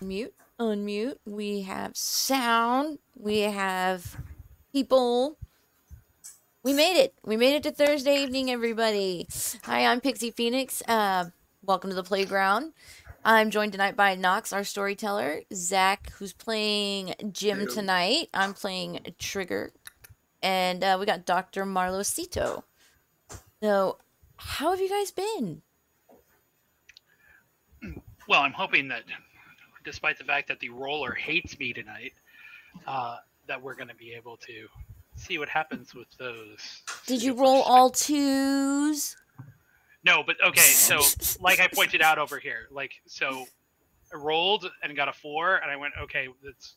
Mute, unmute. We have sound. We have people. We made it. We made it to Thursday evening, everybody. Hi, I'm Pixie Phoenix. Uh, welcome to the playground. I'm joined tonight by Nox, our storyteller, Zack, who's playing Jim Hello. tonight. I'm playing Trigger, and uh, we got Dr. Marla Cito. So, how have you guys been? Well, I'm hoping that, despite the fact that the roller hates me tonight, uh, that we're going to be able to see what happens with those. Did you roll all twos? No, but okay. So, like I pointed out over here, like so, I rolled and got a four, and I went, okay, that's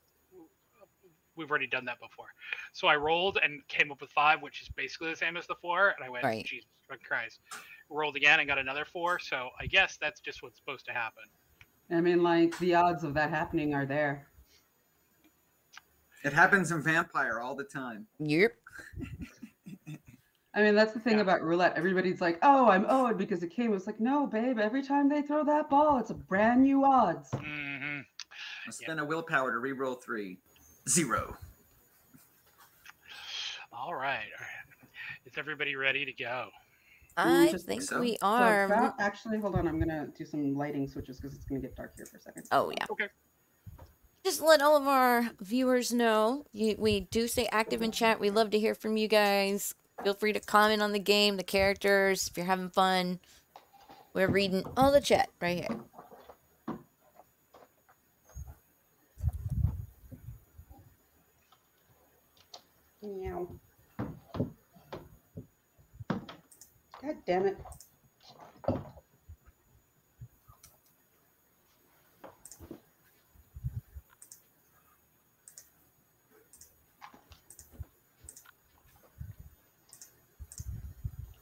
we've already done that before. So I rolled and came up with five, which is basically the same as the four, and I went, Right. Jesus Christ. Rolled again and got another four. So I guess that's just what's supposed to happen. I mean, like the odds of that happening are there. It happens in Vampire all the time. Yep. I mean, that's the thing Yeah. about roulette. Everybody's like, "Oh, I'm owed because it came." It's like, no, babe. Every time they throw that ball, it's a brand new odds. Mm-hmm. I spend a willpower to re-roll three, zero. All right. All right. Is everybody ready to go? I just think so. we So are. that- actually, hold on. I'm gonna do some lighting switches because it's gonna get dark here for a second. Oh yeah. Okay. Just let all of our viewers know you, we do stay active in chat. We love to hear from you guys. Feel free to comment on the game, the characters, if you're having fun. We're reading all the chat right here. Meow. God damn it.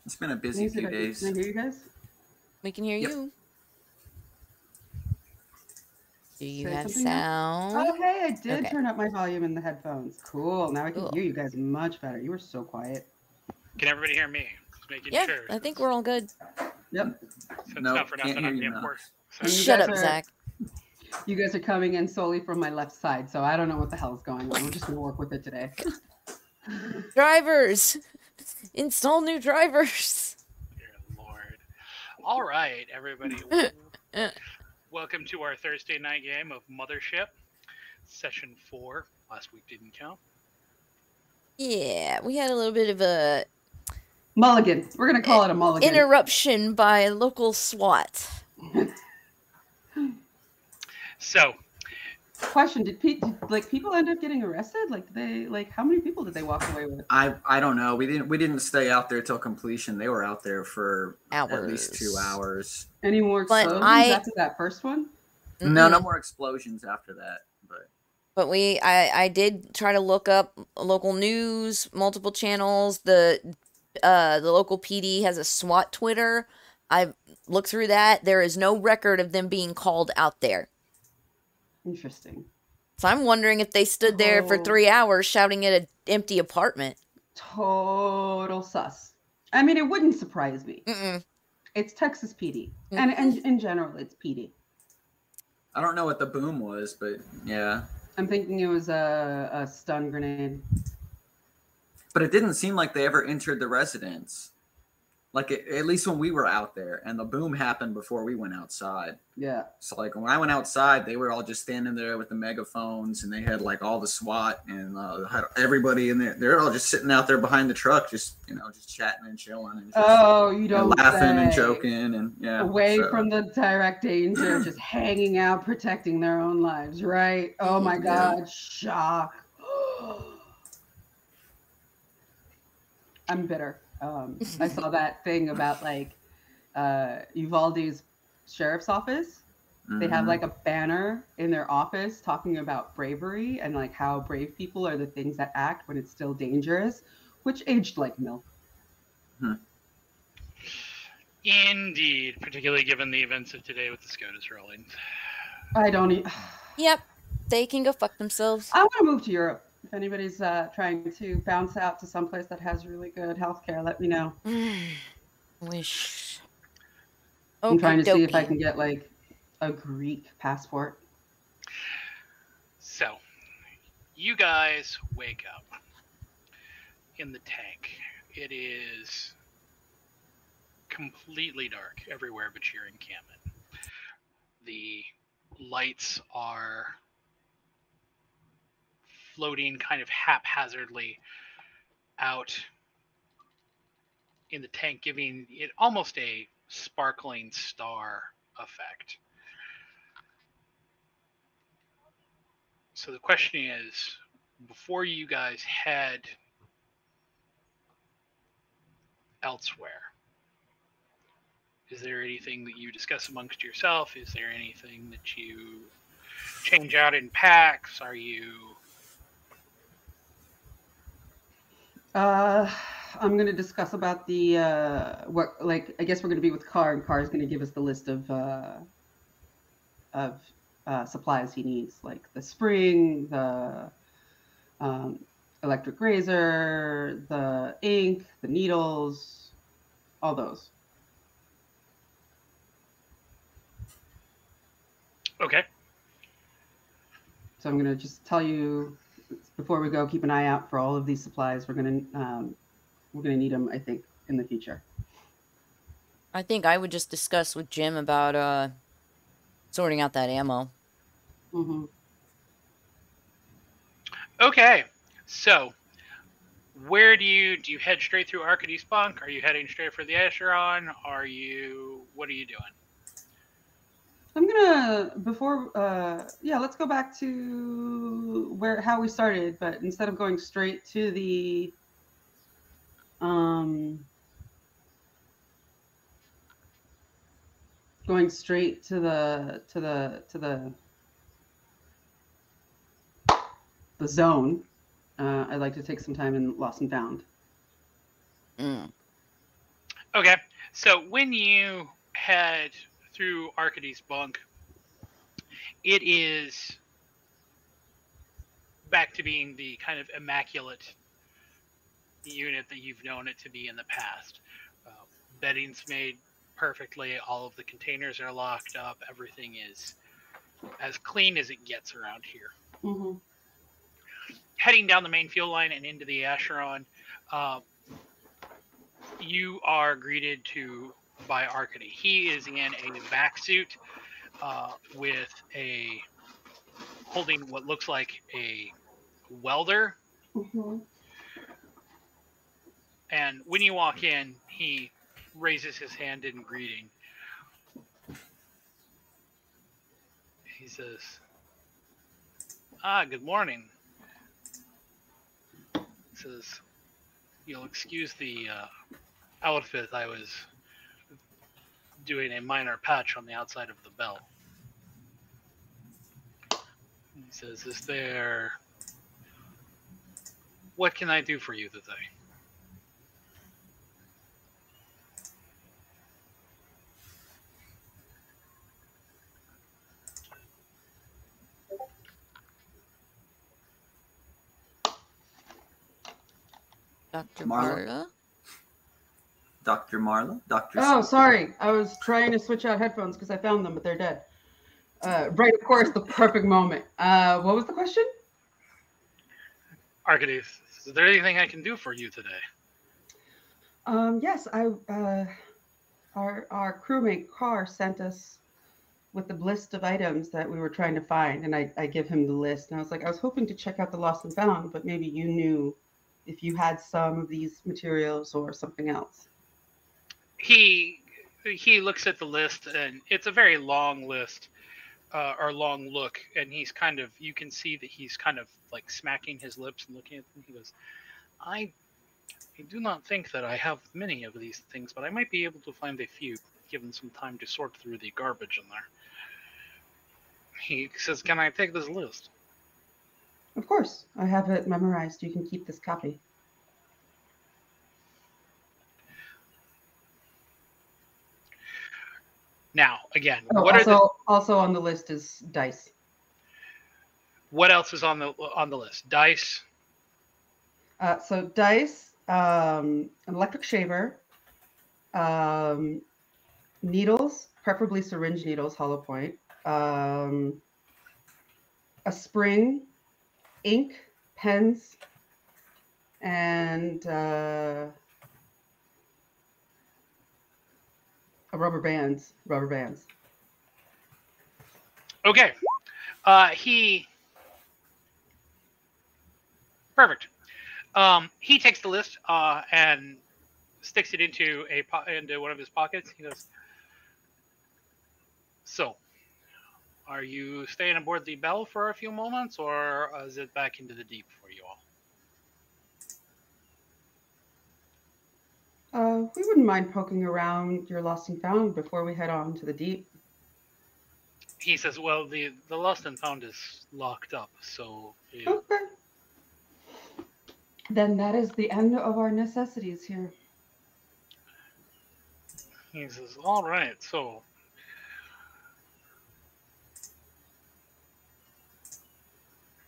It's been a busy Can few you- days. Can I hear you guys? We can hear Yep. you. Do you Say have something now? sound? Oh, hey, I did Okay. turn up my volume in the headphones. Cool. Now I can Cool. hear you guys much better. You were so quiet. Can everybody hear me? Just making Yeah, sure. I think we're all good. Yep. Since No, not for can't nothing, hear I'm you the now. import- Shut guys up, are- Zack. You guys are coming in solely from my left side, so I don't know what the hell is going on. We're just gonna work with it today. Drivers! Install new drivers! Dear Lord. All right, everybody. Welcome to our Thursday night game of Mothership, session four. Last week didn't count. Yeah, we had a little bit of a Mulligan. We're gonna call it a uh, mulligan. interruption by local SWAT. So, Question: Did, pe- did like people end up getting arrested? Like they like how many people did they walk away with? I I don't know. We didn't we didn't stay out there till completion. They were out there for at least two Hours. hours. Any more But I- after that first one? No, no Mm-mm. more explosions after that. But But we, I, I did try to look up local news, multiple channels. The, uh, the local PD has a SWAT Twitter. I've looked through that. There is no record of them being called out there. Interesting. So I'm wondering if they stood there for Oh. three hours shouting at an empty apartment. Total sus. I mean, it wouldn't surprise me. Mm-mm. It's Texas PD, and and in general, it's PD. I don't know what the boom was, but yeah. I'm thinking it was a, a stun grenade. But it didn't seem like they ever entered the residence. Like it, at least when we were out there, and the boom happened before we went outside. Yeah. So like when I went outside, they were all just standing there with the megaphones, and they had like all the SWAT and uh, everybody in there. They're all just sitting out there behind the truck, just you know, just chatting and chilling and just, Oh, you don't laughing and joking and yeah. Away so- from the direct danger, just hanging out, protecting their own lives, right? Oh my Yeah. God, shock. I'm bitter. Um, I saw that thing about like uh, Uvalde's sheriff's office. They have like a banner in their office talking about bravery and like how brave people are the things that act when it's still dangerous, which aged like milk. indeed, particularly given the events of today with the SCOTUS rolling. I don't. E- Yep, they can go fuck themselves. I want to move to Europe. If anybody's uh, trying to bounce out to someplace that has really good healthcare, let me know. Wish. I'm trying to see if I Okey-dokey. can get like a Greek passport. So, you guys wake up in the tank. It is completely dark everywhere but your encampment. The lights are floating kind of haphazardly out in the tank, giving it almost a sparkling star effect. So the question is, before you guys head elsewhere, is there anything that you discuss amongst yourself? Is there anything that you change out in packs? Are you Uh, I'm going to discuss about the uh, what like I guess we're going to be with Carr and Carr is going to give us the list of uh, of uh, supplies he needs, like the spring, the um, electric razor, the ink, the needles, all those. okay? So I'm going to just tell you before we go, keep an eye out for all of these supplies. We're going to um, we're going to need them, I think, in the future. I think I would just discuss with Jim about uh sorting out that ammo. hmm Okay, so where do you do you head straight through Arcady's bunk? Are you heading straight for the Acheron? Are you what are you doing? I'm gonna before uh yeah, let's go back to where how we started, but instead of going straight to the um going straight to the to the to the the zone, uh, I'd like to take some time in Lost and Found. Mm. Okay, so when you head through Arcady's bunk, it is back to being the kind of immaculate unit that you've known it to be in the past. Uh, bedding's made perfectly, all of the containers are locked up, everything is as clean as it gets around here. Mm-hmm. heading down the main fuel line and into the Acheron, uh, you are greeted to by Arcady. He is in a vac suit uh, with a holding what looks like a welder. Mm-hmm. And when you walk in, he raises his hand in greeting. He says, "Ah, good morning." He says, "You'll excuse the uh, outfit. I was doing a minor patch on the outside of the bell." He says, "Is there? What can I do for you today?" Dr. Marla? Marla? Dr. Marla? Dr. Oh, sorry. I was trying to switch out headphones because I found them, but they're dead. Uh, right, of course, the perfect moment. Uh, what was the question? Arcady, is there anything I can do for you today? Um, yes, I uh, our our crewmate Carr sent us with the list of items that we were trying to find, and I, I give him the list, and I was like, I was hoping to check out the lost and found, but maybe you knew if you had some of these materials or something else. He he looks at the list and it's a very long list uh, or long look. And he's kind of you can see that he's kind of like smacking his lips and looking at them. He goes i i do not think that i have many of these things but i might be able to find a few given some time to sort through the garbage in there. He says can i take this list? Of course, I have it memorized. You can keep this copy. Now again Oh, what are also, the also on the list is dice. what else is on the on the list dice Uh, so dice, um, an electric shaver, um, needles, preferably syringe needles, hollow point, um, a spring, ink, pens, and uh, a rubber bands. Rubber bands. Okay. Uh, he. Perfect. Um, he takes the list uh, and sticks it into a po- into one of his pockets. He goes. So, are you staying aboard the Bell for a few moments, or is it back into the deep for you all? Uh, we wouldn't mind poking around your lost and found before we head on to the deep. He says, "Well, the the lost and found is locked up, so uh, Okay. Then that is the end of our necessities here. He says, "All right, so."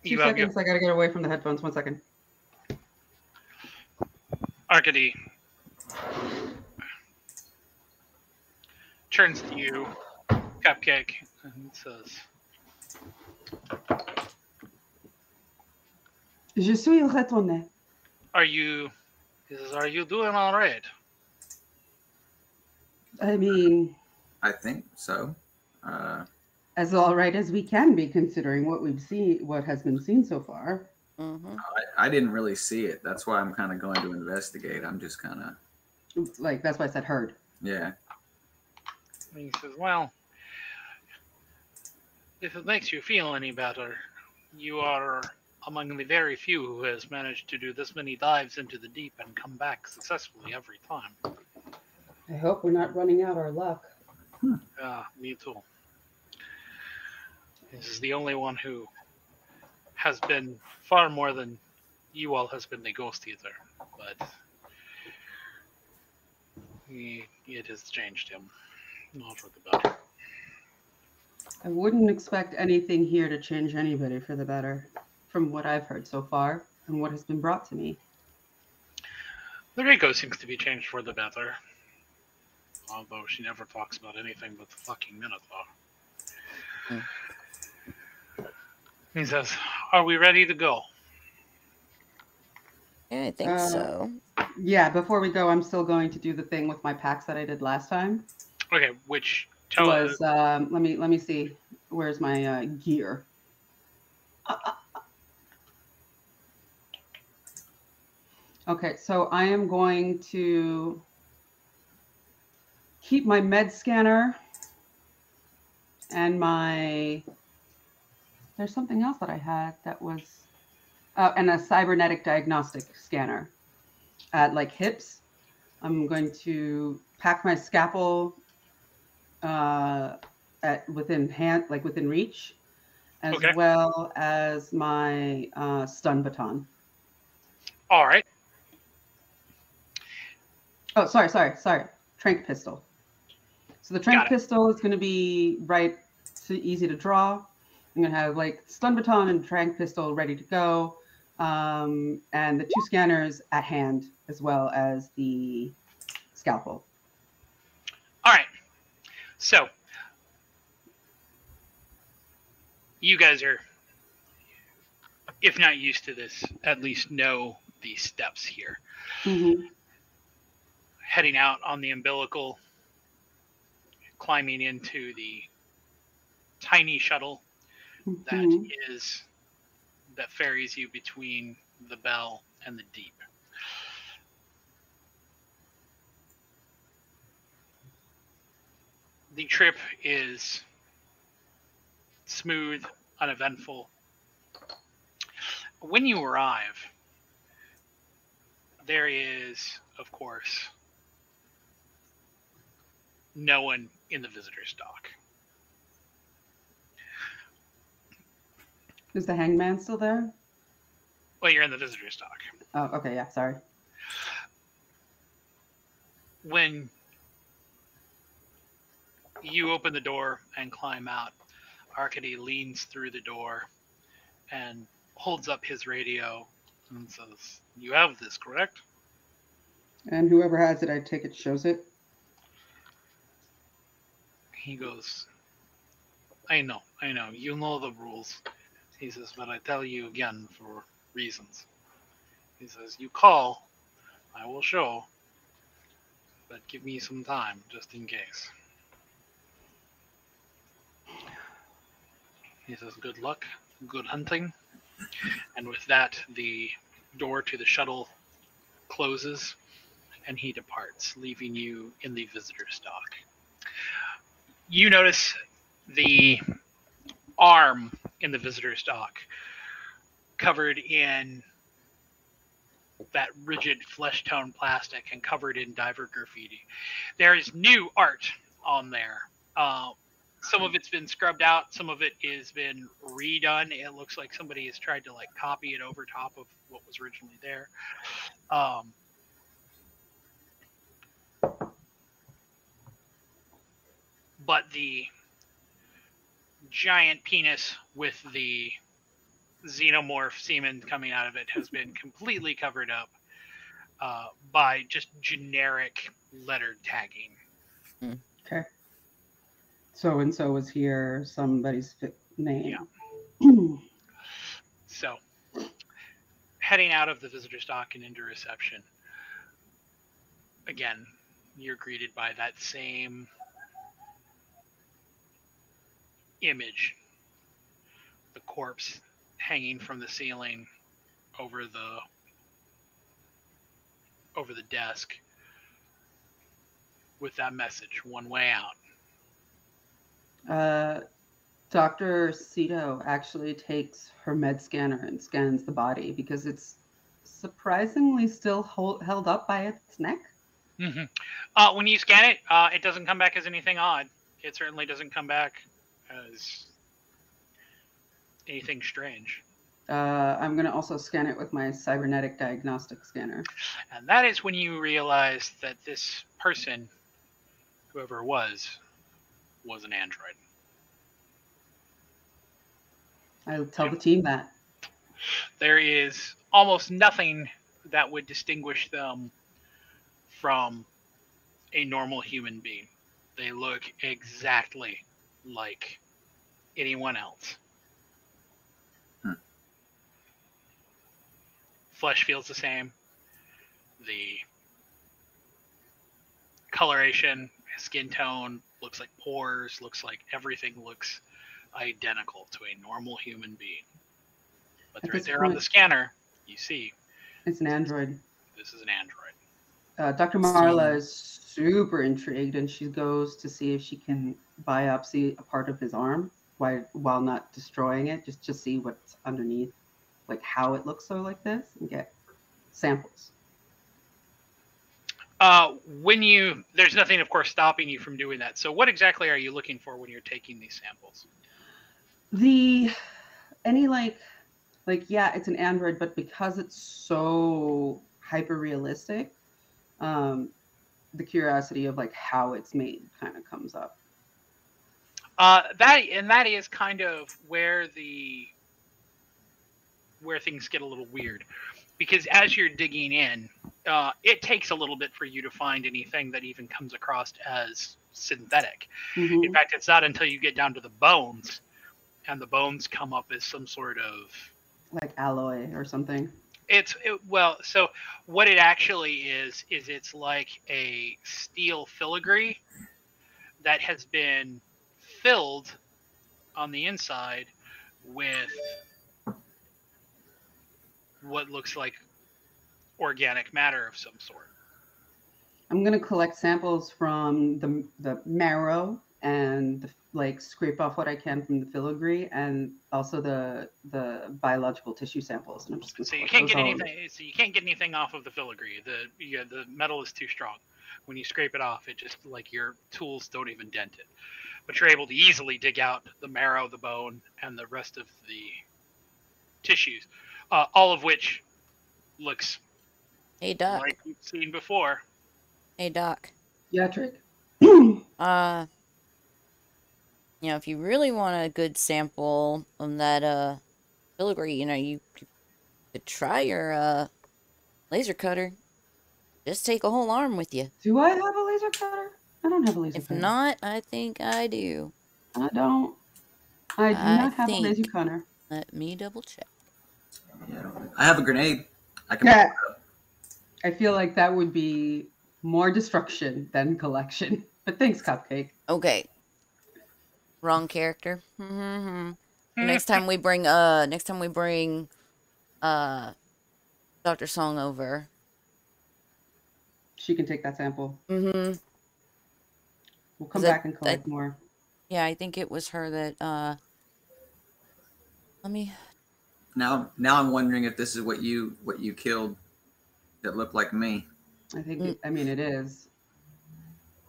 Two You your seconds. I gotta get away from the headphones. One second. Arcady turns to you, Cupcake, and says, Je suis retourné. "Are you?" He says, "Are you doing all right?" I mean, I think so. Uh, as all right as we can be, considering what we've seen, what has been seen so far. hmm I, I didn't really see it. That's why I'm kind of going to investigate. I'm just kind of, Like that's why I said heard. yeah. And he says, "Well, if it makes you feel any better, you are among the very few who has managed to do this many dives into the deep and come back successfully every time." I hope we're not running out our luck. Yeah, me too. This is the only one who has been far more than you all has been the ghost either, but he, it has changed him. Not for the better. I wouldn't expect anything here to change anybody for the better, from what I've heard so far and what has been brought to me. The Rico seems to be changed for the better. Although she never talks about anything but the fucking Minotaur. Hmm. He says, Are we ready to go? Yeah, I think Uh, so. Yeah, before we go, I'm still going to do the thing with my packs that I did last time. Okay, which tell was um, let me let me see. Where's my uh, gear? Okay, so I am going to keep my med scanner and my. There's something else that I had that was, uh, and a cybernetic diagnostic scanner at like hips. I'm going to pack my scalpel uh, at within hand, like within reach, as Okay. well as my uh, stun baton. All right. Oh, sorry, sorry, sorry. Trank pistol. So the trank pistol is going to be right, so easy to draw. I'm going to have like stun baton and trank pistol ready to go, um, and the two scanners at hand, as well as the scalpel. All right. So, you guys are, if not used to this, at least know the steps here. Mhm. Heading out on the umbilical, climbing into the tiny shuttle that Mhm. is that ferries you between the bell and the deep. The trip is smooth, uneventful. When you arrive, there is, of course, no one in the visitor's dock. Is the hangman still there? Well, you're in the visitor's dock. Oh, okay, yeah, sorry. when you open the door and climb out, Arcady leans through the door and holds up his radio and says, You have this, correct? And whoever has it, I take it shows it. he goes, I know, I know, you know the rules. He says, but I tell you again for reasons. He says, you call, I will show, but give me some time just in case. He says, good luck, good hunting. And with that, the door to the shuttle closes and he departs, leaving you in the visitor's dock. You notice the arm in the visitor's dock covered in that rigid flesh tone plastic and covered in diver graffiti. There is new art on there. Uh, some of it's been scrubbed out, some of it has been redone. It looks like somebody has tried to like copy it over top of what was originally there. Um, but the giant penis with the xenomorph semen coming out of it has been completely covered up uh, by just generic letter tagging. Okay. So and so was here. Somebody's name. So, heading out of the visitor's dock and into reception, again, you're greeted by that same image the corpse hanging from the ceiling over the over the desk with that message one way out Uh, Dr. Cito actually takes her med scanner and scans the body because it's surprisingly still hold, held up by its neck. hmm Uh, when you scan it, uh, it doesn't come back as anything odd. It certainly doesn't come back as anything strange. Uh, I'm going to also scan it with my cybernetic diagnostic scanner. And that is when you realize that this person, whoever it was, was an android. I'll tell the team that. There is almost nothing that would distinguish them from a normal human being. They look exactly like anyone else. Hmm. Flesh feels the same. The coloration, skin tone looks like pores, looks like everything looks identical to a normal human being. But right this there on the scanner, you see It's an android. this is an android. Uh, Dr. Marla is super intrigued and she goes to see if she can biopsy a part of his arm while, while not destroying it, just to see what's underneath, like how it looks so like this, and get samples. Uh, when you there's nothing, of course, stopping you from doing that. So, what exactly are you looking for when you're taking these samples? The any like like yeah, it's an android, but because it's so hyper realistic, um, the curiosity of like how it's made kind of comes up. Uh, that and that is kind of where the where things get a little weird, because as you're digging in, uh, it takes a little bit for you to find anything that even comes across as synthetic. Mhm. In fact, it's not until you get down to the bones, and the bones come up as some sort of Like alloy or something. It's it, well so what it actually is is it's like a steel filigree that has been filled on the inside with what looks like organic matter of some sort. I'm gonna collect samples from the the marrow and like scrape off what I can from the filigree and also the the biological tissue samples. And I'm just gonna so you can't get all. anything so you can't get anything off of the filigree the yeah, the metal is too strong when you scrape it off it just like your tools don't even dent it but you're able to easily dig out the marrow the bone and the rest of the tissues uh, all of which looks Hey Doc. like you've seen before Hey Doc. Yeah, trick. Uh, you know, if you really want a good sample of that uh filigree, you know, you could try your uh laser cutter. Just take a whole arm with you. Do I have a laser cutter? I I don't have a laser If pointer. not, I think I do. I don't. I do I not have a laser cutter. Let me double check. Yeah, I I have a grenade. I can. Yeah. it up. I feel like that would be more destruction than collection. But thanks, Cupcake. Okay. Wrong character. hmm next time we bring uh next time we bring uh Dr. Song over. She can take that sample. hmm We'll come That- back and collect more. Yeah, I think it was her that uh let me Now, now I'm wondering if this is what you what you killed that looked like me. I think. Mm. It, I mean, it is.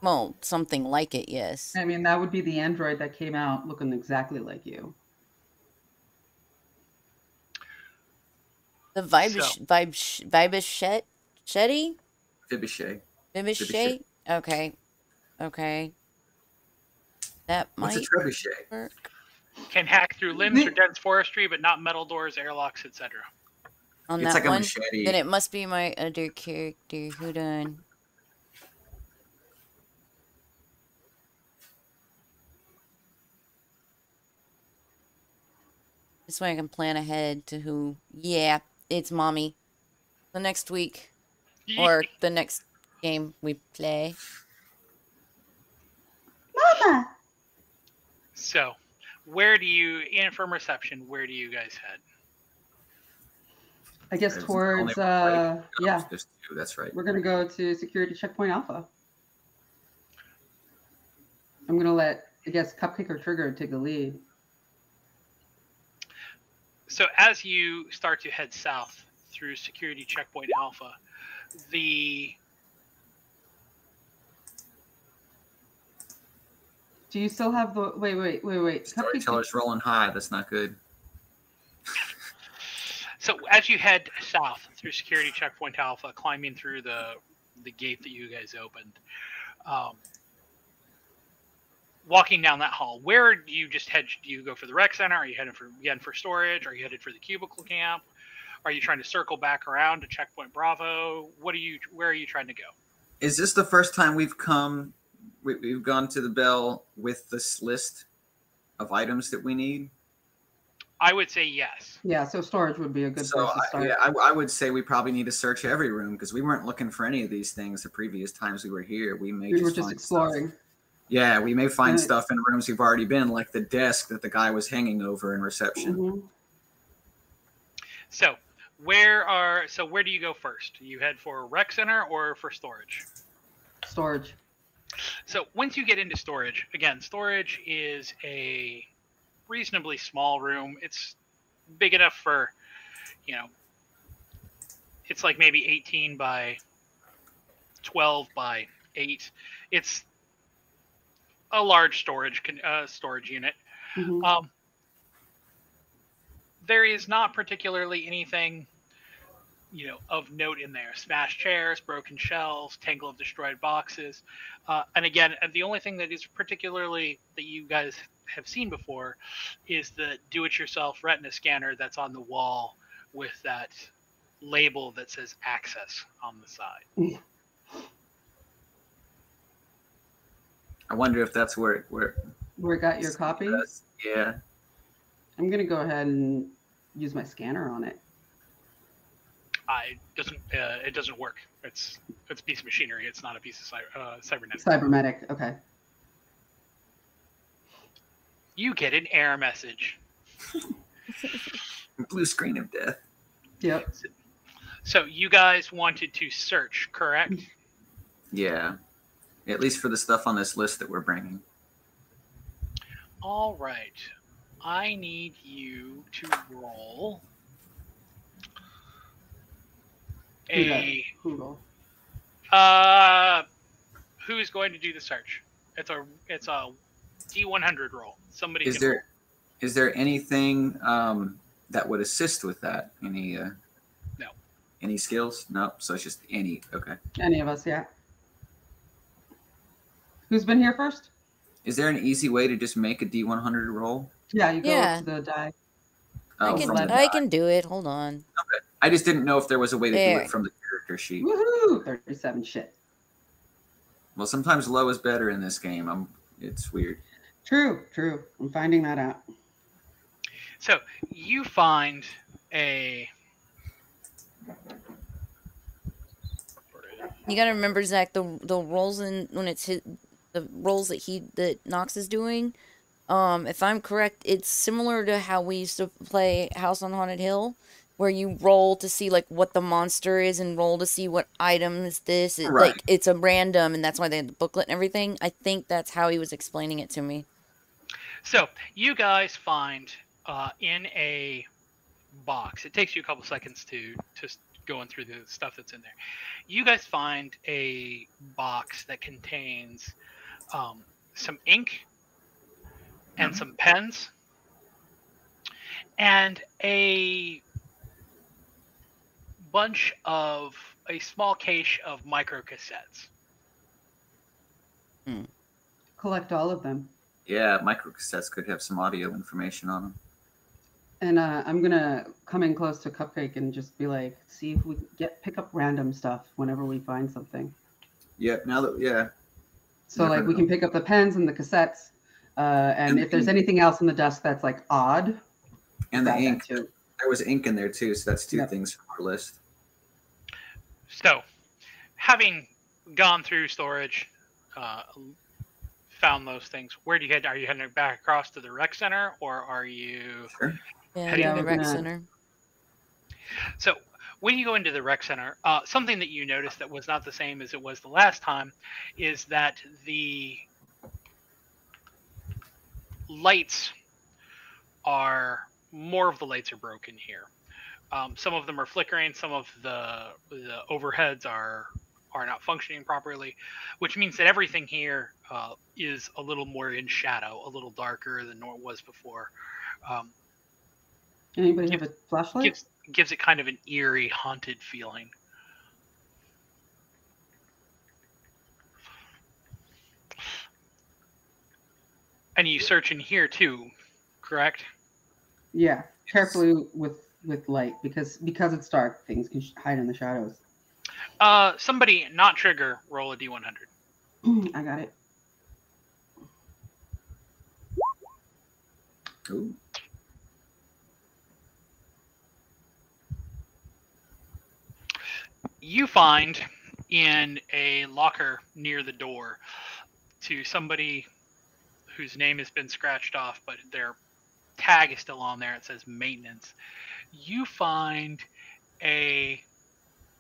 Well, something like it, yes. I mean, that would be the android that came out looking exactly like you. The vibe So- vibe vibishet Shetty? Fibichet. Vibishet? Okay. Okay. That What's a might trebuchet? work. Can hack through limbs or dense forestry, but not metal doors, airlocks, etc. On It's that like a one. machete. Then it must be my other character. Hold on. This way I can plan ahead to who. Yeah, it's mommy. The next week or the next game we play. Mama. So, where do you, in from reception, where do you guys head? I guess There's towards. only one way. uh Yeah, two. That's right. we're gonna go to security checkpoint Alpha. I'm gonna let I guess Cupcake or Trigger take the lead. So, as you start to head south through security checkpoint Alpha, the Do you still have the? Wait, wait, wait, wait. Cupcake. Storyteller's rolling high. That's not good. So as you head south through security checkpoint Alpha, climbing through the the gate that you guys opened, um, walking down that hall, where do you just head? Do you go for the rec center? Are you headed for again for storage? Are you headed for the cubicle camp? Are you trying to circle back around to checkpoint Bravo? What are you? Where are you trying to go? Is this the first time we've come? We, we've gone to the bell with this list of items that we need. I would say yes. Yeah, so storage would be a good so place to I, start. yeah, I, I would say we probably need to search every room because we weren't looking for any of these things the previous times we were here. We may we were just, just find exploring. Stuff. Yeah, we may find Right. stuff in rooms we've already been, like the desk that the guy was hanging over in reception. Mhm. So where are? So where do you go first? You head for rec center or for storage? Storage. So once you get into storage, again, storage is a reasonably small room. It's big enough for, you know, it's like maybe 18 by 12 by 8. It's a large storage con- uh, storage unit. Mhm. Um, there is not particularly anything, you know, of note in there. Smashed chairs, broken shelves, tangle of destroyed boxes, uh, and again, uh, the only thing that is particularly that you guys have seen before is the do-it-yourself retina scanner that's on the wall with that label that says access on the side. I wonder if that's where where. Where it got your copy? that's- Yeah. I'm gonna go ahead and use my scanner on it. I doesn't uh, it doesn't work. It's it's a piece of machinery. It's not a piece of cy- uh, cybernetic. Cybermedic. Okay. You get an error message. Blue screen of death. Yep. So you guys wanted to search, correct? Yeah. At least for the stuff on this list that we're bringing. All right. I need you to roll Who does? a uh who's going to do the search? It's a it's a D100 roll. Somebody Is can there is there anything um, that would assist with that? Any uh, No. Any skills? No. So it's just any. Okay. Any of us, yeah. Who's been here first? Is there an easy way to just make a D100 roll? Yeah, you go Yeah. to the die. Oh, I can from the I die. can do it. Hold on. Okay. I just didn't know if there was a way to do it from the character sheet. Woohoo! 37 shit. Well, sometimes low is better in this game. I'm. It's weird. True, true. I'm finding that out. So you find a. You gotta remember, Zack, the the rolls in when it's hit the roles that he that Nox is doing. Um, if I'm correct, it's similar to how we used to play House on Haunted Hill, where you roll to see like what the monster is and roll to see what item is this. It, Right. Like it's a random, and that's why they had the booklet and everything. I think that's how he was explaining it to me. So you guys find uh, in a box. It takes you a couple seconds to just going through the stuff that's in there. You guys find a box that contains um, some ink and some pens and a bunch of a small cache of micro cassettes. Collect all of them. Yeah, microcassettes could have some audio information on them. And uh, I'm gonna come in close to Cupcake and just be like, see if we get pick up random stuff whenever we find something. Yep. Now that yeah, So Never like we can pick up the pens and the cassettes, uh, and if there's anything else on the desk that's like odd, and the ink. too. There was ink in there too, so that's two Yep. things from our list. So, having gone through storage, uh, found those things. Where do you head? Are you heading back across to the rec center, or are you? Sure. Yeah, How to the rec center. So, when you go into the rec center, uh, something that you noticed that was not the same as it was the last time is that the lights are more of the lights are broken here. Um, some of them are flickering. Some of the the overheads are are not functioning properly, which means that everything here uh, is a little more in shadow, a little darker than it was before. Um, Anybody have a flashlight? gives gives it kind of an eerie, haunted feeling. And you search in here too, correct? Yeah, carefully with with light because because it's dark, things can hide in the shadows. Uh, somebody not trigger roll a d100. I got it. Ooh. You find in a locker near the door to somebody whose name has been scratched off, but their tag is still on there. It says maintenance. You find a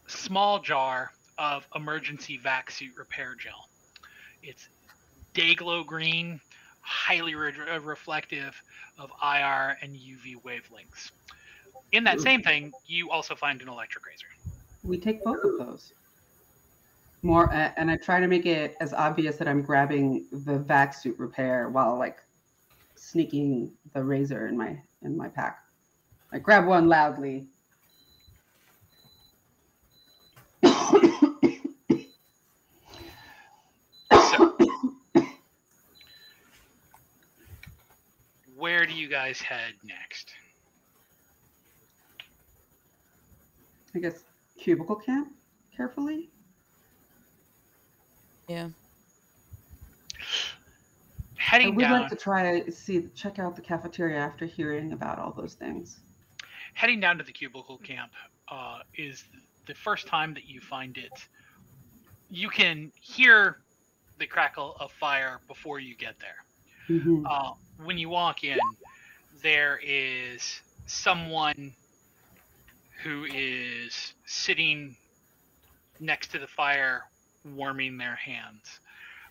small jar of emergency vac suit repair gel. It's day glow green, highly re- reflective of IR and UV wavelengths. In that same thing, you also find an electric razor. We take both of those. More, uh, and I try to make it as obvious that I'm grabbing the vac suit repair while like sneaking the razor in my in my pack. I grab one loudly. Where do you guys head next? I guess cubicle camp carefully. Yeah. I Heading would down, like to try to see check out the cafeteria after hearing about all those things. heading down to the cubicle camp uh, is the first time that you find it. You can hear the crackle of fire before you get there. Mhm. uh, when you walk in, there is someone who is sitting next to the fire, warming their hands.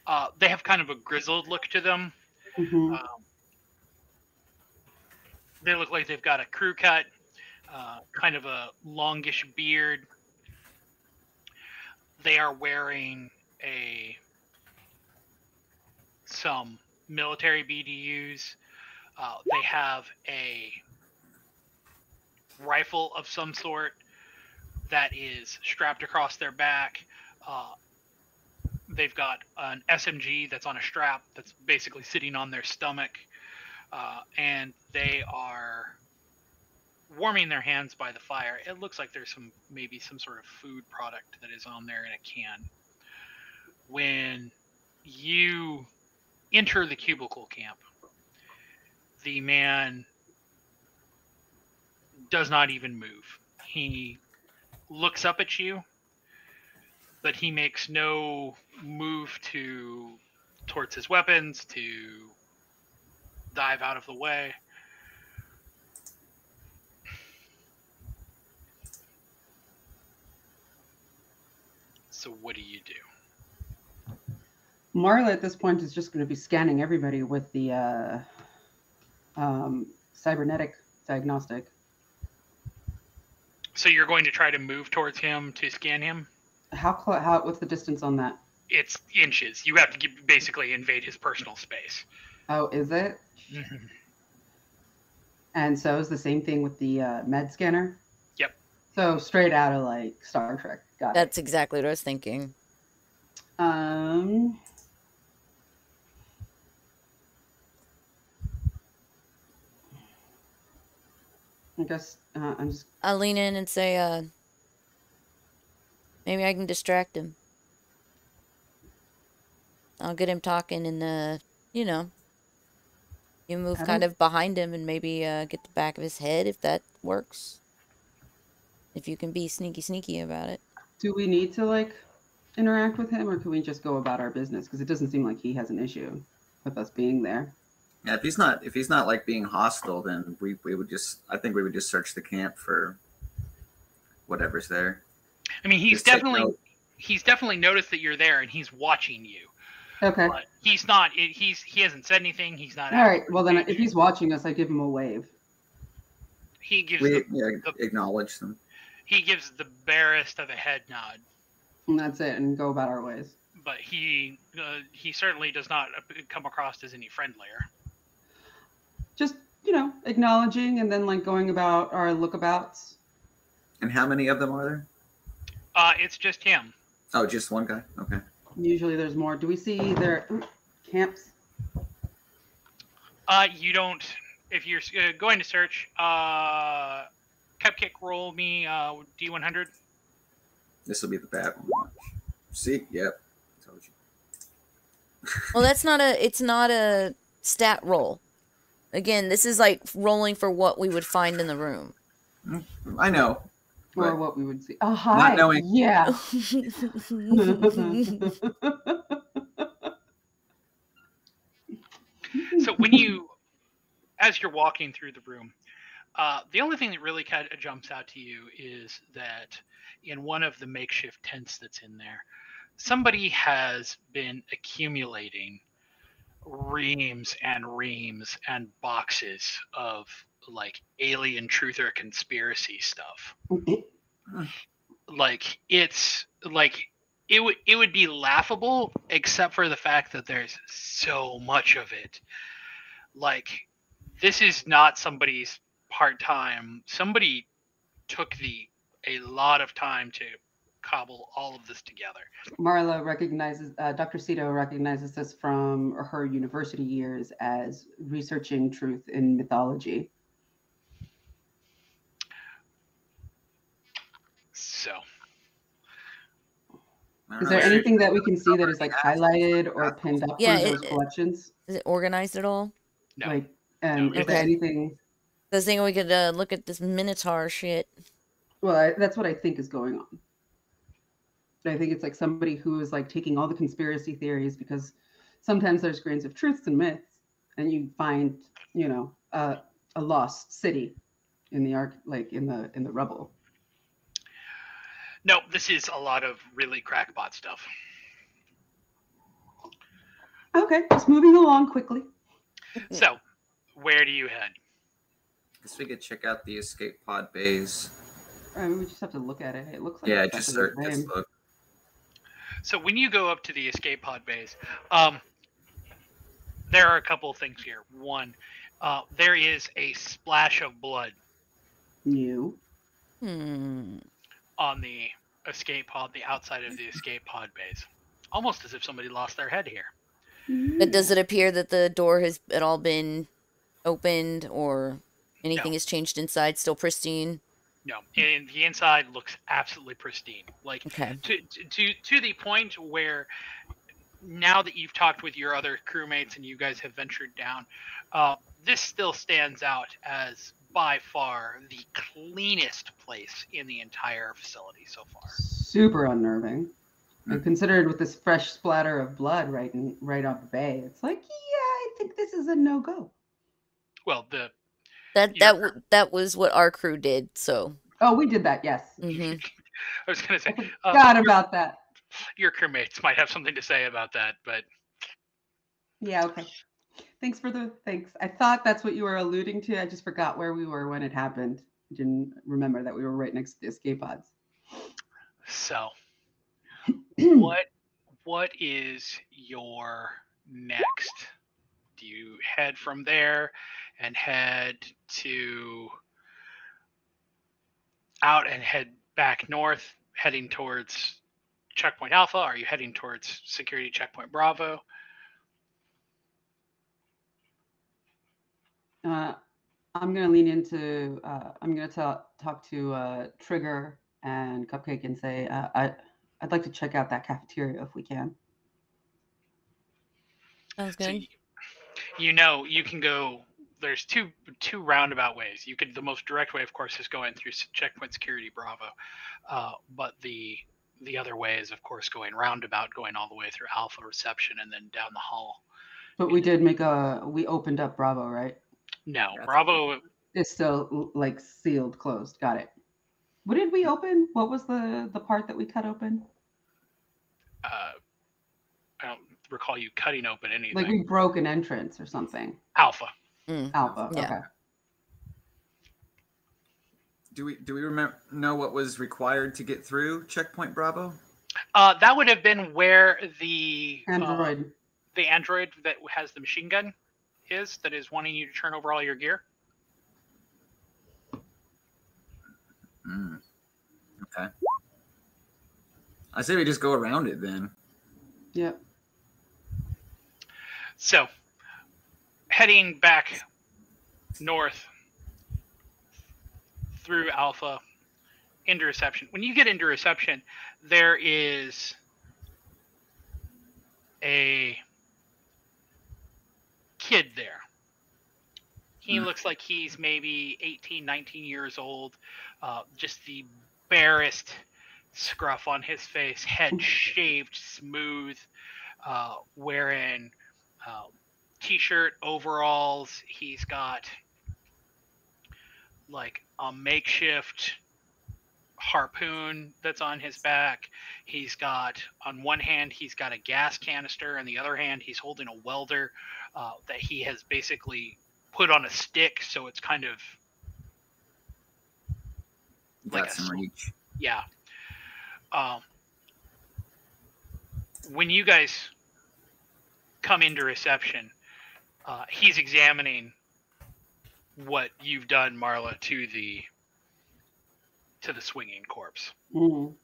Uh, they have kind of a grizzled look to them. Mhm. Um, they look like they've got a crew cut, uh, kind of a longish beard. They are wearing a some military BDUs. Uh, they have a rifle of some sort that is strapped across their back. Uh, they've got an SMG that's on a strap that's basically sitting on their stomach, uh, and they are warming their hands by the fire. It looks like there's some maybe some sort of food product that is on there in a can. When you enter the cubicle camp. The man does not even move. He looks up at you, but he makes no move to towards his weapons to dive out of the way. So what do you do? Marla at this point is just going to be scanning everybody with the uh, um, cybernetic diagnostic. So you're going to try to move towards him to scan him? How close? How? What's the distance on that? It's inches. You have to give, basically invade his personal space. Oh, is it? And so is the same thing with the uh, med scanner. Yep. So straight out of like Star Trek. Got it. That's exactly what I was thinking. Um. I guess uh, I'm just. I'll lean in and say, uh, maybe I can distract him. I'll get him talking and, uh, you know, you move kind of behind him and maybe uh, get the back of his head if that works. If you can be sneaky, sneaky about it. Do we need to like interact with him, or can we just go about our business? Because it doesn't seem like he has an issue with us being there. Yeah, if he's not if he's not like being hostile, then we, we would just I think we would just search the camp for whatever's there. I mean, he's Just definitely he's definitely noticed that you're there and he's watching you. Okay. But he's not. It, he's he hasn't said anything. He's not. All right. Well, then, if he's watching us, I give him a wave. he gives We the, yeah, the- acknowledge them. he gives the barest of a head nod, And that's it, and go about our ways. but he uh, he certainly does not come across as any friendlier. Just you know, acknowledging, and then like going about our lookabouts. And how many of them are there? Uh, it's just him. Oh, just one guy. Okay. Usually, there's more. Do we see their camps? Uh, you don't. If you're uh, going to search, uh, cupcake roll me uh, D100. This will be the bad one. See, yep. Told you. Well, that's not a. It's not a stat roll. Again, this is like rolling for what we would find in the room. I know. Or what we would see. Oh, hi. knowing- Yeah. So when you, as you're walking through the room, uh, the only thing that really kind of jumps out to you is that in one of the makeshift tents that's in there, somebody has been accumulating reams and reams and boxes of like alien truth or conspiracy stuff. Like it's like it would it would be laughable except for the fact that there's so much of it like this is not somebody's part-time somebody took the a lot of time to cobble all of this together Marla recognizes, uh, Dr. Cito recognizes this from her university years as researching truth in mythology. so Is there anything that we can see that is like highlighted or pinned up Yeah, for it- those it- collections? Is it organized at all? no Like, and No, is there anything? I was thinking we could uh, look at this Minotaur shit. Well, I, that's what I think is going on. I think it's like somebody who is like taking all the conspiracy theories because sometimes there's grains of truths and myths, and you find, you know, uh, a lost city in the arc, like in the in the rubble. no this is a lot of really crackpot stuff Okay, just moving along quickly. so where do you head guess we could check out the escape pod bays. I mean, we just have to look at it. It looks like Yeah, just definitely search. the Just look. So when you go up to the escape pod base, um, there are a couple of things here. One, uh, there is a splash of blood New. Hmm. on the escape pod, the outside of the escape pod base, almost as if somebody lost their head here. But does it appear that the door has at all been opened or anything No. has changed inside? Still pristine? No, and the inside looks absolutely pristine, like Okay. to to to the point where now that you've talked with your other crewmates and you guys have ventured down, uh, this still stands out as by far the cleanest place in the entire facility so far. Super unnerving. Hmm. And considered with this fresh splatter of blood right in, right off the bay, it's like, yeah, I think this is a no go. Well, the That that w- that was what our crew did. So Oh, we did that. Yes. hmm I was gonna say I uh, forgot your, about that. your crewmates might have something to say about that, but Yeah. Okay. Thanks for the thanks. I thought that's what you were alluding to. I just forgot where we were when it happened. Didn't remember that we were right next to the escape pods. so what what is your next? Do you head from there and head to out and head back north, heading towards checkpoint Alpha? Are you heading towards security checkpoint Bravo? Uh, I'm gonna lean into. Uh, I'm gonna talk talk to uh, Trigger and Cupcake and say, uh, I I'd like to check out that cafeteria if we can. sounds So good. you know you can go there's two two roundabout ways you could the most direct way of course is going through checkpoint security bravo uh, but the the other way is of course going roundabout going all the way through alpha reception and then down the hall But we did make a. We opened up Bravo, right? no That's bravo It's still like sealed, closed. Got it. What did we open? What was the the part that we cut open? uh, i don't recall you cutting open anything Like we broke an entrance or something. alpha Mm. Alpha. Yeah. Okay. Do we do we remember know what was required to get through checkpoint Bravo? uh, that would have been where the uh, Android. the android that has the machine gun is that is wanting you to turn over all your gear Mm. Okay. I say we just go around it then. Yep. So, heading back north through Alpha into reception. When you get into reception, there is a kid there. He Hmm. looks like he's maybe 18, 19 years old. Uh, just the barest scruff on his face, head shaved smooth, uh, wearing uh, t-shirt, overalls. He's got like a makeshift harpoon that's on his back. He's got on one hand he's got a gas canister, and the other hand he's holding a welder uh, that he has basically put on a stick, so it's kind of Like a some reach. yeah. Um, when you guys come into reception, uh, he's examining what you've done, Marla, to the to the swinging corpse. Mhm.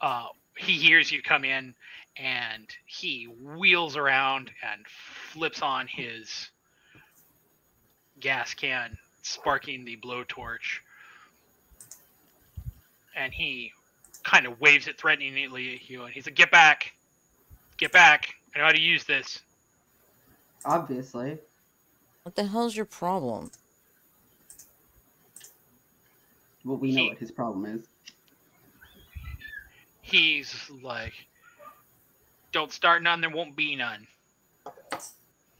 Uh, he hears you come in, and he wheels around and flips on his gas can, sparking the blowtorch. And he kind of waves it threateningly at you, and he's like, "Get back, get back! I know how to use this." Obviously. What the hell's your problem? Well, we know He- what his problem is. He's like, "Don't start none, there won't be none."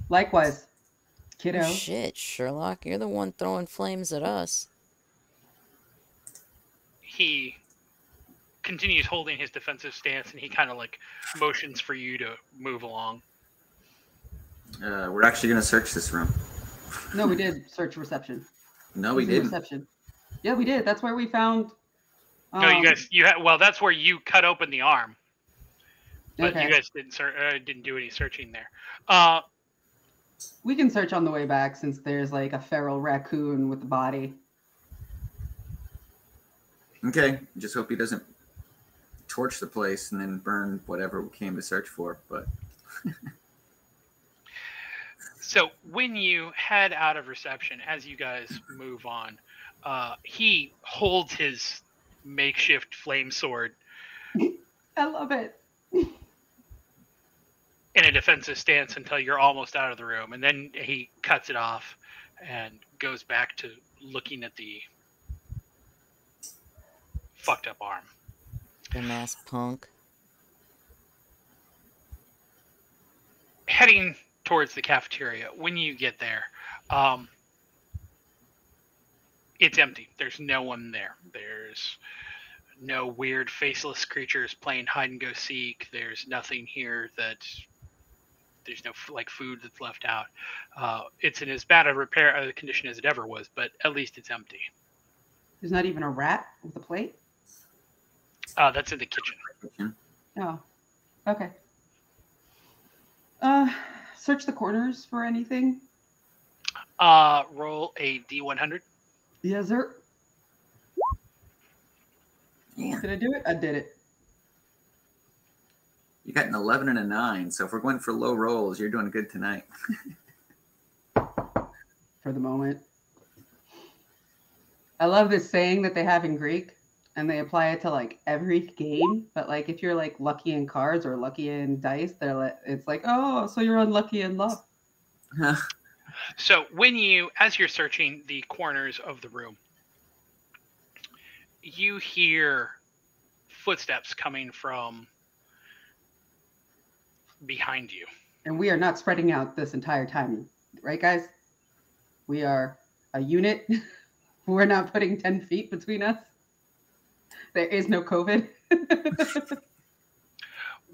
Likewise, kiddo. Oh, shit, Sherlock, you're the one throwing flames at us. He continues holding his defensive stance, and he kind of like motions for you to move along. Uh, we're actually gonna search this room. No, we did search reception. No, we didn't. Reception. Yeah, we did. That's where we found. No, you um, guys, you had well, that's where you cut open the arm, but okay. you guys didn't ser- uh, didn't do any searching there. Uh, We can search on the way back since there's like a feral raccoon with the body. Okay. Just hope he doesn't torch the place and then burn whatever we came to search for. But so when you head out of reception, as you guys move on, uh, he holds his makeshift flame sword I love it. in a defensive stance until you're almost out of the room, and then he cuts it off and goes back to looking at the fucked up arm. Dumbass punk. Heading towards the cafeteria. When you get there, um, it's empty. There's no one there. There's no weird faceless creatures playing hide and go seek. There's nothing here that there's no like food that's left out. Uh, it's in as bad a repair uh, condition as it ever was, but at least it's empty. There's not even a rat with a plate. Uh, that's in the kitchen. Kitchen. Oh, okay. Uh, search the corners for anything. Uh, roll a d100. Yes, sir. Yeah. Did I do it? I did it. You got an 11 and a 9. So if we're going for low rolls, you're doing good tonight. for the moment. I love this saying that they have in Greek and they apply it to like every game. But like if you're like lucky in cards or lucky in dice, they're like it's like, oh, so you're unlucky in luck. So when you, as you're searching the corners of the room, you hear footsteps coming from behind you. And we are not spreading out this entire time, right, guys? We are a unit. We're not putting 10 feet between us. There is no COVID.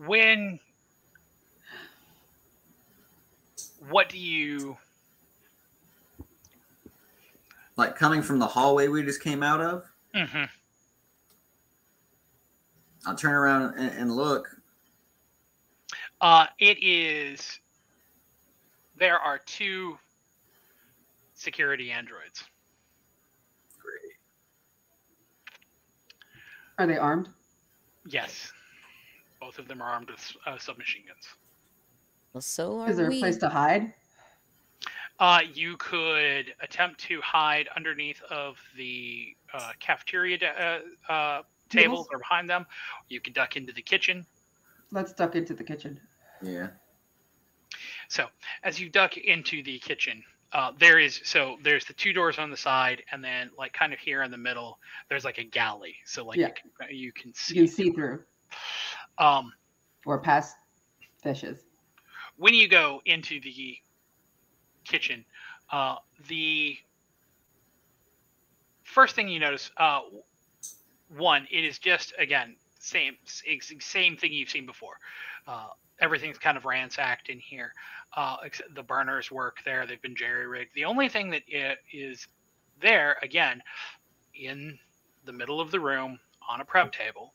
When what do you like coming from the hallway we just came out of, Mhm. I'll turn around and, and look. Uh, it is. There are two security androids. Are they armed? Yes, both of them are armed with uh, submachine guns. Well, so are Is there a place to hide? Uh, you could attempt to hide underneath of the uh, cafeteria uh, uh, tables Tables? or behind them. You could duck into the kitchen. Let's duck into the kitchen. Yeah. So as you duck into the kitchen, uh, there is so there's the two doors on the side, and then like kind of here in the middle, there's like a galley. So like Yeah. you can you can You see. can see through Um, or past fishes. when you go into the kitchen, uh, the first thing you notice, uh, one, it is just again same same thing you've seen before. Uh, everything's kind of ransacked in here. Uh, except the burners work there; they've been jerry rigged. The only thing that is there again in the middle of the room on a prep table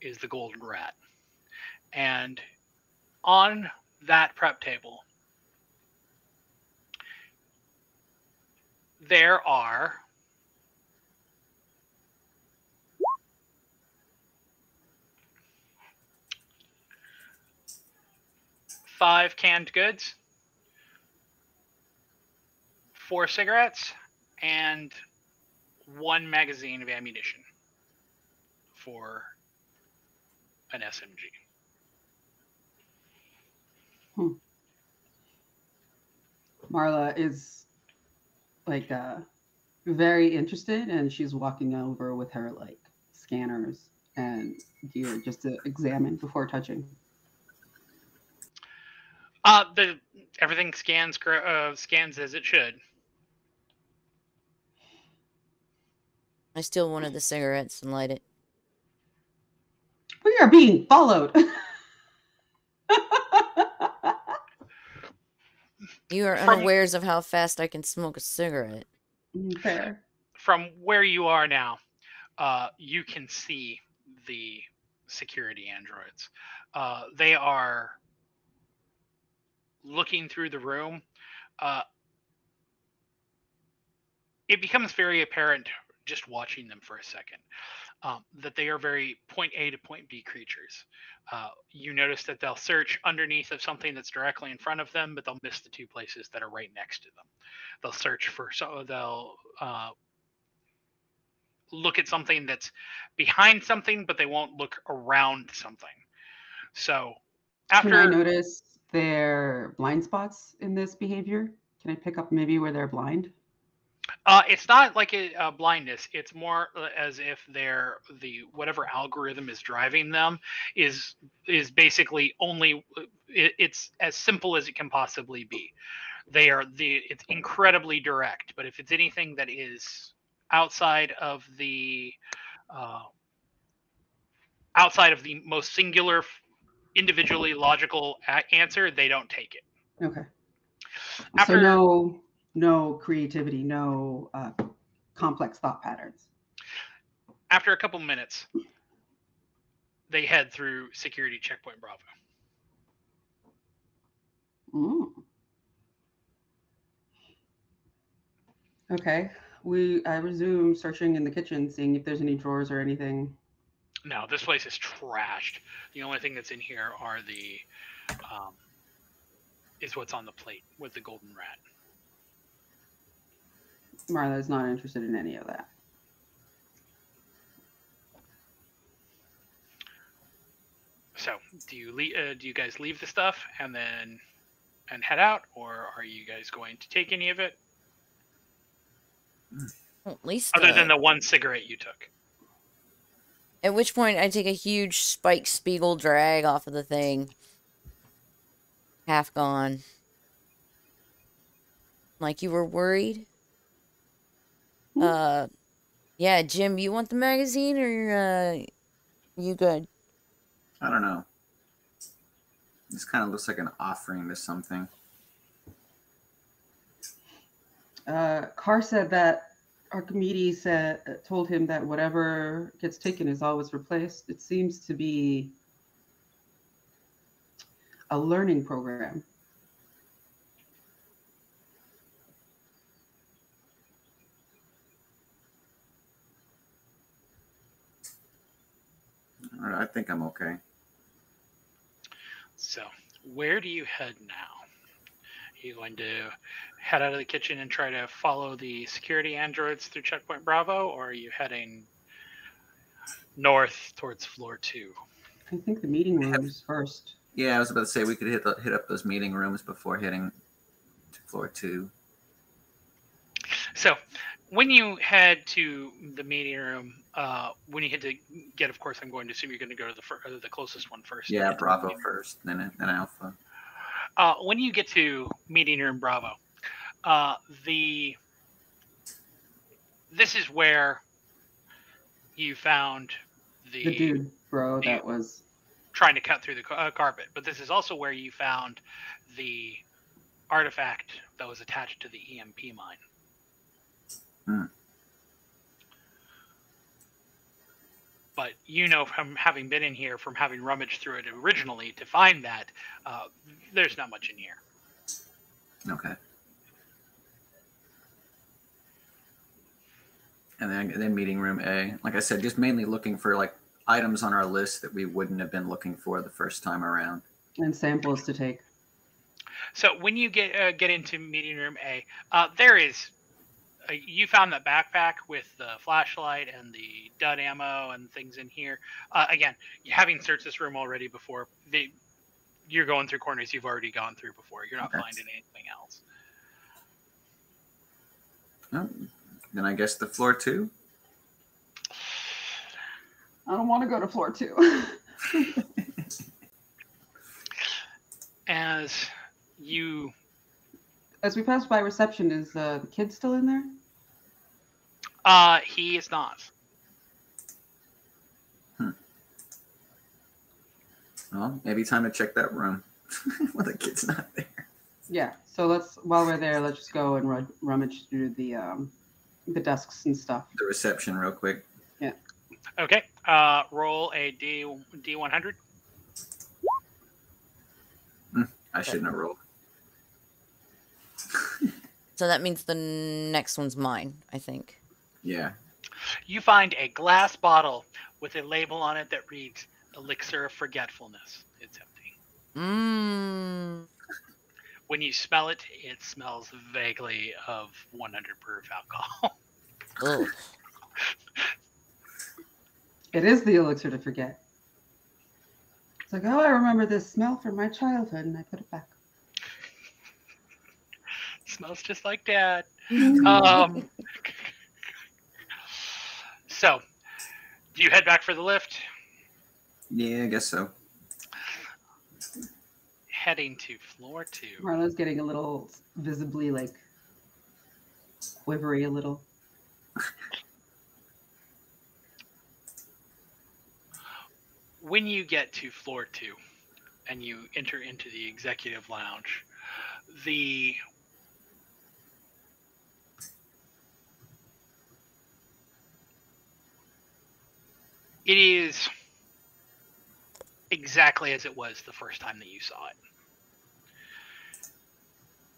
is the golden rat, and on that prep table, there are five canned goods, four cigarettes, and one magazine of ammunition for an SMG. Marla is like uh very interested and she's walking over with her like scanners and gear just to examine before touching. Uh, the everything scans uh, scans as it should. I steal one of the cigarettes and light it. We are being followed. You are From- unawares of how fast I can smoke a cigarette. Fair. From where you are now, uh, you can see the security androids. Uh, they are looking through the room. Uh, it becomes very apparent just watching them for a second um, that they are very point A to point B creatures. Uh, you notice that they'll search underneath of something that's directly in front of them, but they'll miss the two places that are right next to them. They'll search for so they'll uh, look at something that's behind something, but they won't look around something. So Can I after notice their blind spots in this behavior? Can I pick up maybe where they're blind? Uh, it's not like a, a blindness. It's more uh, as if they're the whatever algorithm is driving them is is basically only. uh, It, it's as simple as it can possibly be. They are the. It's incredibly direct. But if it's anything that is outside of the, uh, outside of the most singular, individually logical a- answer, they don't take it. Okay. After so no, no creativity, no uh, complex thought patterns. after a couple minutes, they head through security checkpoint Bravo. Mm. Okay. We I resume searching in the kitchen, seeing if there's any drawers or anything. No, this place is trashed. The only thing that's in here are the um, is what's on the plate with the golden rat. Marla's not interested in any of that. So, do you le- uh, do you guys leave the stuff and then and head out, or are you guys going to take any of it Well, at least. other uh, than the one cigarette you took? At which point, I take a huge Spike Spiegel drag off of the thing. Half gone. Like you were worried? Hmm. Uh, yeah, Jim, you want the magazine or, uh, you good? I don't know. This kind of looks like an offering to something. Uh, Carr said that Archimedes said, uh, told him that whatever gets taken is always replaced. It seems to be a learning program. I think I'm okay. So, where do you head now? Are you going to head out of the kitchen and try to follow the security androids through checkpoint Bravo, or are you heading north towards floor two? I think the meeting rooms first. Yeah, I was about to say we could hit the, hit up those meeting rooms before hitting to floor two. So, when you head to the meeting room, uh, when you hit to get, of course, I'm going to assume you're going to go to the fir- uh, the closest one first. Yeah, get to the Bravo first, then then Alpha. Uh, when you get to meeting room Bravo, uh, the this is where you found the, The dude, bro, the- that was. trying to cut through the uh, carpet, but this is also where you found the artifact that was attached to the EMP mine. Hmm. But you know from having been in here, from having rummaged through it originally to find that, uh, there's not much in here. Okay. And then then meeting room A. Like I said, just mainly looking for like items on our list that we wouldn't have been looking for the first time around. And samples to take. So when you get uh, get into meeting room A, uh, there is uh, you found that backpack with the flashlight and the dud ammo and things in here. Uh, again, having searched this room already before, they, you're going through corners you've already gone through before. You're not Okay. finding anything else. Then I guess the floor two. I don't want to go to floor two. As you As we pass by reception, is uh, the kid still in there? uh he is not. Hmm. Well, maybe time to check that room. well, the kid's not there. Yeah. So let's while we're there, let's just go and ru- rummage through the um, the desks and stuff. The reception, real quick. Yeah. Okay. Uh, roll a D D one hundred. I shouldn't have rolled. So that means the next one's mine, I think. Yeah. You find a glass bottle with a label on it that reads "Elixir of Forgetfulness." It's empty. Mmm. When you smell it, it smells vaguely of 100 proof alcohol. Ugh. It is the elixir to forget. It's like, oh, I remember this smell from my childhood, and I put it back. Smells just like dad. Um, so, do you head back for the lift? Yeah, I guess so. Heading to floor two. Marla's getting a little visibly like quivery a little. When you get to floor two and you enter into the executive lounge, the it is exactly as it was the first time that you saw it.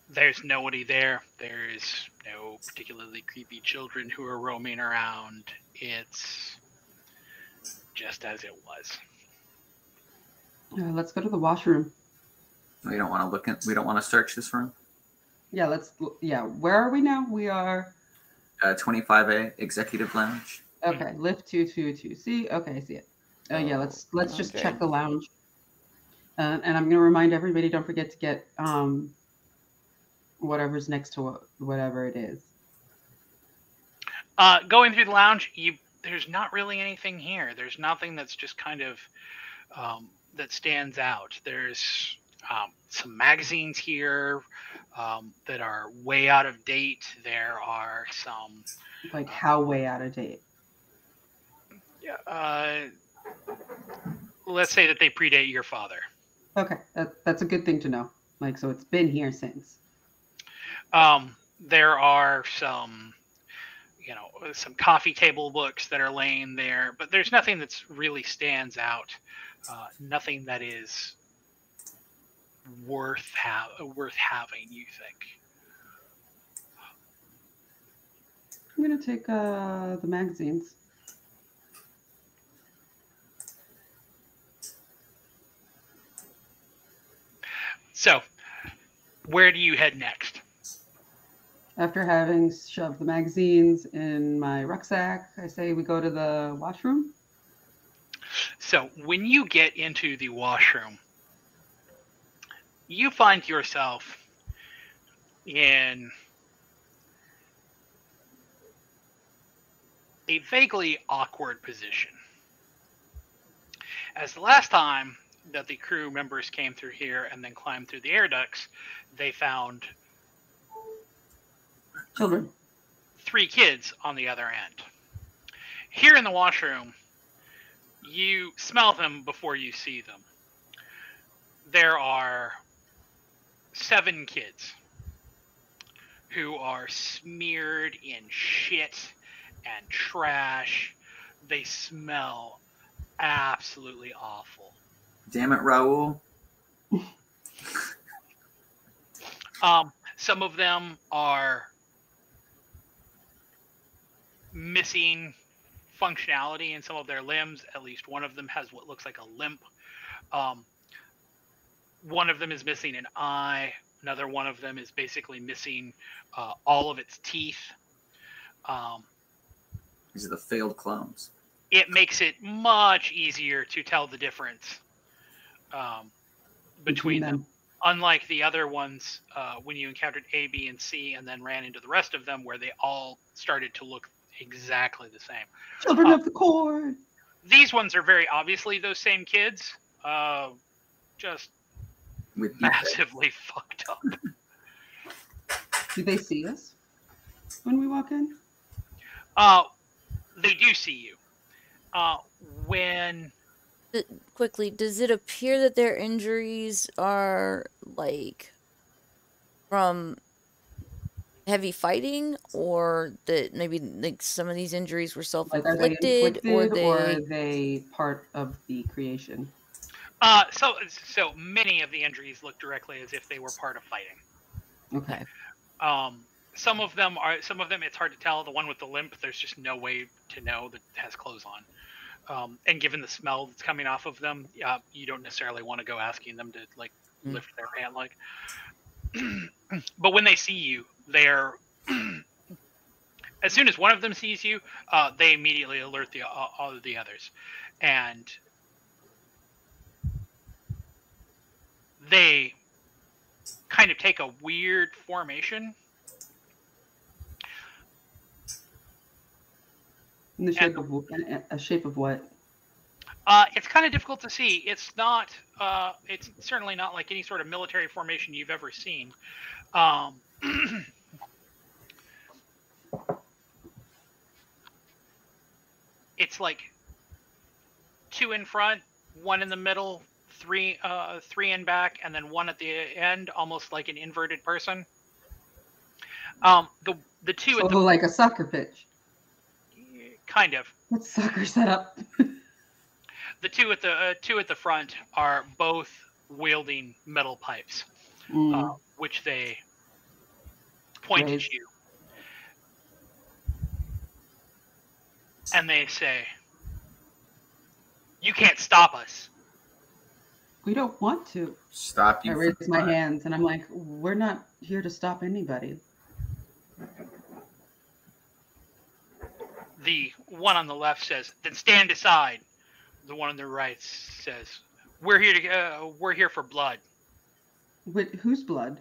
There's nobody there. There's no particularly creepy children who are roaming around. It's just as it was. Uh, let's go to the washroom. We don't want to look at. We don't want to search this room. Yeah, let's. Yeah, where are we now? We are Uh, 25A Executive Lounge. okay. Lift two two two. See, okay, I see it. Oh yeah, let's let's just okay. check the lounge. Uh, and I'm gonna remind everybody: don't forget to get um whatever's next to what, whatever it is. Uh, going through the lounge, you there's not really anything here. There's nothing that's just kind of um, that stands out. There's um, some magazines here um, that are way out of date. There are some, Like how way out of date. uh, let's say that they predate your father. Okay, that, that's a good thing to know. Like, so it's been here since. Um, there are some, you know, some coffee table books that are laying there, but there's nothing that's really stands out. Uh, nothing that is worth ha- worth having. You think? I'm gonna take uh the magazines. So, where do you head next? After having shoved the magazines in my rucksack, I say we go to the washroom. So, when you get into the washroom, you find yourself in a vaguely awkward position. As the last time that the crew members came through here and then climbed through the air ducts, they found Children. three kids on the other end. Here in the washroom, you smell them before you see them. There are seven kids who are smeared in shit and trash. They smell absolutely awful. Damn it, Raul. Um, some of them are missing functionality in some of their limbs. At least one of them has what looks like a limp. Um, one of them is missing an eye. Another one of them is basically missing uh, all of its teeth. Um, These are the failed clones. it makes it much easier to tell the difference um, between them. unlike the other ones uh, when you encountered A, B, and C, and then ran into the rest of them, where they all started to look exactly the same. Children Uh, of the cord. These ones are very obviously those same kids, uh, just With defects. massively fucked up. Do they see us when we walk in? Uh, they do see you. Uh, when quickly, does it appear that their injuries are like from heavy fighting, or that maybe like some of these injuries were Like, are they self-inflicted, or inflicted, they? or are they part of the creation? uh, so so many of the injuries look directly as if they were part of fighting. Okay. Um, some of them are some of them it's hard to tell. The one with the limp, there's just no way to know that it has clothes on. Um, and given the smell that's coming off of them, uh, you don't necessarily want to go asking them to like Mm. lift their pant leg. but when they see you, they're as soon as one of them sees you, uh, they immediately alert the all all of the others, and they kind of take a weird formation. In the shape of a- a shape of what? Uh, it's kind of difficult to see. It's not. Uh, it's certainly not like any sort of military formation you've ever seen. Um, it's like two in front, one in the middle, three, uh, three in back, and then one at the end, almost like an inverted person. Um, the the two So at the like a soccer pitch. kind of What's soccer setup. the two at the uh, two at the front are both wielding metal pipes, Mm, uh, which they point Raise. at you, and they say, "You can't stop us." we don't want to. Stop you. I raise my flying. hands and I'm like, we're not here to stop anybody. The one on the left says, "Then stand aside." The one on the right says, "We're here to uh, we're here for blood." With whose blood?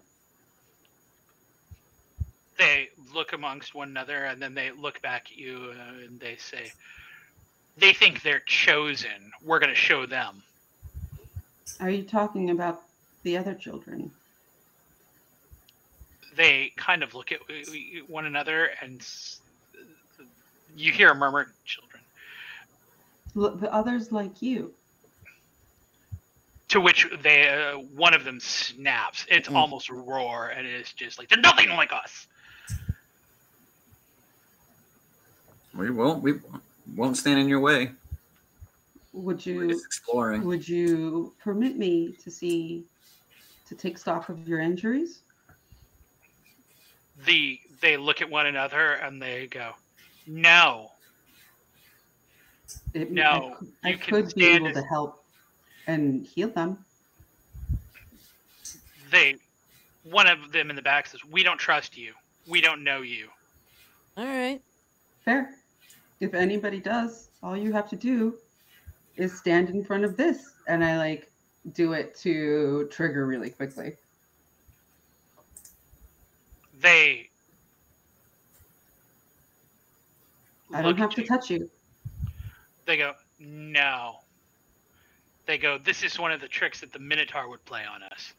They look amongst one another, and then they look back at you, uh, and they say, "They think they're chosen. We're going to show them." Are you talking about the other children? they kind of look at one another and you hear a murmur children L- the others like you. to which they uh, one of them snaps it's Mm. almost a roar and it's just like they're nothing like us We won't. We won't stand in your way. Would We're you just exploring. would you permit me to see to take stock of your injuries? the they look at one another and they go no It, No, I, I could be able as- to help and heal them. they one of them in the back says we don't trust you we don't know you All right. Fair. If anybody does, all you have to do is stand in front of this, and I like do it to trigger really quickly. they I don't have to you. touch you. They go, no. They go, this is one of the tricks that the Minotaur would play on us.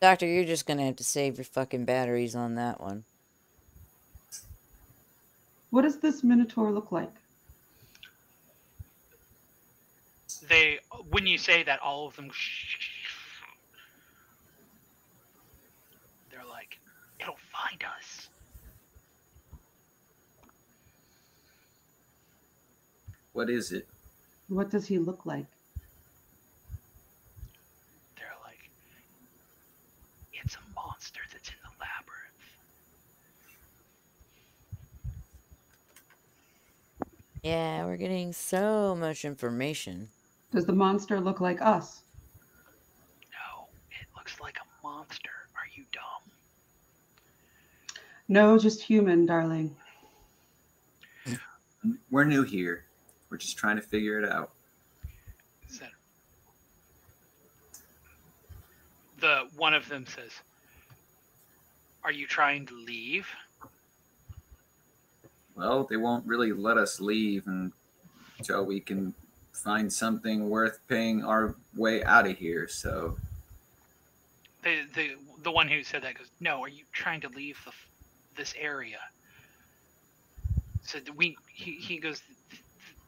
Doctor, you're just gonna have to save your fucking batteries on that one. What does this minotaur look like? They, when you say that, all of them, they're like, it'll find us. What is it? What does he look like? They're like, it's a monster that's in the labyrinth. Yeah, we're getting so much information. Does the monster look like us? No, it looks like a monster. Are you dumb? No, just human, darling. We're new here. We're just trying to figure it out. said the one of them says are you trying to leave Well, they won't really let us leave until we can find something worth paying our way out of here. So the the the one who said that goes no are you trying to leave the, this area so we he, he goes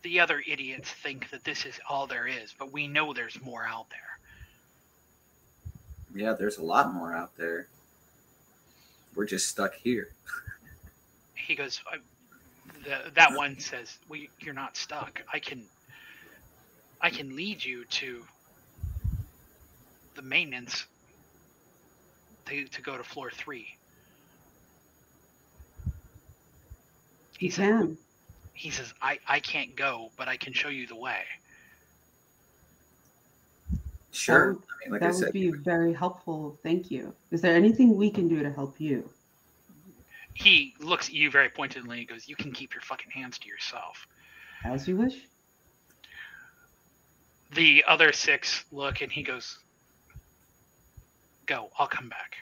the other idiots think that this is all there is but we know there's more out there yeah, there's a lot more out there. We're just stuck here. he goes I, the, that one says well you- you're not stuck i can i can lead you to the maintenance to, to go to floor three He he said can. he says I, I can't go but i can show you the way Sure. would- I mean, like that I would be very helpful. Thank you. Is there anything we can do to help you? He looks at you very pointedly and goes you can keep your fucking hands to yourself As you wish. the other six look and he goes go. I'll come back.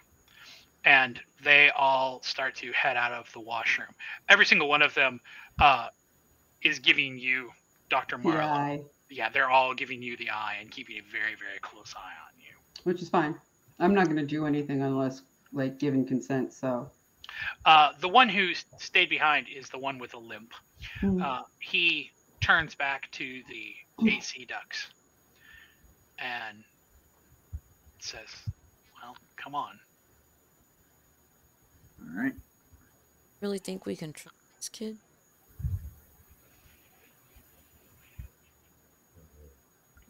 And they all start to head out of the washroom. Every single one of them uh, is giving you, Dr. Marla. Yeah, Yeah, they're all giving you the eye and keeping a very, very close eye on you. which is fine. I'm not gonna do anything unless like given consent. So. Uh, the one who stayed behind is the one with a limp. Mm. Uh, he turns back to the AC ducts and says, Well, come on. All right. Really think we can trust this kid?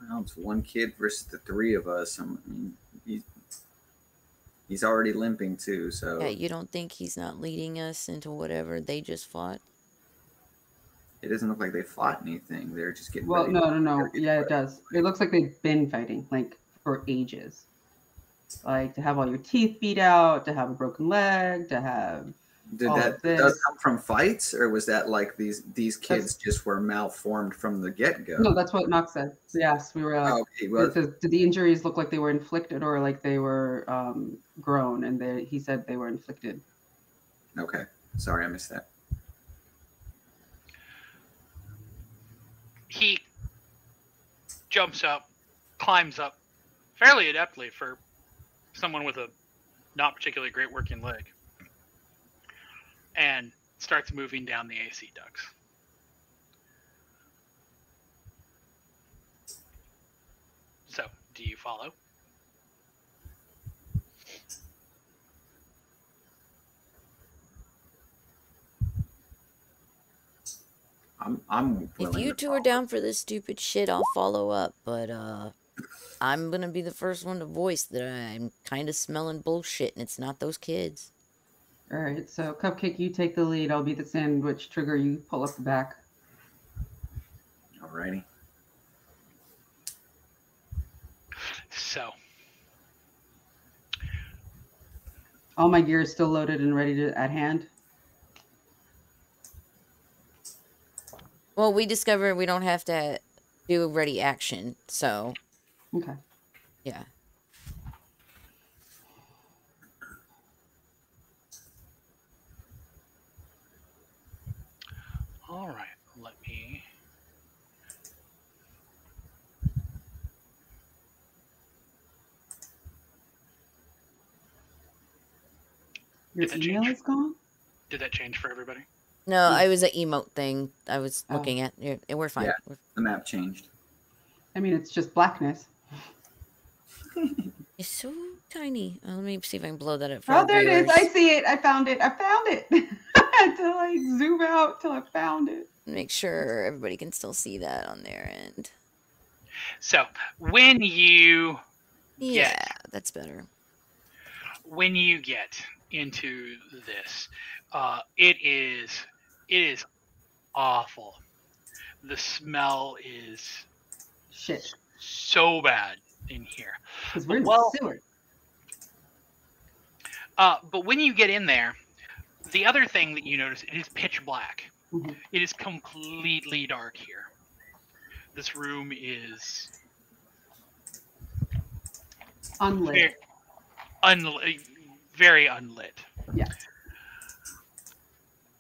Well, it's one kid versus the three of us. I mean, he's, he's already limping too, so Yeah, you don't think he's not leading us into whatever they just fought? it doesn't look like they fought anything. They're just getting Well, ready. no, no, no. Yeah, it does. It looks like they've been fighting like for ages. Like to have all your teeth beat out, to have a broken leg, to have. Did all that of did that this. come from fights, or was that like these these kids just were malformed from the get go? No, that's what Nox said. Yes, we were like, okay, well, it says, did the injuries look like they were inflicted or like they were um, grown? And they, he said they were inflicted. okay. Sorry, I missed that. He jumps up, climbs up fairly adeptly for someone with a not particularly great working leg, and starts moving down the AC ducts. So, do you follow? I'm I'm. If you to two are down for this stupid shit, I'll follow up. But uh, I'm gonna be the first one to voice that I'm kind of smelling bullshit, and it's not those kids. All right, so Cupcake, you take the lead. I'll be the sandwich. Trigger, you pull up the back. All righty. So, All my gear is still loaded and ready to at hand. Well, we discovered we don't have to do ready action, so Okay. yeah. all right, let me. Your Did email change? is gone. Did that change for everybody? No. I was an emote thing. I was Oh. looking at. Yeah, we're fine. Yeah. We're- The map changed. I mean, it's just blackness. It's so tiny. Uh, let me see if I can blow that up for Oh, our there it is. I see it. I found it. I found it. I had to like zoom out till I found it. Make sure everybody can still see that on their end. So, when you Yeah, Yeah. that's better. when you get into this, uh, it is it is awful. The smell is Shit. so bad in here. Because we're in Well- sewer. Uh, but when you get in there, the other thing that you notice it is pitch black. Mhm. It is completely dark here. This room is Unlit. very, unlit, very unlit. Yes.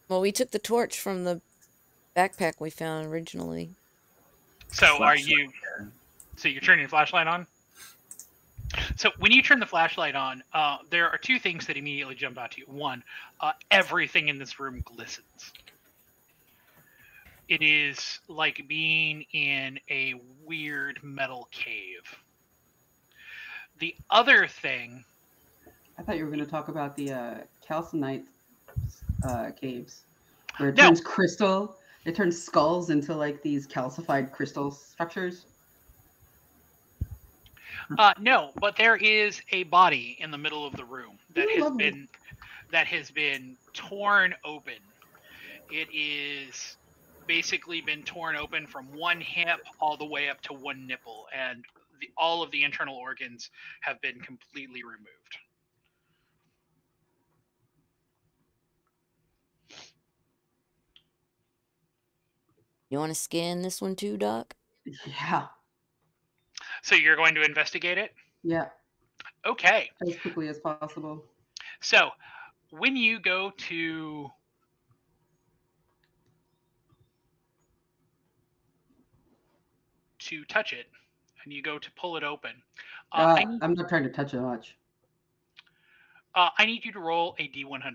Well, we took the torch from the backpack we found originally. So are you? So you're turning your flashlight on. So when you turn the flashlight on, uh, there are two things that immediately jump out to you. One, uh, everything in this room glistens. It is like being in a weird metal cave. The other thing, I thought you were going to talk about the uh, calcinite uh, caves, where it No. turns crystal. It turns skulls into like these calcified crystal structures. uh, no, but there is a body in the middle of the room that Ooh, has lovely. been that has been torn open. It is basically been torn open from one hip all the way up to one nipple, and the, all of the internal organs have been completely removed. You want to scan this one too, Doc? Yeah. So you're going to investigate it. Yeah. Okay. as quickly as possible. So when you go to to touch it and you go to pull it open, uh, Uh, I, need, I'm not trying to touch it much. uh, I need you to roll a d100.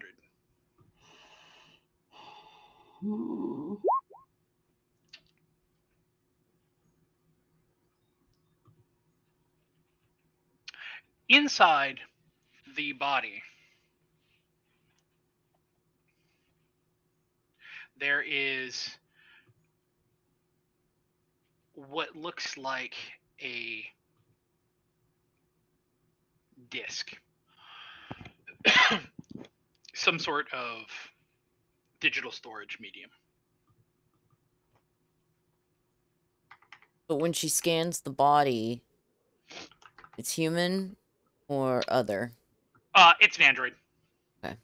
Hmm. Inside the body, there is what looks like a disc. Some sort of digital storage medium. But when she scans the body, it's human or other. Uh, it's an android. Okay.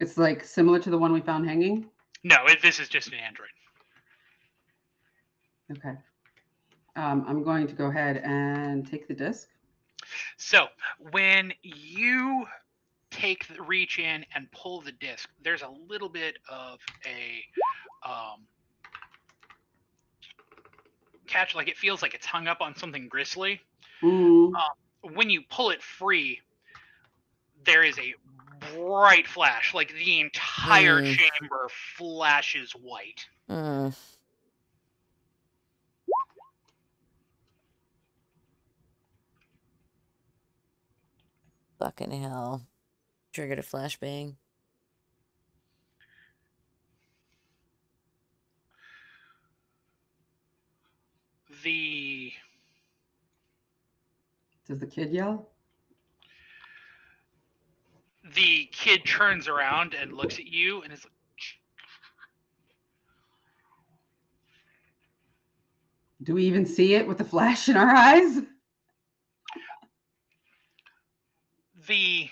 It's like similar to the one we found hanging. No, it, this is just an android. Okay. Um, I'm going to go ahead and take the disc. So when you take the reach in and pull the disc, there's a little bit of a um, catch. Like it feels like it's hung up on something gristly. Mm. When you pull it free, there is a bright flash. Like the entire Mm. chamber flashes white. Mm. Fucking hell. Triggered a flashbang. The Does the kid yell? the kid turns around and looks at you and is like, Do we even see it with the flash in our eyes? the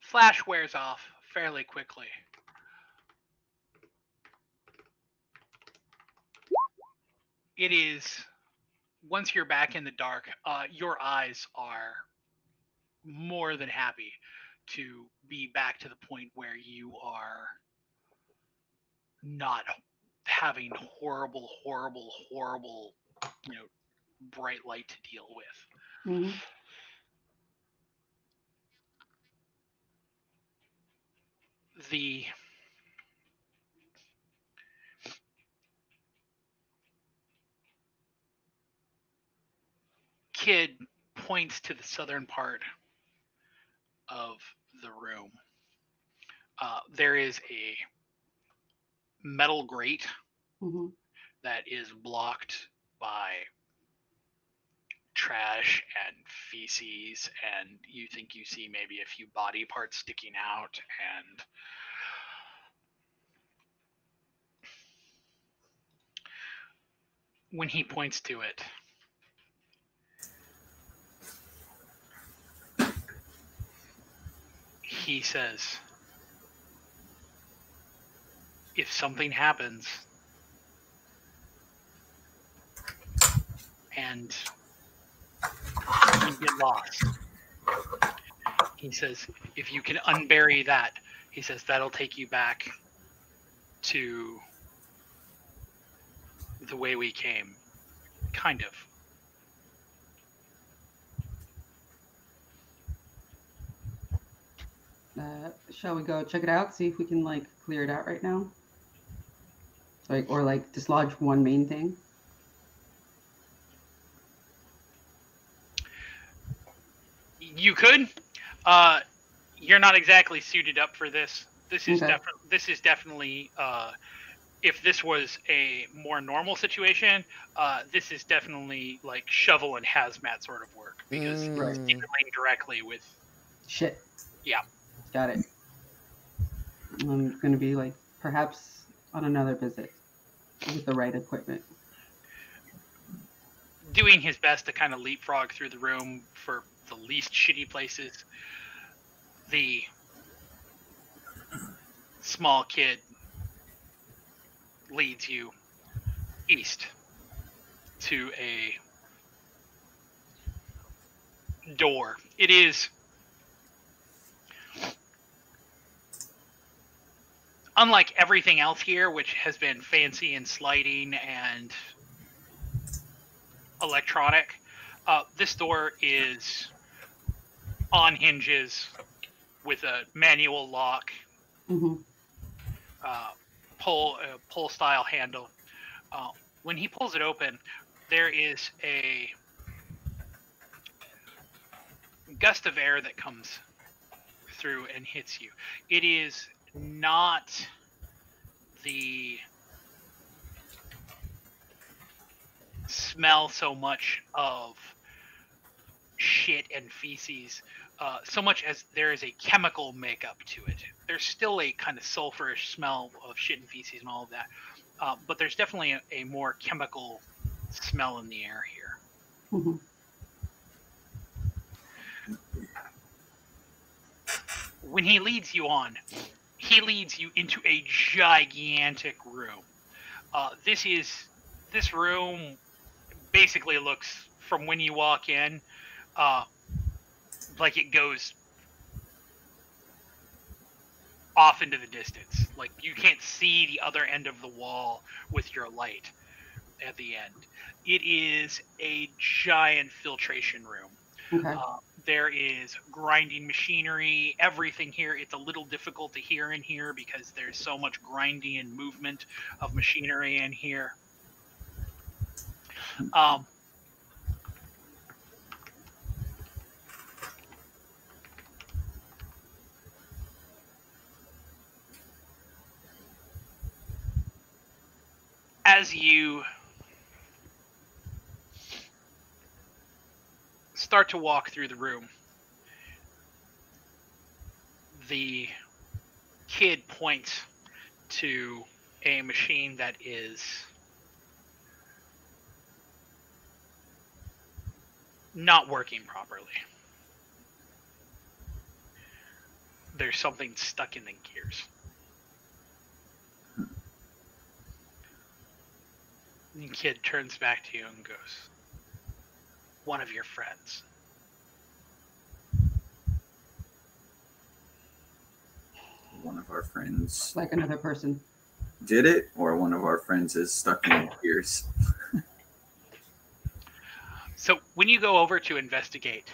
flash wears off fairly quickly. It is once you're back in the dark, uh, your eyes are more than happy to be back to the point where you are not having horrible, horrible, horrible, you know, bright light to deal with. Mhm. the kid points to the southern part of the room. Uh, there is a metal grate Mhm. that is blocked by trash and feces and you think you see maybe a few body parts sticking out and when he points to it he says if something happens and you get lost. He says, if you can unbury that, he says that'll take you back to the way we came. Kind of. Uh, shall we go check it out? See if we can like clear it out right now. Like or like dislodge one main thing. You could. Uh, you're not exactly suited up for this. This is Okay. definitely. This is definitely. Uh, if this was a more normal situation, uh, this is definitely like shovel and hazmat sort of work because Right. Mm. dealing directly with Shit. Yeah. Got it. I'm gonna be like perhaps on another visit with the right equipment. doing his best to kind of leapfrog through the room for the least shitty places. The small kid leads you east, to a door. It is unlike everything else here, which has been fancy and sliding and electronic. Uh, this door is on hinges with a manual lock, hmm uh, pull uh, pull style handle. Uh, when he pulls it open, there is a gust of air that comes through and hits you. It is not the smell so much of shit and feces uh, so much as there is a chemical makeup to it. There's still a kind of sulfurish smell of shit and feces and all of that, uh, but there's definitely a, a more chemical smell in the air here. hmm when he leads you on, he leads you into a gigantic room. Uh, this is this room basically looks from when you walk in, uh, like it goes off into the distance. Like you can't see the other end of the wall with your light at the end. It is a giant filtration room. Okay. Uh, there is grinding machinery, everything here. It's a little difficult to hear in here because there's so much grinding and movement of machinery in here. Um, as you start to walk through the room, the kid points to a machine that is not working properly. There's something stuck in the gears. The kid turns back to you and goes, One of your friends. One of our friends Like another person. did it, or one of our friends is stuck in the gears. So when you go over to investigate,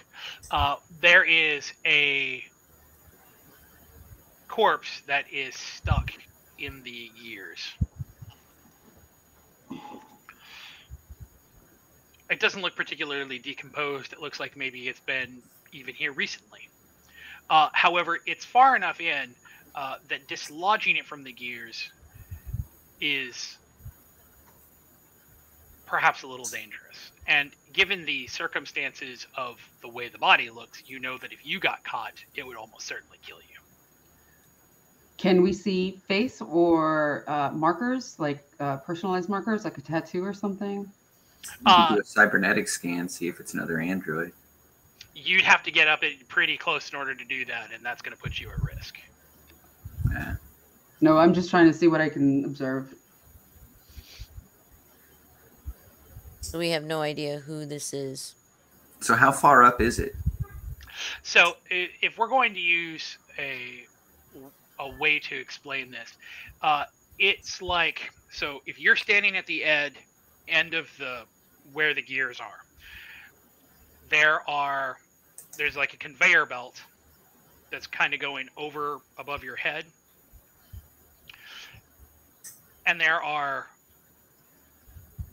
uh, there is a corpse that is stuck in the gears. It doesn't look particularly decomposed. It looks like maybe it's been even here recently. Uh, however, it's far enough in uh, that dislodging it from the gears is perhaps a little dangerous. And given the circumstances of the way the body looks, you know that if you got caught, it would almost certainly kill you. Can we see face or uh, markers, like uh, personalized markers, like a tattoo or something? You Uh, do a cybernetic scan, see if it's another android. You'd have to get up it pretty close in order to do that, and that's going to put you at risk. Yeah. No, I'm just trying to see what I can observe. So we have no idea who this is. So how far up is it? So if we're going to use a a way to explain this, uh, it's like so if you're standing at the ed end of the where the gears are, there are there's like a conveyor belt that's kind of going over above your head, and there are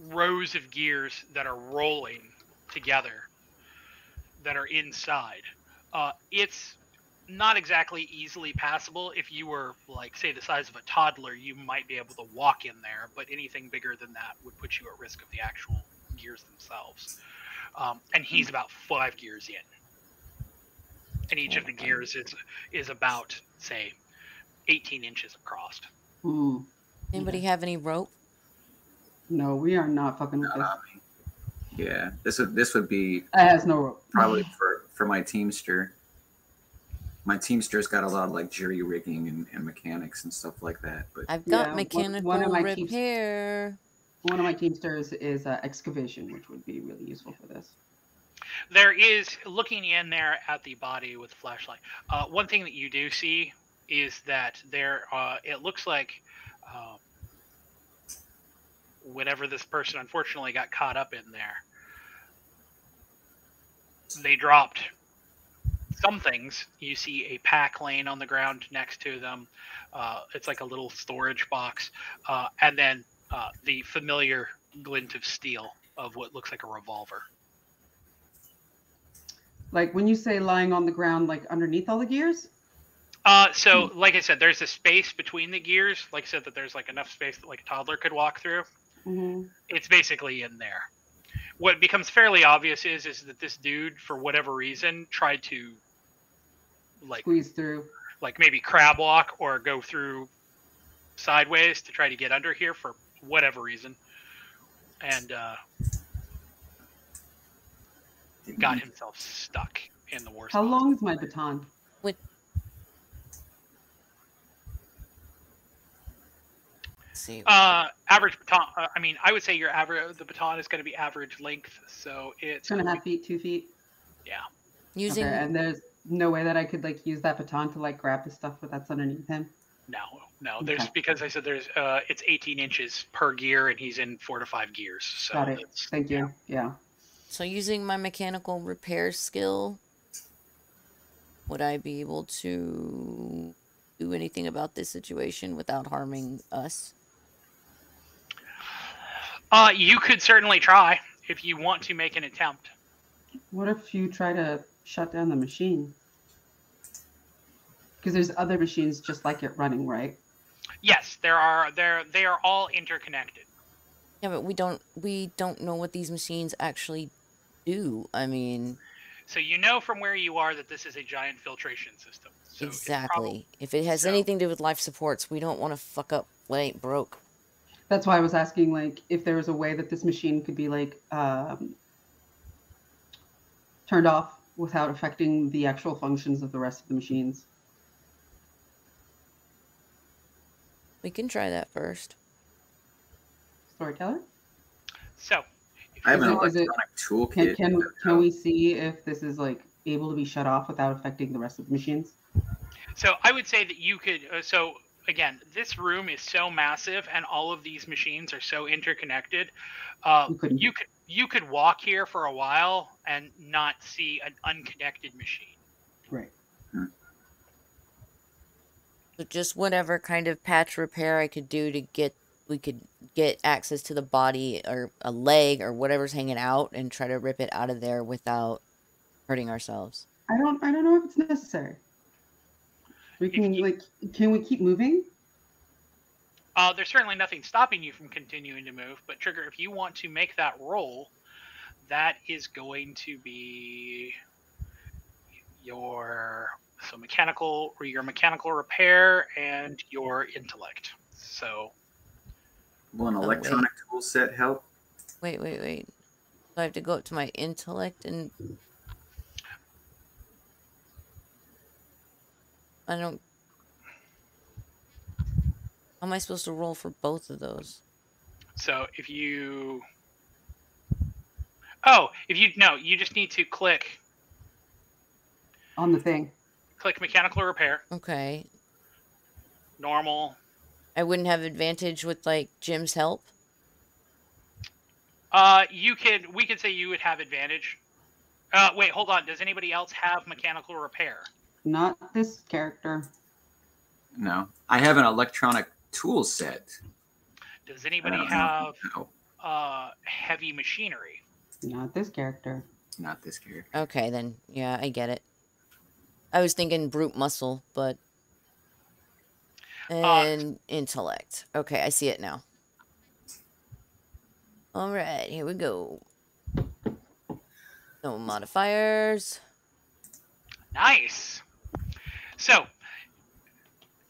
rows of gears that are rolling together that are inside. Uh, it's not exactly easily passable. If you were like, say, the size of a toddler, you might be able to walk in there, but anything bigger than that would put you at risk of the actual gears themselves. Um, and he's about five gears in, and each of the gears is is about say 18 inches across. Hmm. Anybody have any rope? No, we are not fucking with this. Yeah, this would this would be It has no rope. probably for for my teamster. My teamsters has got a lot of like jury rigging and, and mechanics and stuff like that. But I've got one- mechanical one of my keeps- repair. One of my teamsters is uh, excavation, which would be really useful for this. There is looking in there at the body with flashlight. Uh, one thing that you do see is that there. Uh, it looks like. Um, whenever this person unfortunately got caught up in there, they dropped some things. You see a pack laying on the ground next to them. Uh, it's like a little storage box, uh, and then uh, the familiar glint of steel of what looks like a revolver. Like when you say lying on the ground, like underneath all the gears. Uh, so, like I said, there's a space between the gears. Like I said, that there's like enough space that like a toddler could walk through. Mm-hmm. It's basically in there. What becomes fairly obvious is is that this dude, for whatever reason, tried to like Squeeze through. like maybe crab walk or go through sideways to try to get under here for whatever reason, and uh, got himself stuck in the worst. How spot. long is my baton? Let's see. Uh, average baton. Uh, I mean, I would say your average. The baton is going to be average length, so it's Two and a half feet, two feet. Yeah. Using Okay, and there's no way that I could like use that baton to like grab the stuff that's underneath him. No, no. There's Okay. because I said there's. Uh, it's 18 inches per gear, and he's in four to five gears. So Got it. that's- Thank you. Yeah. so using my mechanical repair skill, would I be able to do anything about this situation without harming us? Uh, you could certainly try if you want to make an attempt. What if you try to shut down the machine? Because there's other machines just like it running, right? Yes, there are. There they are all interconnected. Yeah, but we don't we don't know what these machines actually do. I mean, So you know from where you are that this is a giant filtration system. So it's prob- exactly. if it has so- anything to do with life supports, we don't want to fuck up what ain't broke. That's why I was asking, like, if there was a way that this machine could be like um, turned off without affecting the actual functions of the rest of the machines. We can try that first. Storyteller, so I have an Is it- electronic toolkit. can can can we see if this is like able to be shut off without affecting the rest of the machines? So I would say that you could. Uh, so again, this room is so massive, and all of these machines are so interconnected. Uh, You couldn't- you could you could walk here for a while and not see an unconnected machine. Right. So just whatever kind of patch repair I could do to get we could get access to the body or a leg or whatever's hanging out and try to rip it out of there without hurting ourselves. I don't I don't know if it's necessary. We can you- like can we keep moving? Uh, there's certainly nothing stopping you from continuing to move, but Trigger, if you want to make that roll, that is going to be your so mechanical or your mechanical repair and your intellect. So Will an oh, wait. electronic tool set help? Wait, wait, wait. So I have to go up to my intellect and I don't How am I supposed to roll for both of those? so if you Oh, if you no, you just need to click On the thing. Click mechanical repair, Okay. normal. I wouldn't have advantage with like Jim's help. Uh you could we could say you would have advantage. Uh wait, hold on. Does anybody else have mechanical repair? Not this character. No. I have an electronic tool set. Does anybody I know. have No, uh heavy machinery? Not this character. not this character. Okay, then yeah, I get it. I was thinking brute muscle, but uh, and intellect. Okay, I see it now. All right, here we go. No modifiers. Nice. So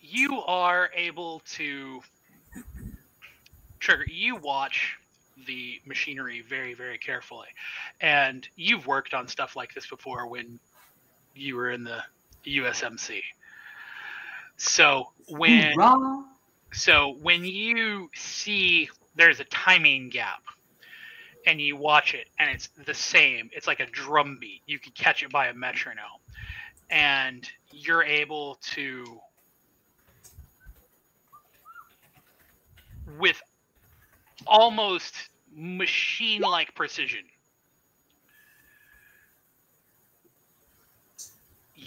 you are able to trigger. You watch the machinery very, very carefully, and you've worked on stuff like this before when you were in the USMC. So when Hoorah! so when you see there's a timing gap and you watch it and it's the same it's like a drum beat you could catch it by a metronome and you're able to with almost machine like precision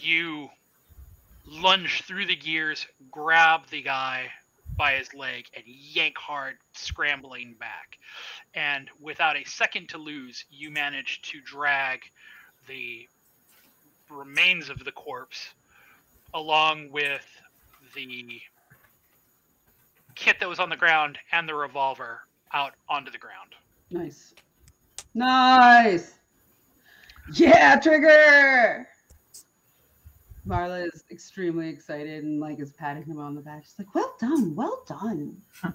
you lunge through the gears grab the guy by his leg and yank hard, scrambling back. And without a second to lose, you manage to drag the remains of the corpse along with the kit that was on the ground and the revolver out onto the ground. Nice. Nice. Yeah, trigger. Marla is extremely excited and like is patting him on the back. She's like, "Well done, well done.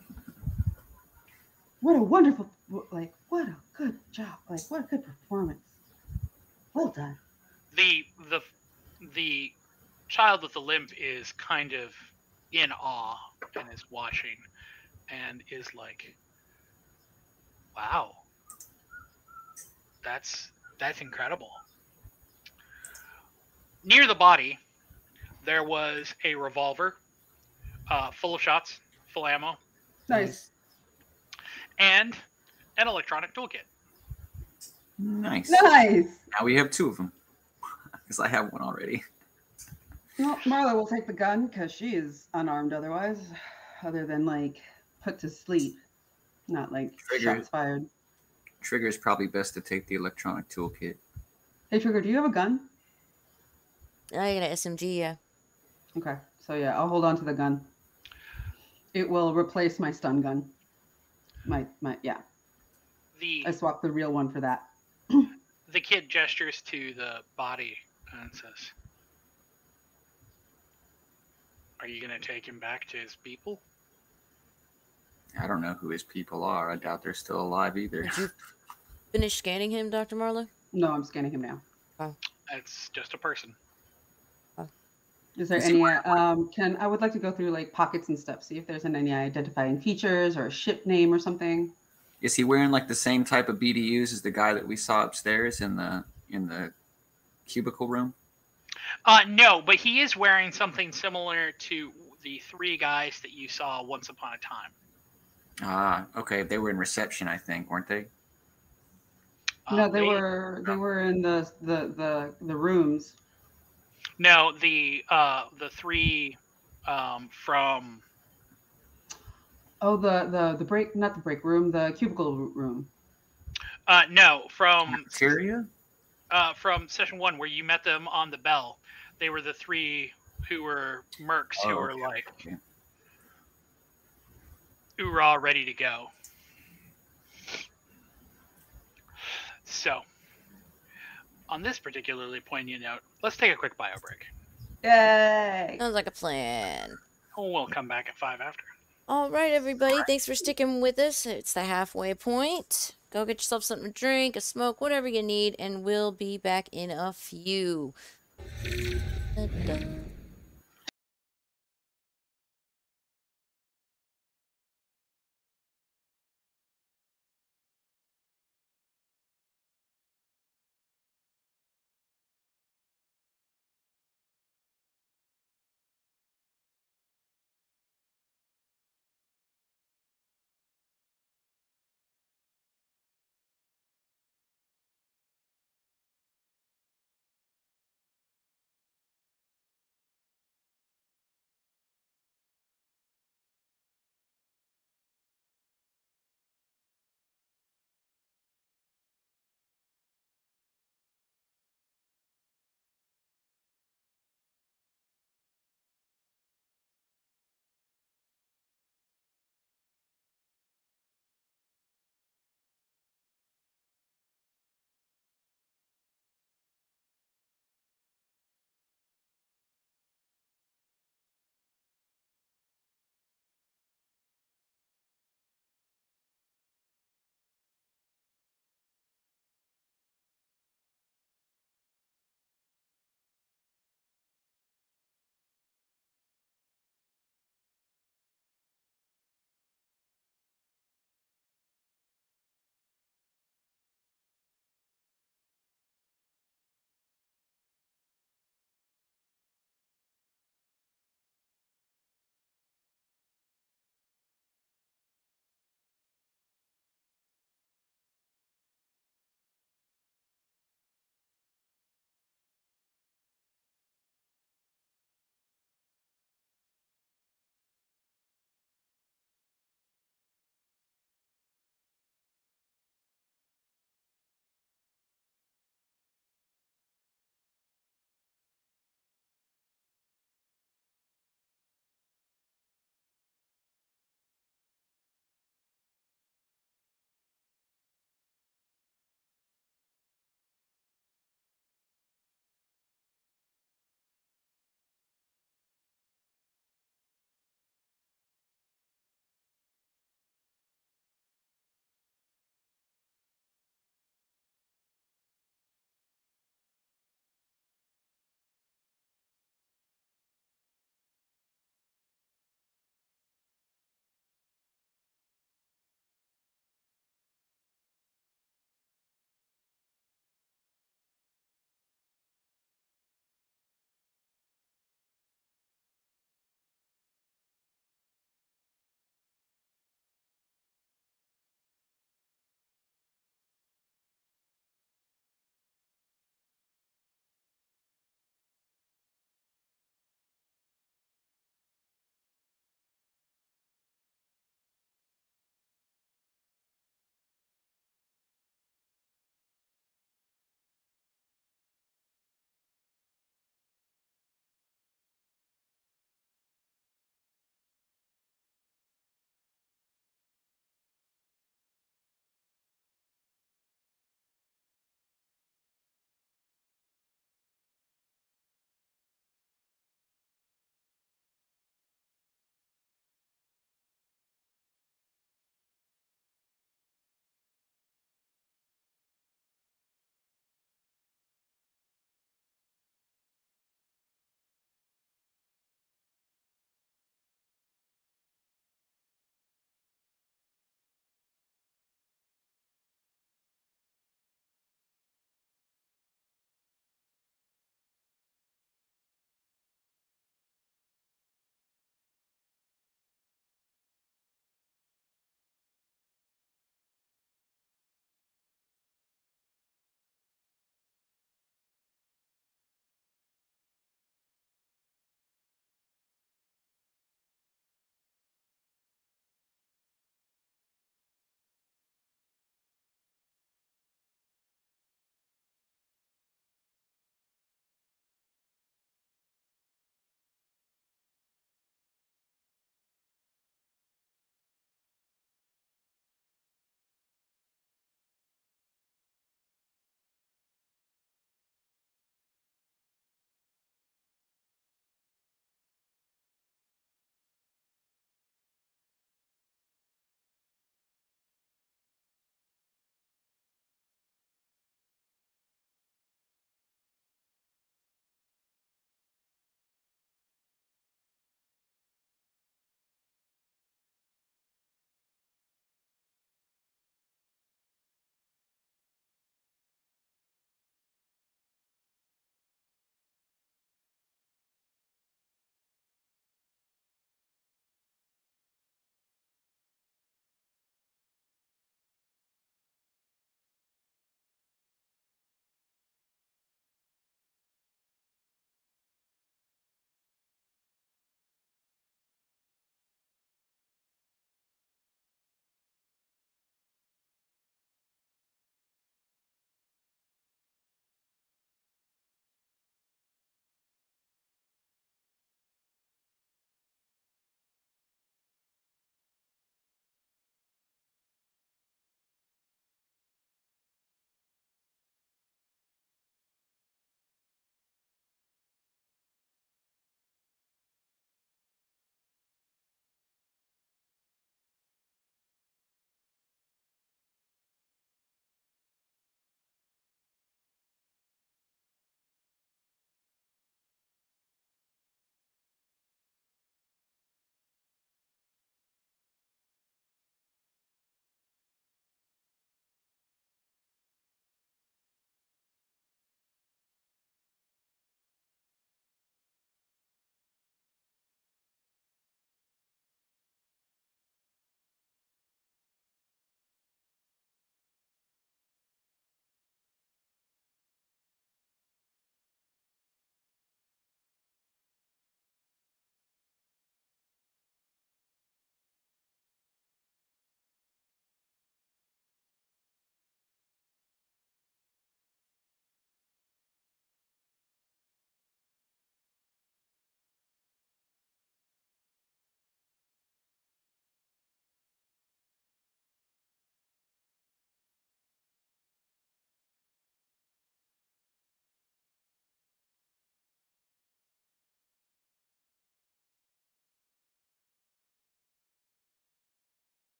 what a wonderful, like, what a good job. Like, what a good performance. Well done." The the the child with the limp is kind of in awe and is watching and is like, "Wow, that's that's incredible." Near the body, there was a revolver, uh, full of shots, full ammo, Nice. and an electronic toolkit. Nice. Nice. Now we have two of them because I have one already. Well, Marla will take the gun because she is unarmed otherwise, other than like put to sleep, not like Trigger. shots fired. Trigger is probably best to take the electronic toolkit. Hey, Trigger, do you have a gun? I got an SMG, yeah. Okay, so yeah, I'll hold on to the gun. It will replace my stun gun. My my yeah, The I swapped the real one for that. the kid gestures to the body and says, "Are you gonna take him back to his people?" I don't know who his people are. I doubt they're still alive either. Did you finish scanning him, Dr. Marla? No, I'm scanning him now. Oh. It's just a person. Is there he any? Um, can I would like to go through like pockets and stuff, see if there's any identifying features or a ship name or something. Is he wearing like the same type of BDUs as the guy that we saw upstairs in the in the cubicle room? Uh, no, but he is wearing something similar to the three guys that you saw once upon a time. Ah, okay. They were in reception, I think, weren't they? Uh, no, they were they were in the the the the rooms. No, the uh, the three um, from Oh, the the the break, not the break room, the cubicle room. uh, no from Syria. uh, from session one where you met them on the bell. They were the three who were mercs who Oh, were okay, like okay. hoorah, ready to go. So, on this particularly poignant note, let's take a quick bio break. Yay! Sounds like a plan. We'll come back at five after. All right, everybody. Thanks for sticking with us. It's the halfway point. Go get yourself something to drink, a smoke, whatever you need, and we'll be back in a few. Dun-dun.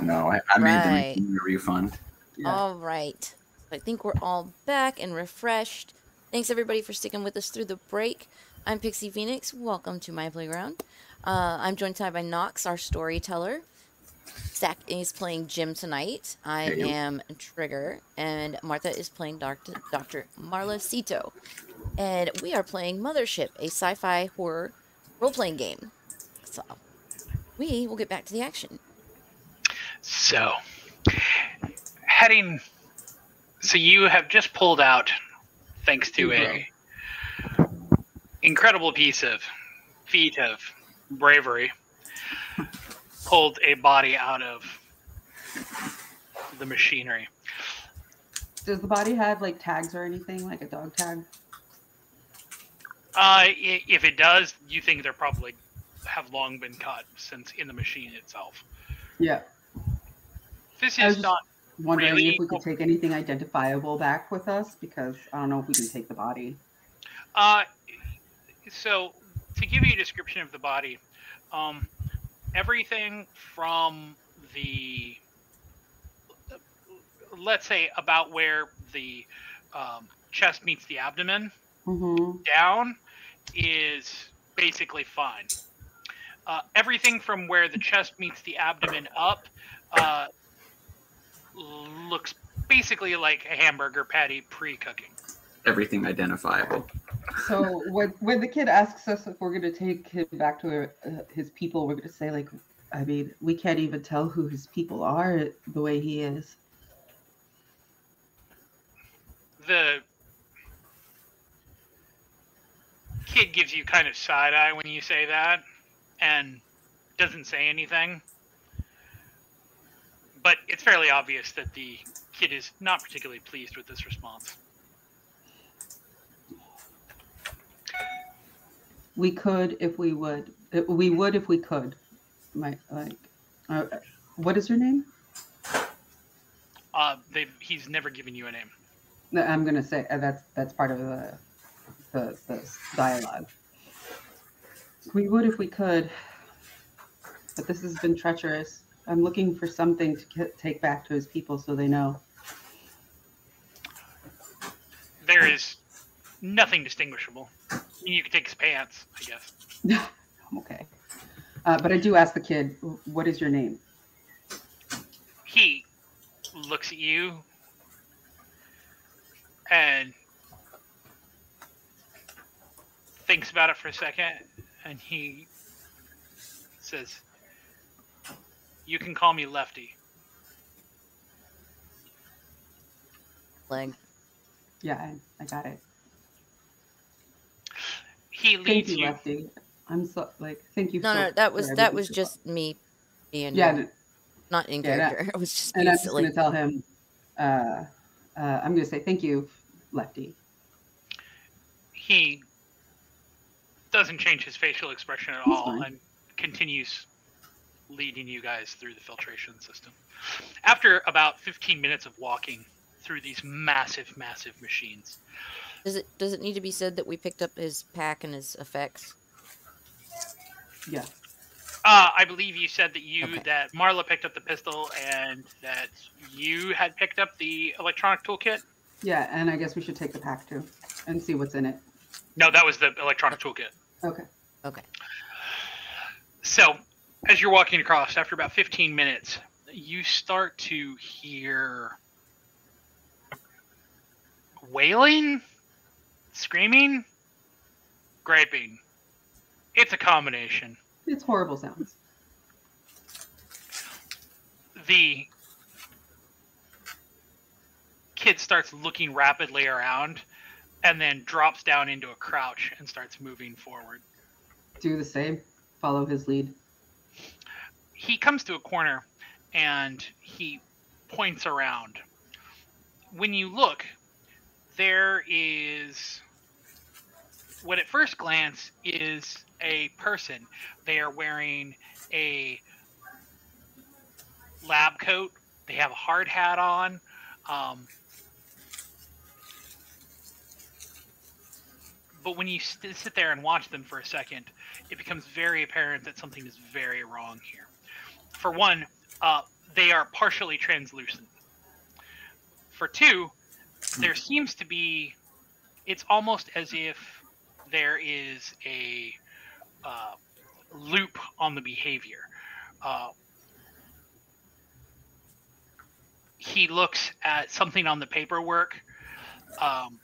No, I, I made Right. the the refund. Yeah. All right. I think we're all back and refreshed. Thanks everybody for sticking with us through the break. I'm Pixie Phoenix. Welcome to my playground. Uh, I'm joined tonight by Nox, our storyteller. Zack is playing Jim tonight. I Hey, am Trigger, and Martha is playing Dr. Dr. Marla Cito. And we are playing Mothership, a sci-fi horror role-playing game. So we will get back to the action. So, heading. So you have just pulled out, thanks to a incredible piece of feat of bravery, pulled a body out of the machinery. Does the body have like tags or anything, like a dog tag? Uh, i- if it does, you think they're probably have long been cut since in the machine itself. Yeah. This I was is not Wondering Really? if we could take anything identifiable back with us because I don't know if we can take the body. Uh, so to give you a description of the body, um, everything from the let's say about where the um, chest meets the abdomen Mm-hmm. down is basically fine. Uh, everything from where the chest meets the abdomen up uh, looks basically like a hamburger patty pre-cooking. Everything identifiable. So when when the kid asks us if we're gonna take him back to uh, his people, we're gonna say like, I mean, we can't even tell who his people are the way he is. the kid gives you kind of side eye when you say that and doesn't say anything. But it's fairly obvious that the kid is not particularly pleased with this response. We could if we would. We would if we could. My like, uh, what is your name? Uh, they he's never given you a name. I'm gonna say uh, that's that's part of the the, the dialogue. We would if we could, but this has been treacherous. I'm looking for something to take back to his people so they know. There is nothing distinguishable. You can take his pants, I guess. I'm okay. Uh, but I do ask the kid, "What is your name?" he looks at you and thinks about it for a second and he says you can call me lefty Leg. Yeah, I, I got it. he Thank you, you Lefty. I'm so like, thank you. No, so, no, that was that was so just me being yeah. rude. and- not in Yeah, that- character. It was just And I'm just gonna tell him. Uh, uh, I'm gonna say thank you, Lefty. he doesn't change his facial expression at That's all fine. and continues leading you guys through the filtration system. After about 15 minutes of walking through these massive, massive machines, Does it does it need to be said that we picked up his pack and his effects? Yeah. uh, I believe you said that you Okay. that Marla picked up the pistol and that you had picked up the electronic toolkit. Yeah, and I guess we should take the pack too and see what's in it. No, that was the electronic toolkit. Okay. Okay. So, as you're walking across, after about 15 minutes, you start to hear wailing, screaming, griping. It's a combination. It's horrible sounds. The kid starts looking rapidly around and then drops down into a crouch and starts moving forward. Do the same. Follow his lead. He comes to a corner and he points around. When you look, there is what at first glance is a person. They are wearing a lab coat. They have a hard hat on. Um, but when you sit there and watch them for a second, it becomes very apparent that something is very wrong here. For one, uh, they are partially translucent. For two, there seems to be. It's almost as if there is a uh, loop on the behavior. Uh, he looks at something on the paperwork, um,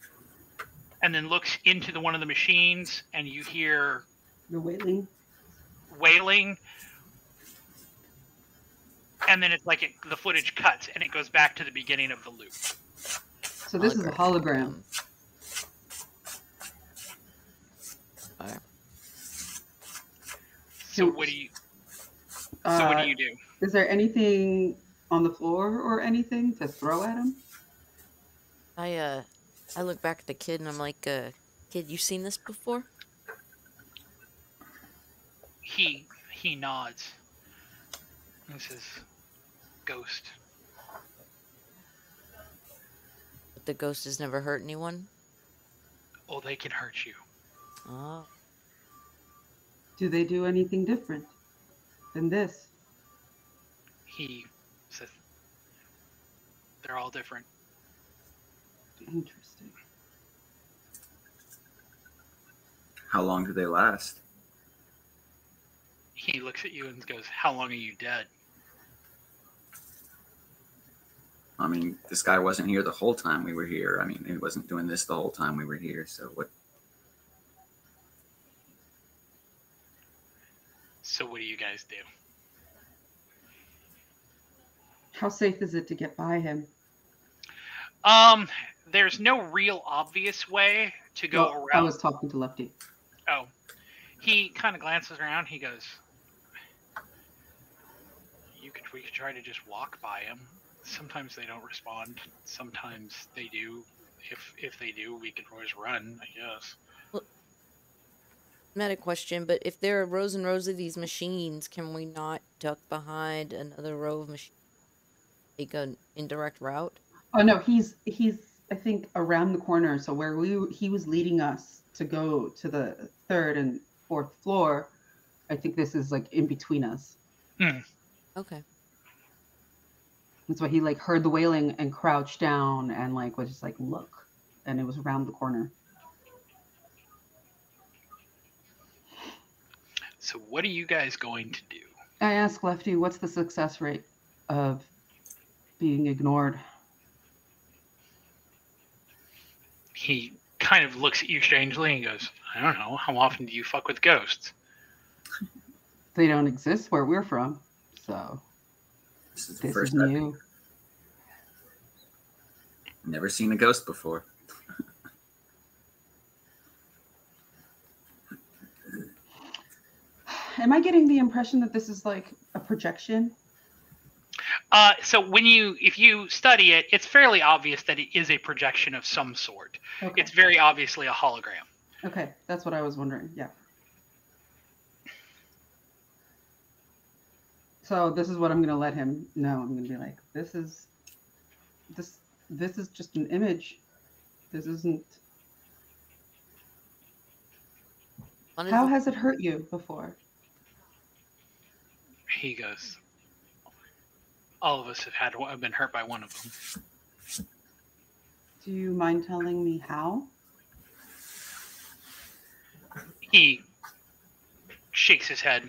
and then looks into the one of the machines, and you hear The wailing. wailing and then it's like it, the footage cuts and it goes back to the beginning of the loop So this is a hologram. Alright. so So- what do you so Uh, what do you do Is there anything on the floor or anything to throw at him? I uh, I look back at the kid and I'm like, uh, kid, you seen this before? he he nods and says ghost But the ghost has never hurt anyone. oh they can hurt you Oh, Do they do anything different than this? he says they're all different Interesting. How long do they last? he looks at you and goes how long are you dead I mean, this guy wasn't here the whole time we were here. I mean, he wasn't doing this the whole time we were here. So what? so what do you guys do How safe is it to get by him? um there's no real obvious way to go Well, around I was talking to Lefty. Oh, he kind of glances around. He goes, "You could we could try to just walk by him. Sometimes they don't respond. Sometimes they do. If if they do, we can always run. I guess." not a question, but if there are rows and rows of these machines, can we not duck behind another row of machines? Take an indirect route. Oh no, he's he's I think around the corner. So where we he was leading us to go to the third and fourth floor, I think this is like in between us. Hmm. Okay. That's why he like heard the wailing and crouched down and like was just like look, and it was around the corner. So what are you guys going to do? I asked Lefty, what's the success rate of being ignored? He kind of looks at you strangely and goes, "I don't know. How often do you fuck with ghosts?" They don't exist where we're from, so This is the this first is I've new. never seen a ghost before. Am I getting the impression that this is like a projection? Uh, so when you if you study it, it's fairly obvious that it is a projection of some sort. Okay. It's very obviously a hologram. Okay, that's what I was wondering. Yeah. So this is what I'm gonna let him know. I'm gonna be like, this is this this is just an image. This isn't One how the- has it hurt you before? He goes, all of us have had have been hurt by one of them. Do you mind telling me how? He shakes his head.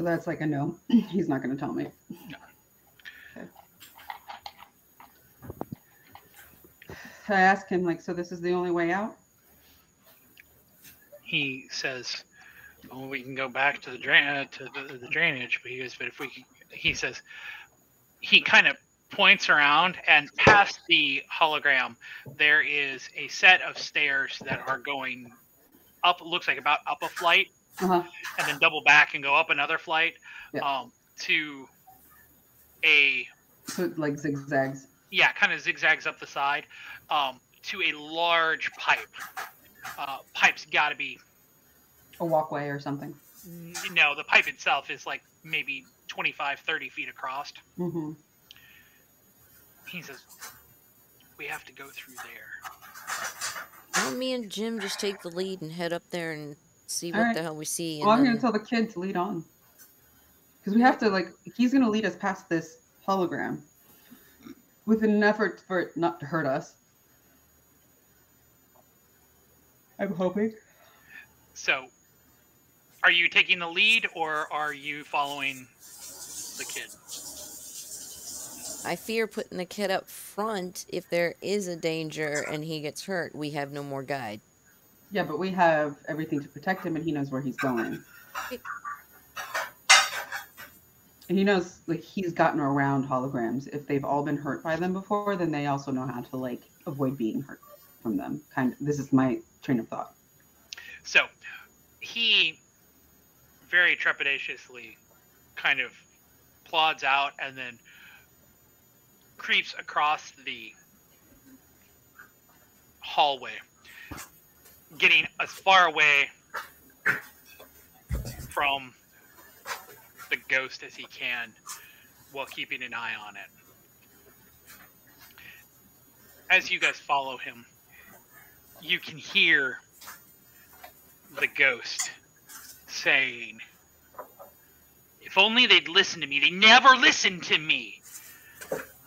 So that's like a no. He's not gonna tell me. Okay. I ask him like, so this is the only way out? He says, "Well, we can go back to the drain uh, to the, the drainage." But he goes, "But if we," he says, he kind of points around and past the hologram, there is a set of stairs that are going up. Looks like about up a flight, Uh-huh. and then double back and go up another flight Yeah. um, to a So like zigzags. yeah, kind of zigzags up the side um, to a large pipe. Uh, pipe's got to be A walkway or something. no, the pipe itself is like maybe 25, 30 feet across. Mm-hmm. He says, "We have to go through there." Why don't me and Jim just take the lead and head up there and see what Alright. the hell we see? Well, I'm then- gonna tell the kid to lead on. Because we have to like he's gonna lead us past this hologram with an effort for it not to hurt us. I'm hoping. So, are you taking the lead or are you following the kid? I fear putting the kid up front. If there is a danger and he gets hurt, we have no more guide. Yeah, but we have everything to protect him and he knows where he's going. And he knows like he's gotten around holograms. If they've all been hurt by them before, then they also know how to like avoid being hurt from them. Kind of this is my train of thought. So, he very trepidatiously kind of plods out and then creeps across the hallway, getting as far away from the ghost as he can while keeping an eye on it. As you guys follow him, you can hear the ghost saying, If only they'd listen to me. They never listened to me.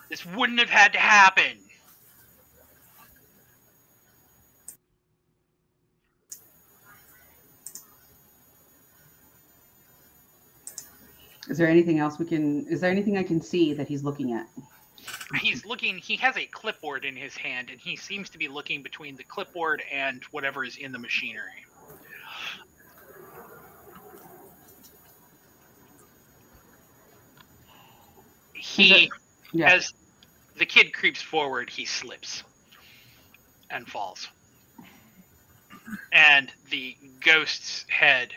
This wouldn't have had to happen. Is there anything else we can? Is there anything I can see that he's looking at? He's looking, he has a clipboard in his hand, and he seems to be looking between the clipboard and whatever is in the machinery. He. Yeah. As the kid creeps forward, he slips and falls. And the ghost's head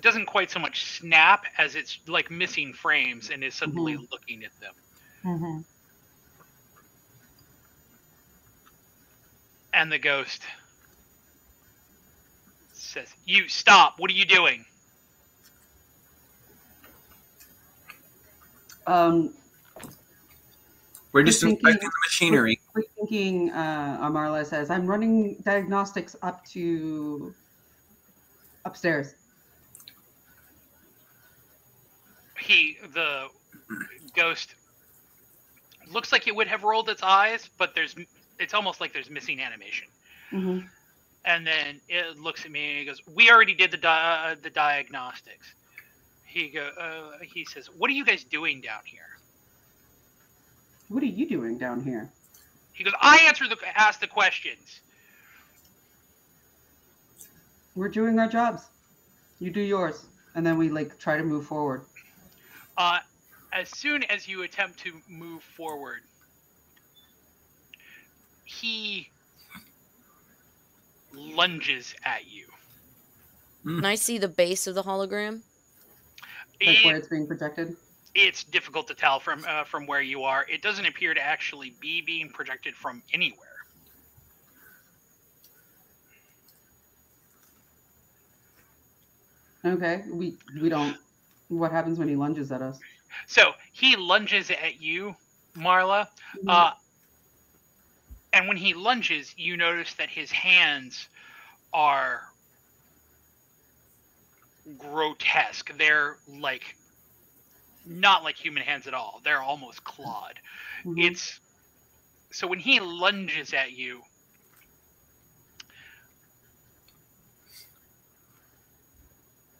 doesn't quite so much snap as it's like missing frames and is suddenly looking at them. Mm-hmm. And the ghost says, You stop. What are you doing? Um, We're just Thinking- inspecting the machinery. we're thinking. Uh, Amarla says, "I'm running diagnostics up to upstairs." He, the ghost, looks like it would have rolled its eyes, but there's, it's almost like there's missing animation. Mm-hmm. And then it looks at me and he goes, "We already did the di- uh, the diagnostics." He go, uh, he says, "What are you guys doing down here?" What are you doing down here? He goes, "I answer the ask the questions." We're doing our jobs. You do yours, and then we like try to move forward. Uh, as soon as you attempt to move forward, he lunges at you. Can I see the base of the hologram? Like It- where it's being projected. it's difficult to tell from uh, from where you are. It doesn't appear to actually be being projected from anywhere. Okay, we we don't. What happens when he lunges at us? So he lunges at you, Marla, uh, and when he lunges, you notice that his hands are grotesque. They're like not like human hands at all. They're almost clawed. Mhm. It's so when he lunges at you,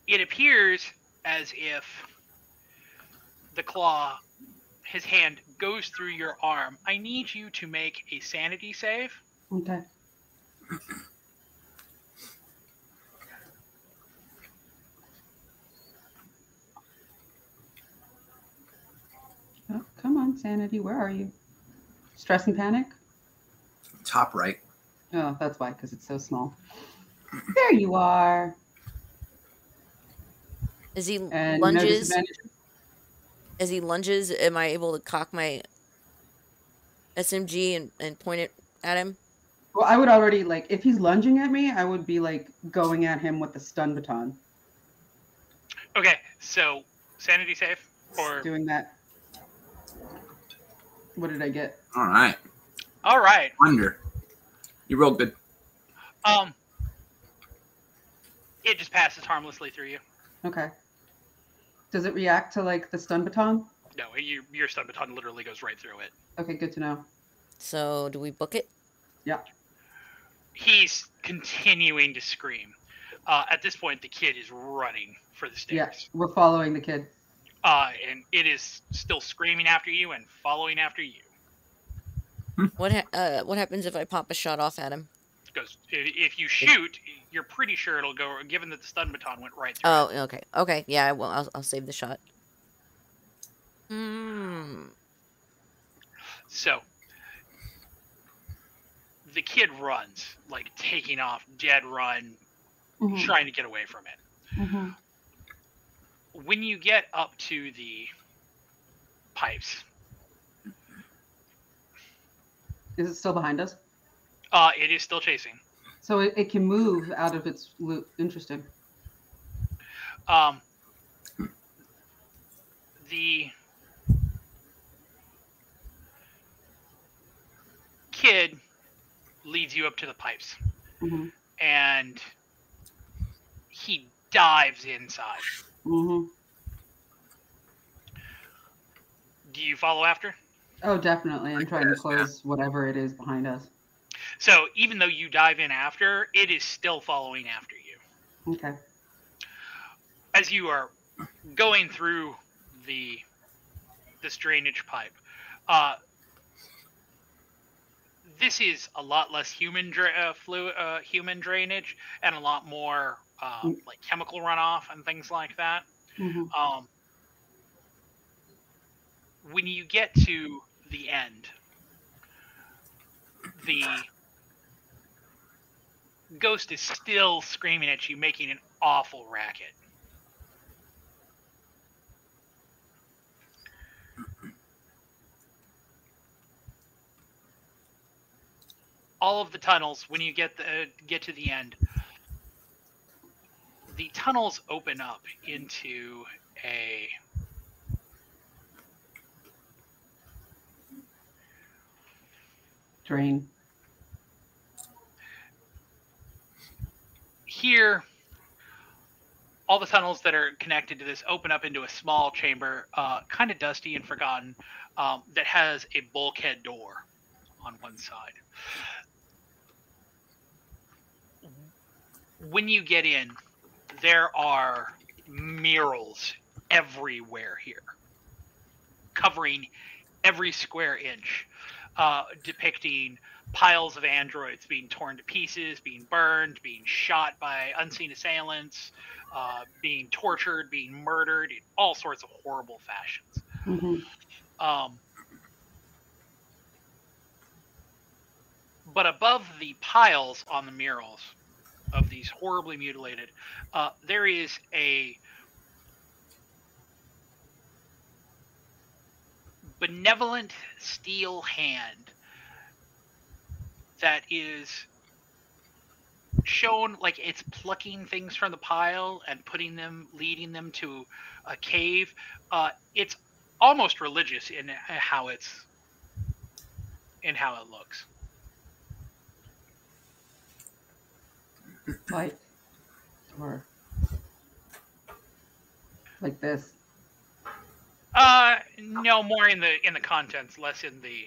it appears as if the claw, his hand goes through your arm. I need you to make a sanity save. okay. Oh, come on, sanity. Where are you? Stress and panic. Top right. Oh, that's why, because it's so small. There you are. As he And lunges, disadvantage. as he lunges, am I able to cock my SMG and, and point it at him? Well, I would already like if he's lunging at me, I would be like going at him with the stun baton, Okay, so sanity save or doing that. What did I get? All right. all right. Under. You rolled good. Um, it just passes harmlessly through you. Okay. Does it react to like the stun baton? No, you, your stun baton literally goes right through it. Okay, good to know. So do we book it? Yeah. He's continuing to scream. Uh, at this point, the kid is running for the Yeah, stairs. we're following the kid. Uh, and it is still screaming after you and following after you. What ha- uh, what happens if I pop a shot off at him? Because if, if you shoot, you're pretty sure it'll go. Given that the stun baton went right through. Oh, okay, okay, yeah, I will. I'll, I'll save the shot. Hmm. So the kid runs, like taking off, dead run, Mhm, trying to get away from it. mhm. When you get up to the pipes, Is it still behind us? Uh, it is still chasing. So it, it can move out of its loop. Interesting. Um, the kid leads you up to the pipes, hmm and he dives inside. hmm Do you follow after? Oh, definitely. I'm trying to close whatever it is behind us. So even though you dive in after, it is still following after you. Okay. As you are going through the this drainage pipe, uh, this is a lot less human dra- uh, flu- uh, human drainage and a lot more uh, Mm. like chemical runoff and things like that. hmm Um, when you get to the end, the ghost is still screaming at you, making an awful racket. All of the tunnels, when you get the get to the end, the tunnels open up into a Drain. Here all the tunnels that are connected to this open up into a small chamber uh, kind of dusty and forgotten um, that has a bulkhead door on one side. When you get in there are murals everywhere here covering every square inch uh, depicting piles of androids being torn to pieces, being burned, being shot by unseen assailants, uh, being tortured, being murdered in all sorts of horrible fashions. hmm Um, but above the piles on the murals of these horribly mutilated, uh, there is a benevolent steel hand that is shown like it's plucking things from the pile and putting them leading them to a cave. Uh, it's almost religious in how it's in how it looks. Like, or like this. Uh no more in the in the contents less in the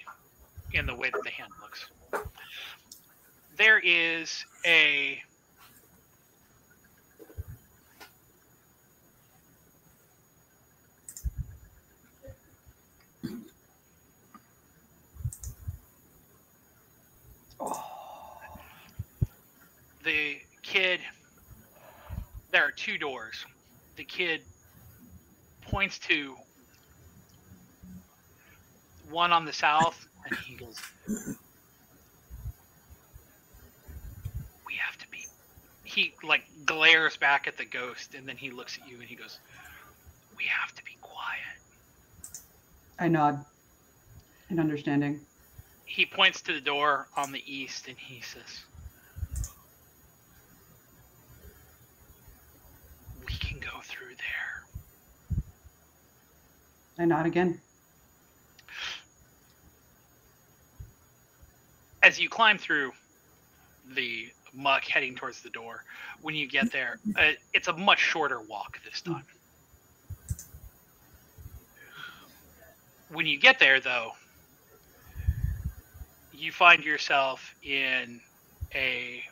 in the way that the hand looks. There is a the kid there are two doors. The kid points to one on the south and he goes we have to be he like glares back at the ghost and then he looks at you and he goes we have to be quiet I nod in understanding. he points to the door on the east and he says we can go through there I nod again. As you climb through the muck heading towards the door. When you get there, uh, it's a much shorter walk this time. When you get there, though, you find yourself in a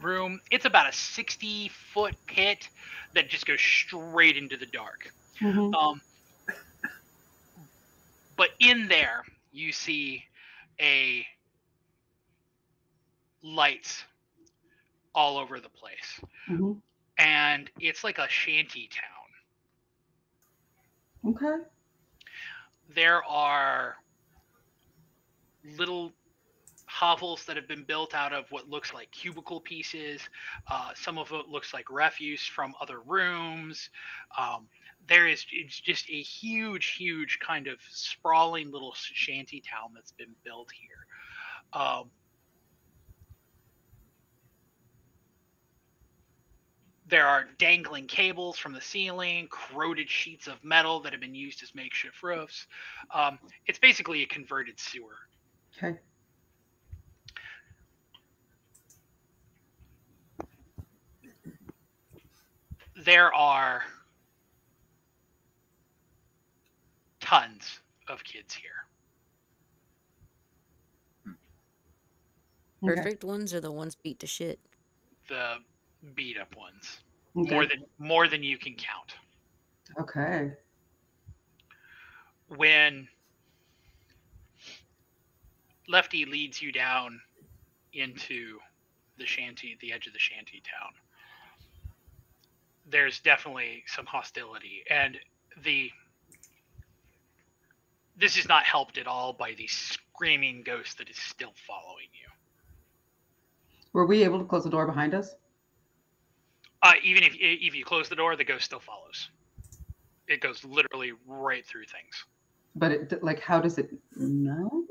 room. It's about a 60 foot pit that just goes straight into the dark. Mhm. Um, but in there, you see a lights all over the place, Mhm. and it's like a shanty town. Okay. There are little hovels that have been built out of what looks like cubicle pieces. Uh, some of it looks like refuse from other rooms. Um, there is it's just a huge, huge kind of sprawling little shanty town that's been built here. Um, there are dangling cables from the ceiling, corroded sheets of metal that have been used as makeshift roofs. Um, it's basically a converted sewer. Okay. there are tons of kids here. Okay. Perfect ones are the ones beat to shit. The beat up ones, Okay. more than more than you can count. Okay. When Lefty leads you down into the shanty, the edge of the shanty town, there's definitely some hostility, and the this is not helped at all by the screaming ghost that is still following you. Were we able to close the door behind us? Uh, even if if you close the door, the ghost still follows. It goes literally right through things. But it like how does it know?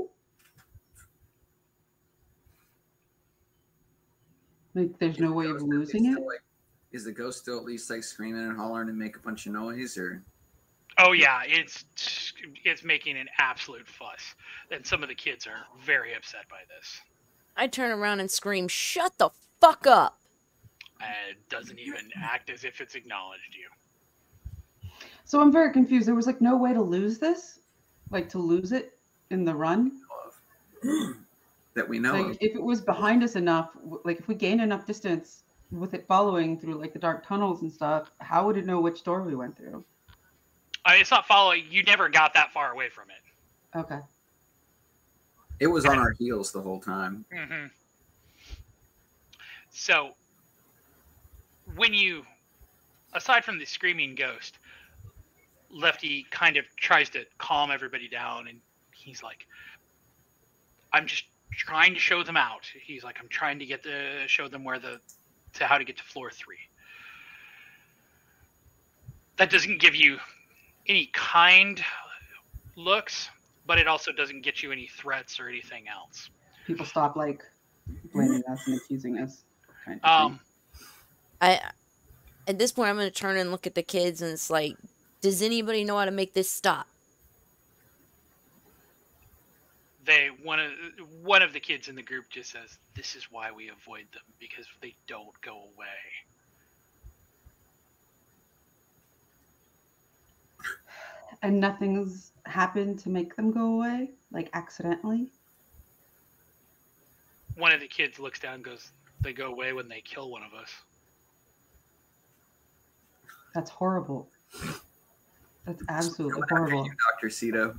Like there's no way of losing least it? still, like- is the ghost still at least like screaming and hollering and make a bunch of noise, or Oh yeah, it's it's making an absolute fuss, and some of the kids are very upset by this. I turn around and scream, "Shut the fuck up!" And it doesn't even act as if it's acknowledged you. So I'm very confused. There was like no way to lose this? Like to lose it in the run? that we know Like of. if it was behind us enough, like if we gained enough distance with it following through like the dark tunnels and stuff, how would it know which door we went through? Uh, it's not following. You never got that far away from it. Okay. It was on our heels the whole time. hmm So, when you, aside from the screaming ghost, Lefty kind of tries to calm everybody down, and he's like, "I'm just trying to show them out." He's like, "I'm trying to get the show them where the to how to get to floor three. That doesn't give you any kind looks, but it also doesn't get you any threats or anything else. People stop like blaming us and accusing us. Kind of. Um, I at this point I'm gonna turn and look at the kids and it's like, does anybody know how to make this stop? they one of one of the kids in the group just says, "This is why we avoid them because they don't go away." and nothing's happened to make them go away, like accidentally. One of the kids looks down and goes, "They go away when they kill one of us." That's horrible. That's absolutely Coming after horrible. you, Dr. Cito.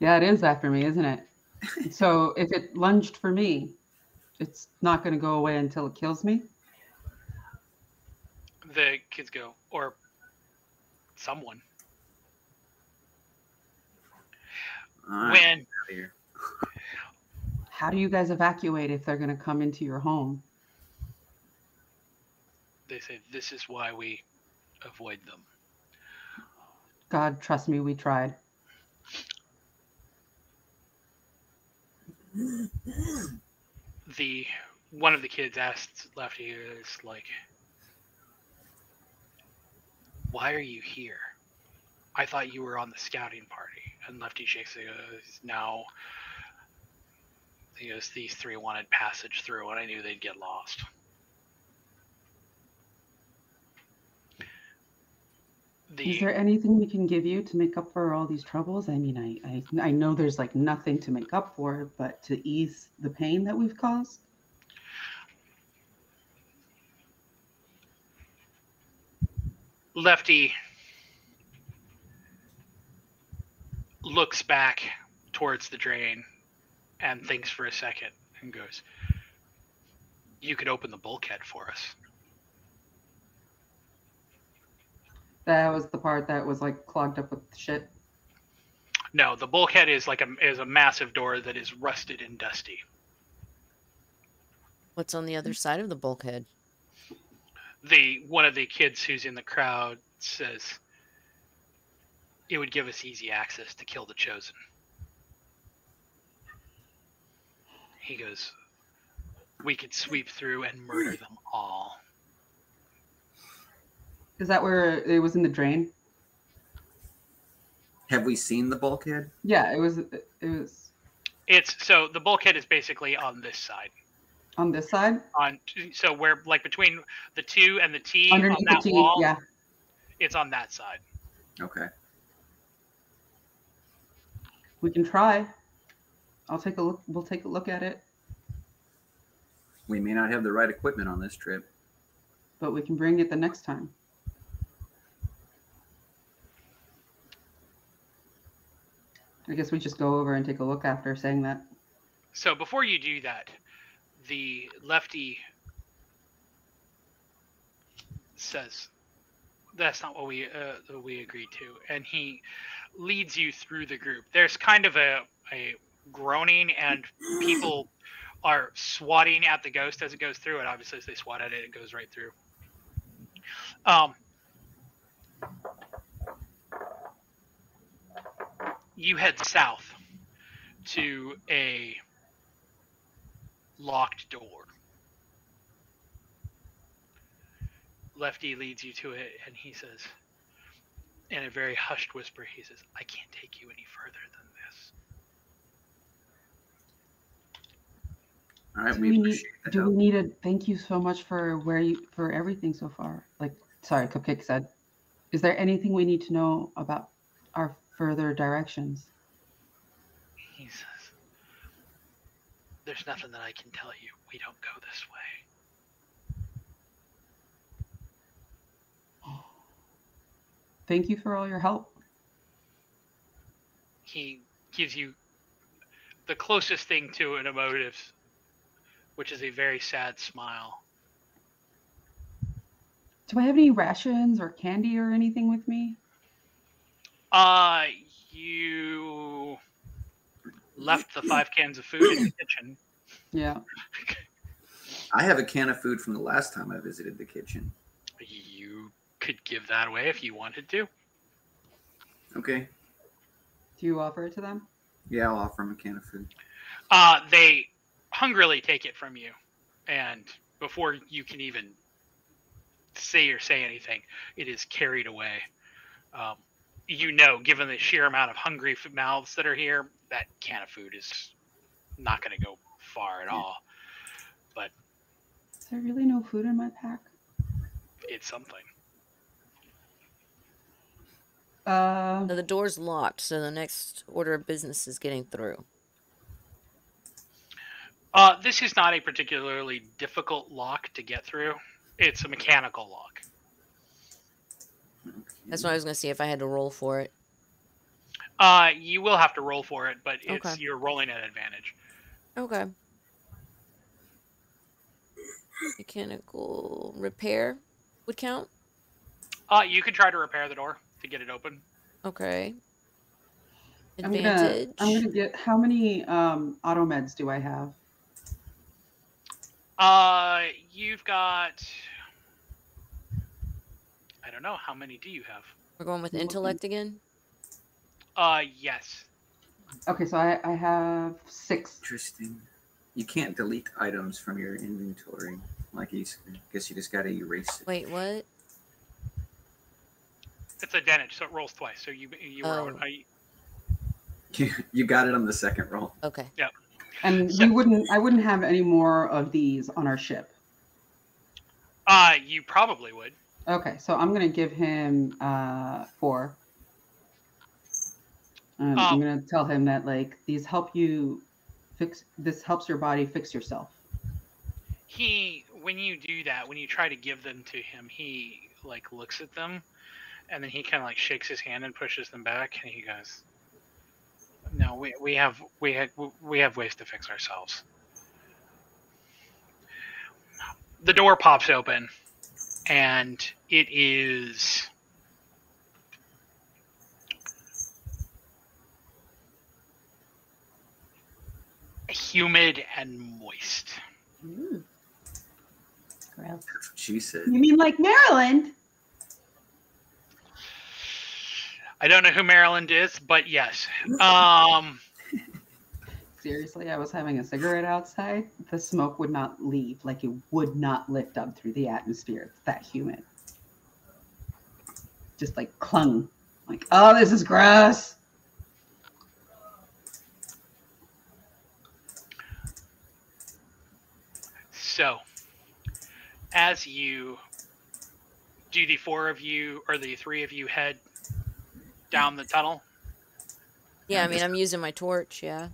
Yeah, it is after me, isn't it? so if it lunged for me, it's not going to go away until it kills me. The kids go, or someone. All right, When here. How do you guys evacuate if they're going to come into your home? They say, "This is why we avoid them." God, trust me, we tried. the one of the kids asked Lefty is like, "Why are you here? I thought you were on the scouting party." And Lefty shakes it. Goes, "No, He goes, these three wanted passage through, and I knew they'd get lost. The, Is there anything we can give you to make up for all these troubles? I mean, I, I I know there's like nothing to make up for, but to ease the pain that we've caused. Lefty looks back towards the drain and thinks for a second and goes, You could open the bulkhead for us. That was the part that was like clogged up with shit. No, the bulkhead is like a is a massive door that is rusted and dusty. What's on the other side of the bulkhead? The one of the kids who's in the crowd says it would give us easy access to kill the chosen. He goes, We could sweep through and murder them all. Is that where it was in the drain? Have we seen the bulkhead? Yeah, it was. It was It's so the bulkhead is basically on this side. on this side, On so where like between the two and the T underneath on the that T. wall, Yeah, it's on that side. Okay. we can try. I'll take a look. We'll take a look at it, We may not have the right equipment on this trip. but we can bring it the next time. I guess we just go over and take a look after saying that. So before you do that, the lefty says, "That's not what we uh, we agreed to," and he leads you through the group. There's kind of a a groaning, and people are swatting at the ghost as it goes through. And obviously, as they swat at it, it goes right through. Um, you head south to a locked door. Lefty leads you to it, and he says, in a very hushed whisper, he says, I can't take you any further than this. All right, Do we, we need? Do help. we need a thank you so much for where you for everything so far? Like, sorry, Cupcake said. Is there anything we need to know about our further directions? He says, There's nothing that I can tell you. We don't go this way. Thank you for all your help. He gives you the closest thing to an emotive, which is a very sad smile. Do I have any rations or candy or anything with me? Uh, you left the five cans of food in the kitchen. Yeah. I have a can of food from the last time I visited the kitchen. You could give that away if you wanted to. Okay. Do you offer it to them? Yeah, I'll offer him a can of food. Uh, they hungrily take it from you, and before you can even say or say anything, it is carried away. Um, you know, given the sheer amount of hungry mouths that are here, that can of food is not going to go far at all. But Is there really no food in my pack? It's something. Uh, No, the door's locked, so the next order of business is getting through. Uh, this is not a particularly difficult lock to get through. It's a mechanical lock. That's why I was gonna see if I had to roll for it. Uh, you will have to roll for it, but it's Okay. you're rolling at advantage. Okay. Mechanical repair would count. Uh, you could try to repair the door to get it open. Okay. I'm gonna, Advantage. I'm gonna get. How many um, auto meds do I have? Uh, you've got. I don't know. How many do you have? We're going with intellect again. Uh, yes. Okay, so I, I have six. Interesting. You can't delete items from your inventory. Like you, s- I guess you just gotta erase it. Wait, what? It's a advantage, so it rolls twice. So you you were Oh. uh, you- You, you got it on the second roll. Okay. Yeah. And So- we wouldn't. I wouldn't have any more of these on our ship. Uh, you probably would. Okay, so I'm gonna give him uh, four. Um, I'm Um, gonna tell him that like these help you fix. This helps your body fix yourself. He, when you do that, when you try to give them to him, he like looks at them, and then he kind of like shakes his hand and pushes them back, and he goes, "No, we we have we had we have ways to fix ourselves." The door pops open, and it is humid and moist. Mm. Gross. What she said. You mean like Maryland? I don't know who Maryland is, but yes. Um, Seriously, I was having a cigarette outside. The smoke would not leave. Like it would not lift up through the atmosphere. It's that humid. Just like clung. Like, oh, this is gross. so, as you do, the four of you or the three of you head down the tunnel. Yeah, I mean, I'm using my torch. Yeah.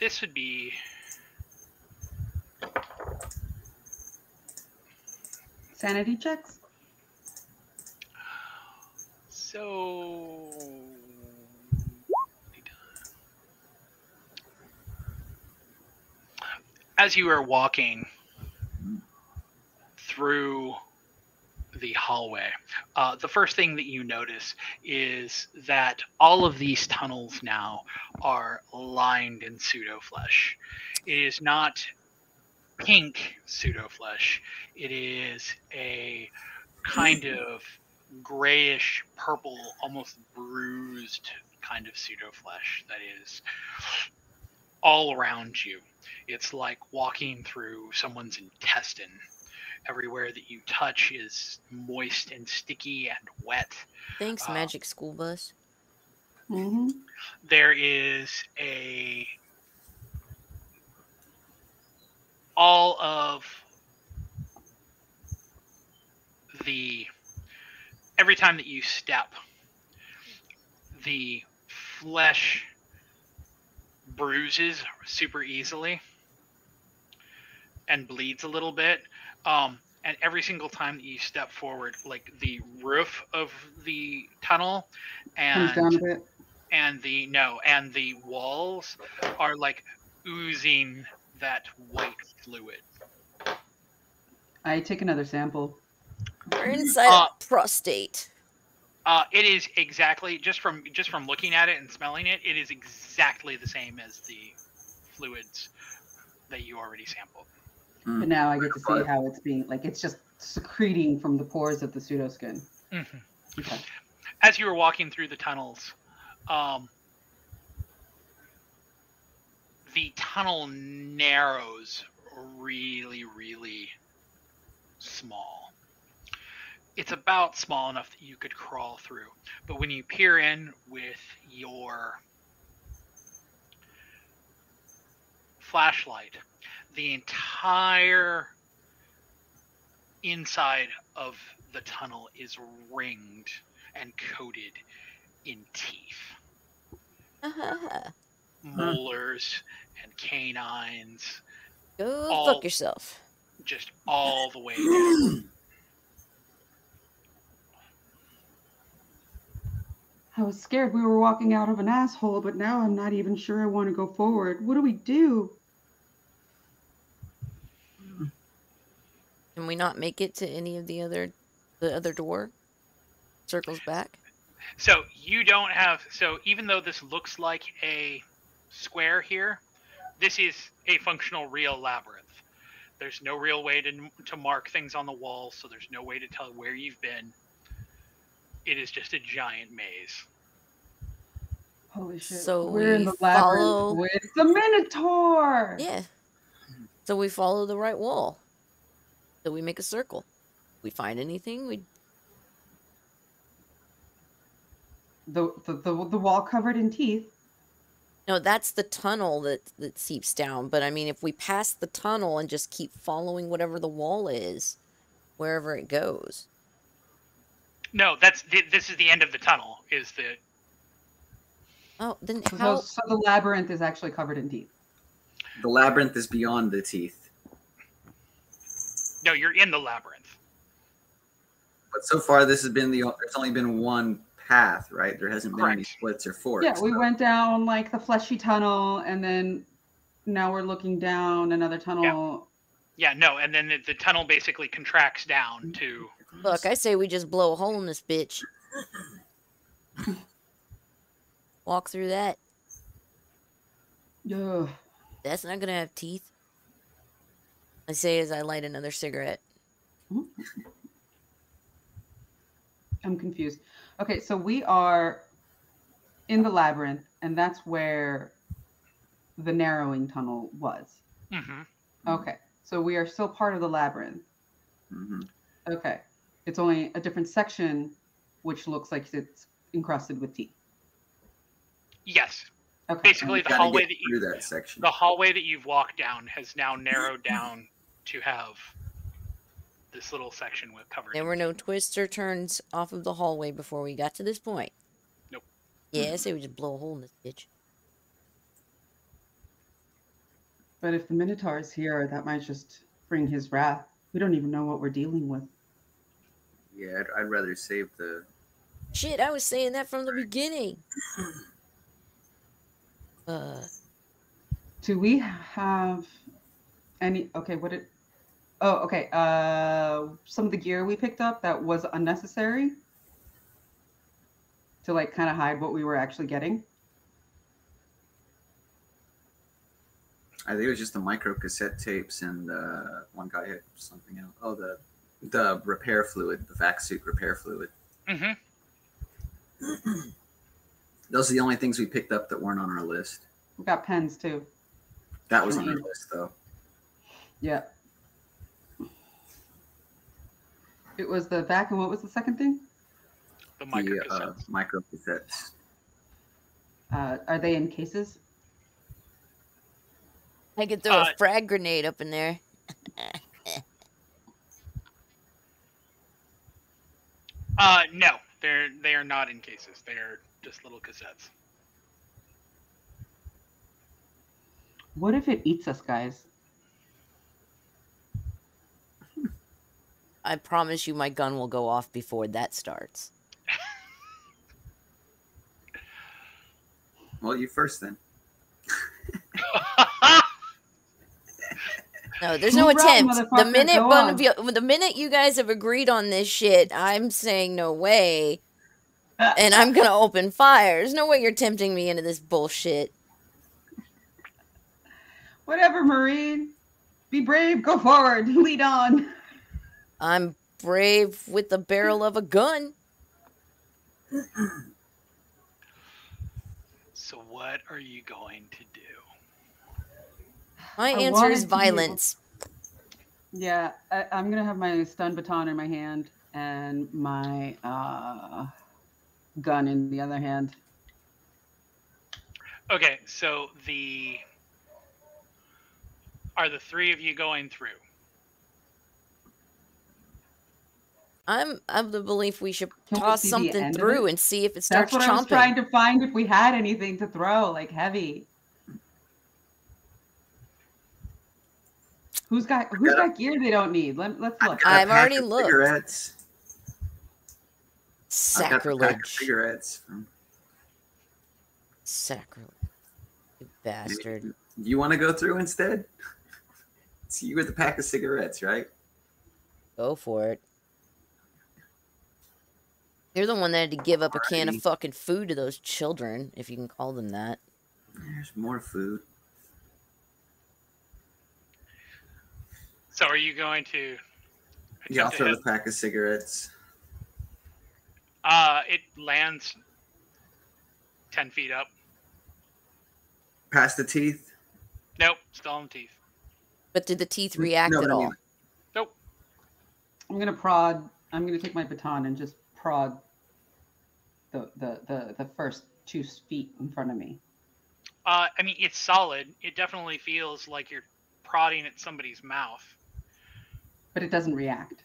This would be Sanity checks. so. As you are walking through the hallway, uh, the first thing that you notice is that all of these tunnels now are lined in pseudo flesh. It is not pink pseudo flesh, it is a kind of grayish purple, almost bruised kind of pseudo flesh that is all around you. It's like walking through someone's intestine. Everywhere that you touch is moist and sticky and wet. Thanks, Uh, Magic School Bus. Mm-hmm. There is a all of the every time that you step the flesh bruises super easily and bleeds a little bit um, and every single time that you step forward like the roof of the tunnel and down a bit. and the no and the walls are like oozing that white fluid I take another sample. We're inside Uh, a prostate. uh, it is exactly just from just from looking at it and smelling it it is exactly the same as the fluids that you already sampled But now I get to see how it's being like it's just secreting from the pores of the pseudoskin. Mhm. Okay. as you were walking through the tunnels um, the tunnel narrows really really small it's about small enough that you could crawl through but when you peer in with your flashlight the entire inside of the tunnel is ringed and coated in teeth Uh-huh. molars and canines Go all- fuck yourself. just all the way down I was scared we were walking out of an asshole, but now I'm not even sure I want to go forward. What do we do? Can we not make it to any of the other, the other door? Circles back. So you don't have so even though this looks like a square here, this is a functional real labyrinth. There's no real way to to mark things on the wall, so there's no way to tell where you've been. It is just a giant maze. Holy shit. So we're in the labyrinth follow- with the Minotaur. Yeah. So we follow the right wall. So we make a circle. We find anything, we The, the the the wall covered in teeth. No, that's the tunnel that that seeps down. But I mean, if we pass the tunnel and just keep following whatever the wall is, wherever it goes. No, that's th- this is the end of the tunnel. Is the Oh, then how? those- so the labyrinth is actually covered in teeth. The labyrinth is beyond the teeth. No? You're in the labyrinth. But so far, this has been the. There's only been one path, right? There hasn't been any splits or forks. Yeah, we so- went down like the fleshy tunnel, and then now we're looking down another tunnel. Yeah, yeah no, and then the, the tunnel basically contracts down to. Look, I say we just blow a hole in this bitch. Walk through that. Ugh. That's not gonna have teeth. I say as I light another cigarette. I'm confused. Okay, so we are in the labyrinth, and that's where the narrowing tunnel was. hmm Okay, so we are still part of the labyrinth. Mhm. Okay, it's only a different section, which looks like it's encrusted with teeth. Yes, Okay, basically the hallway that you that section. the hallway that you've walked down has now narrowed down to have this little section with covered. There were no twists or turns off of the hallway before we got to this point. Nope. Yeah, I say we just blow a hole in this bitch. but if the Minotaur is here, that might just bring his wrath. We don't even know what we're dealing with. Yeah, I'd, I'd rather save the. Shit, I was saying that from the beginning. Uh, Do we have any? Okay, what it? Oh, okay. Uh, some of the gear we picked up that was unnecessary to like kind of hide what we were actually getting. I think it was just the micro cassette tapes, and uh, one guy had something else. Oh, the the repair fluid, the vac suit repair fluid. hmm Those are the only things we picked up that weren't on our list. We got pens too. That was on our list, though. Yeah. It was the back, and what was the second thing? The micro The uh, micro cassettes. Uh, are they in cases? I could throw Uh, a frag grenade up in there. Uh, no, they're they are not in cases. They are just little cassettes. What if it eats us, guys? I promise you my gun will go off before that starts. Well, you first then. No, there's Who no attempt. The minute Go one on. of you, the minute you guys have agreed on this shit, I'm saying no way, and I'm gonna open fire. There's no way you're tempting me into this bullshit. Whatever, Marine. Be brave. Go forward. Lead on. I'm brave with the barrel of a gun. so what are you going to do? My I answer wanted is to violence. Yeah, I, I'm gonna have my stun baton in my hand and my uh, gun in the other hand. Okay, so the are the three of you going through? I'm of the belief we should Can toss see something through and see if it starts That's starts what I was trying to find if we had anything to throw, like heavy. Who's got who's got got gear they don't need? Let, let's look. Got a I've already looked. Cigarettes. I've got the pack of Sacrilege. cigarettes. Sacrilege. You bastard. You want to go through instead? It's you with the pack of cigarettes, right? Go for it. You're the one that had to give up a can of fucking food to those children, if you can call them that. There's more food. So are you going to Yeah, I'll throw hit? the pack of cigarettes. Uh, it lands ten feet up. Past the teeth. Nope, still on the teeth. But did the teeth react No, at I mean- all? Nope. I'm gonna prod. I'm gonna take my baton and just prod the the the, the first two feet in front of me. Uh, I mean, it's solid. It definitely feels like you're prodding at somebody's mouth. But it doesn't react.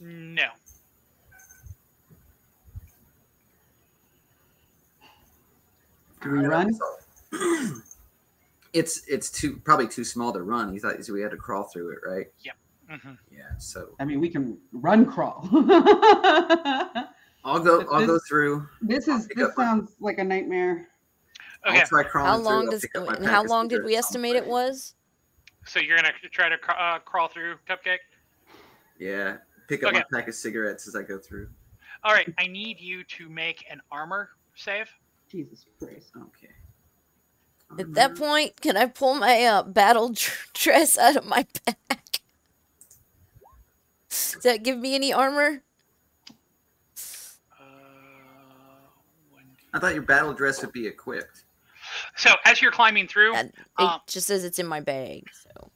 No. Do we run? It's it's too probably too small to run. You thought so we had to crawl through it, right? hmm Yeah. So I mean, we can run crawl. I'll go. I'll go through. this is this up my- sounds like a nightmare. Okay, I'll try crawling How through. long I'll does pick up my and how long did we cigarettes on the estimate it was? so you're gonna try to cr- uh, crawl through Cupcake. Yeah. Pick up Okay. my pack of cigarettes as I go through. All right, I need you to make an armor save. Jesus Christ. Okay. At that point, can I pull my uh, battle dress out of my pack? Does that give me any armor? Uh, one, I thought your battle dress would be equipped. So as you're climbing through, And it Um, just says it's in my bag. So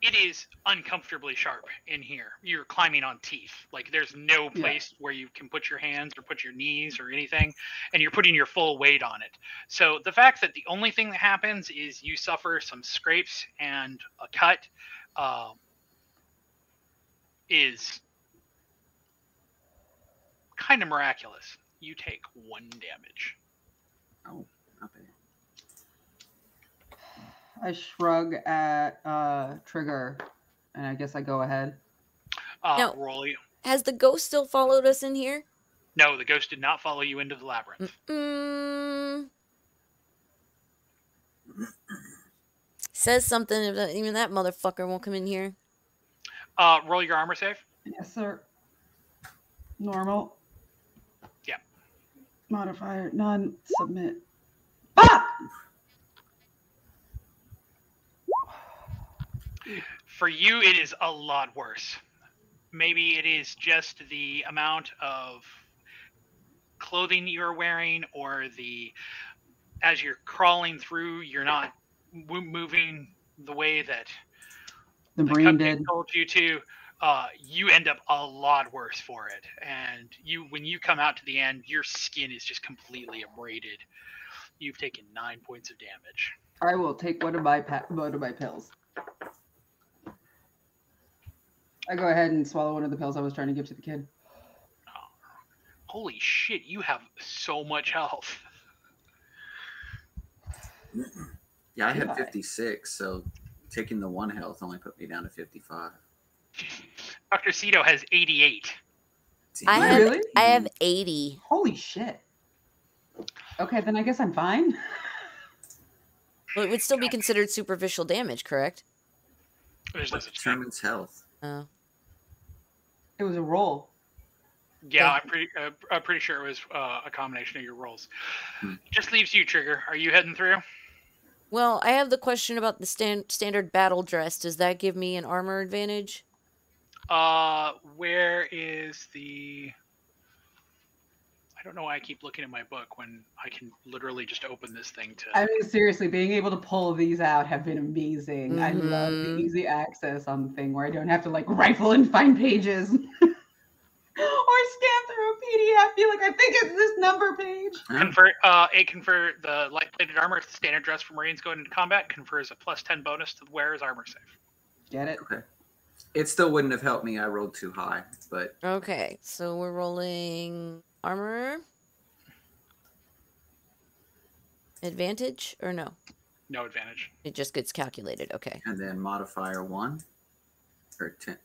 it is uncomfortably sharp in here. You're climbing on teeth. Like there's no Yeah. place where you can put your hands or put your knees or anything, and you're putting your full weight on it. So the fact that the only thing that happens is you suffer some scrapes and a cut uh, is kind of miraculous. You take one damage. Oh, not bad. I shrug at uh, Trigger, and I guess I go ahead. Uh, No. Rolly. has the ghost still followed us in here? No, the ghost did not follow you into the labyrinth. Mm. Says something. if that- Even that motherfucker won't come in here. Uh, roll your armor save. Yes, sir. Normal. Modifier none. Submit. Fuck! For you, it is a lot worse. Maybe it is just the amount of clothing you're wearing, or the as you're crawling through, you're not mo- moving the way that The the cupcake did. told you to. Uh, you end up a lot worse for it, and you when you come out to the end, your skin is just completely abraded. You've taken nine points of damage. I will take one of my pa- one of my pills. I go ahead and swallow one of the pills I was trying to give to the kid. Holy shit, you have so much health. Yeah, I had 56, so taking the one health only put me down to 55. Dr. Cito has 88. I have Really? I have eighty. Holy shit. Okay, then I guess I'm fine. Well, it would still be considered superficial damage, correct? There's no What such thing. determines health? Oh. It was a roll. Yeah, I'm pretty, uh, I'm pretty sure it was uh, a combination of your rolls. Hmm. Just leaves you, Trigger. Are you heading through? Well, I have the question about the stand, standard battle dress. Does that give me an armor advantage? Uh, where is the? I don't know why I keep looking at my book when I can literally just open this thing to. I mean, seriously, being able to pull these out have been amazing. I love the Mhm. easy access on the thing where I don't have to like rifle and find pages or scan through a PDF. Be like, I think it's this number page. Convert uh, it convert the light plated armor standard dress for Marines going into combat confers a plus ten bonus to the wearer's armor save. Get it? Okay. It still wouldn't have helped me. I rolled too high, but Okay, so we're rolling armor. Advantage or no? No advantage. It just gets calculated. Okay. and then modifier one or ten.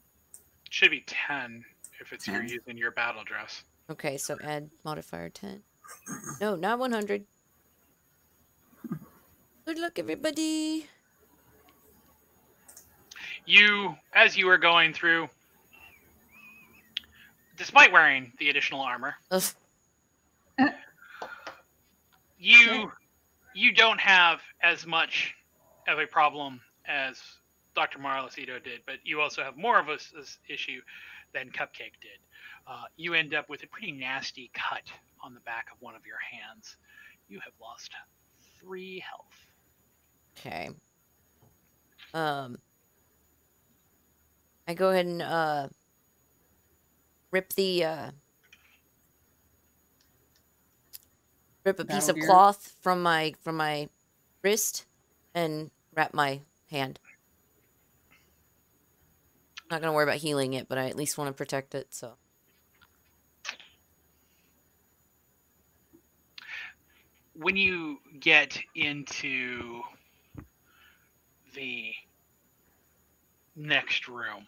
Should be ten if it's you're using your battle dress. Okay, so add modifier 10. No, not 100. Good luck, everybody. You, as you are going through, despite wearing the additional armor, you you don't have as much of a problem as Dr. Marlosito did, but you also have more of a s- issue than Cupcake did. Uh, you end up with a pretty nasty cut on the back of one of your hands. You have lost three health. Okay. Um, I go ahead and uh, rip the uh, rip a piece of gear? cloth from my from my wrist and wrap my hand. I'm not gonna worry about healing it, but I at least want to protect it. So when you get into the next room,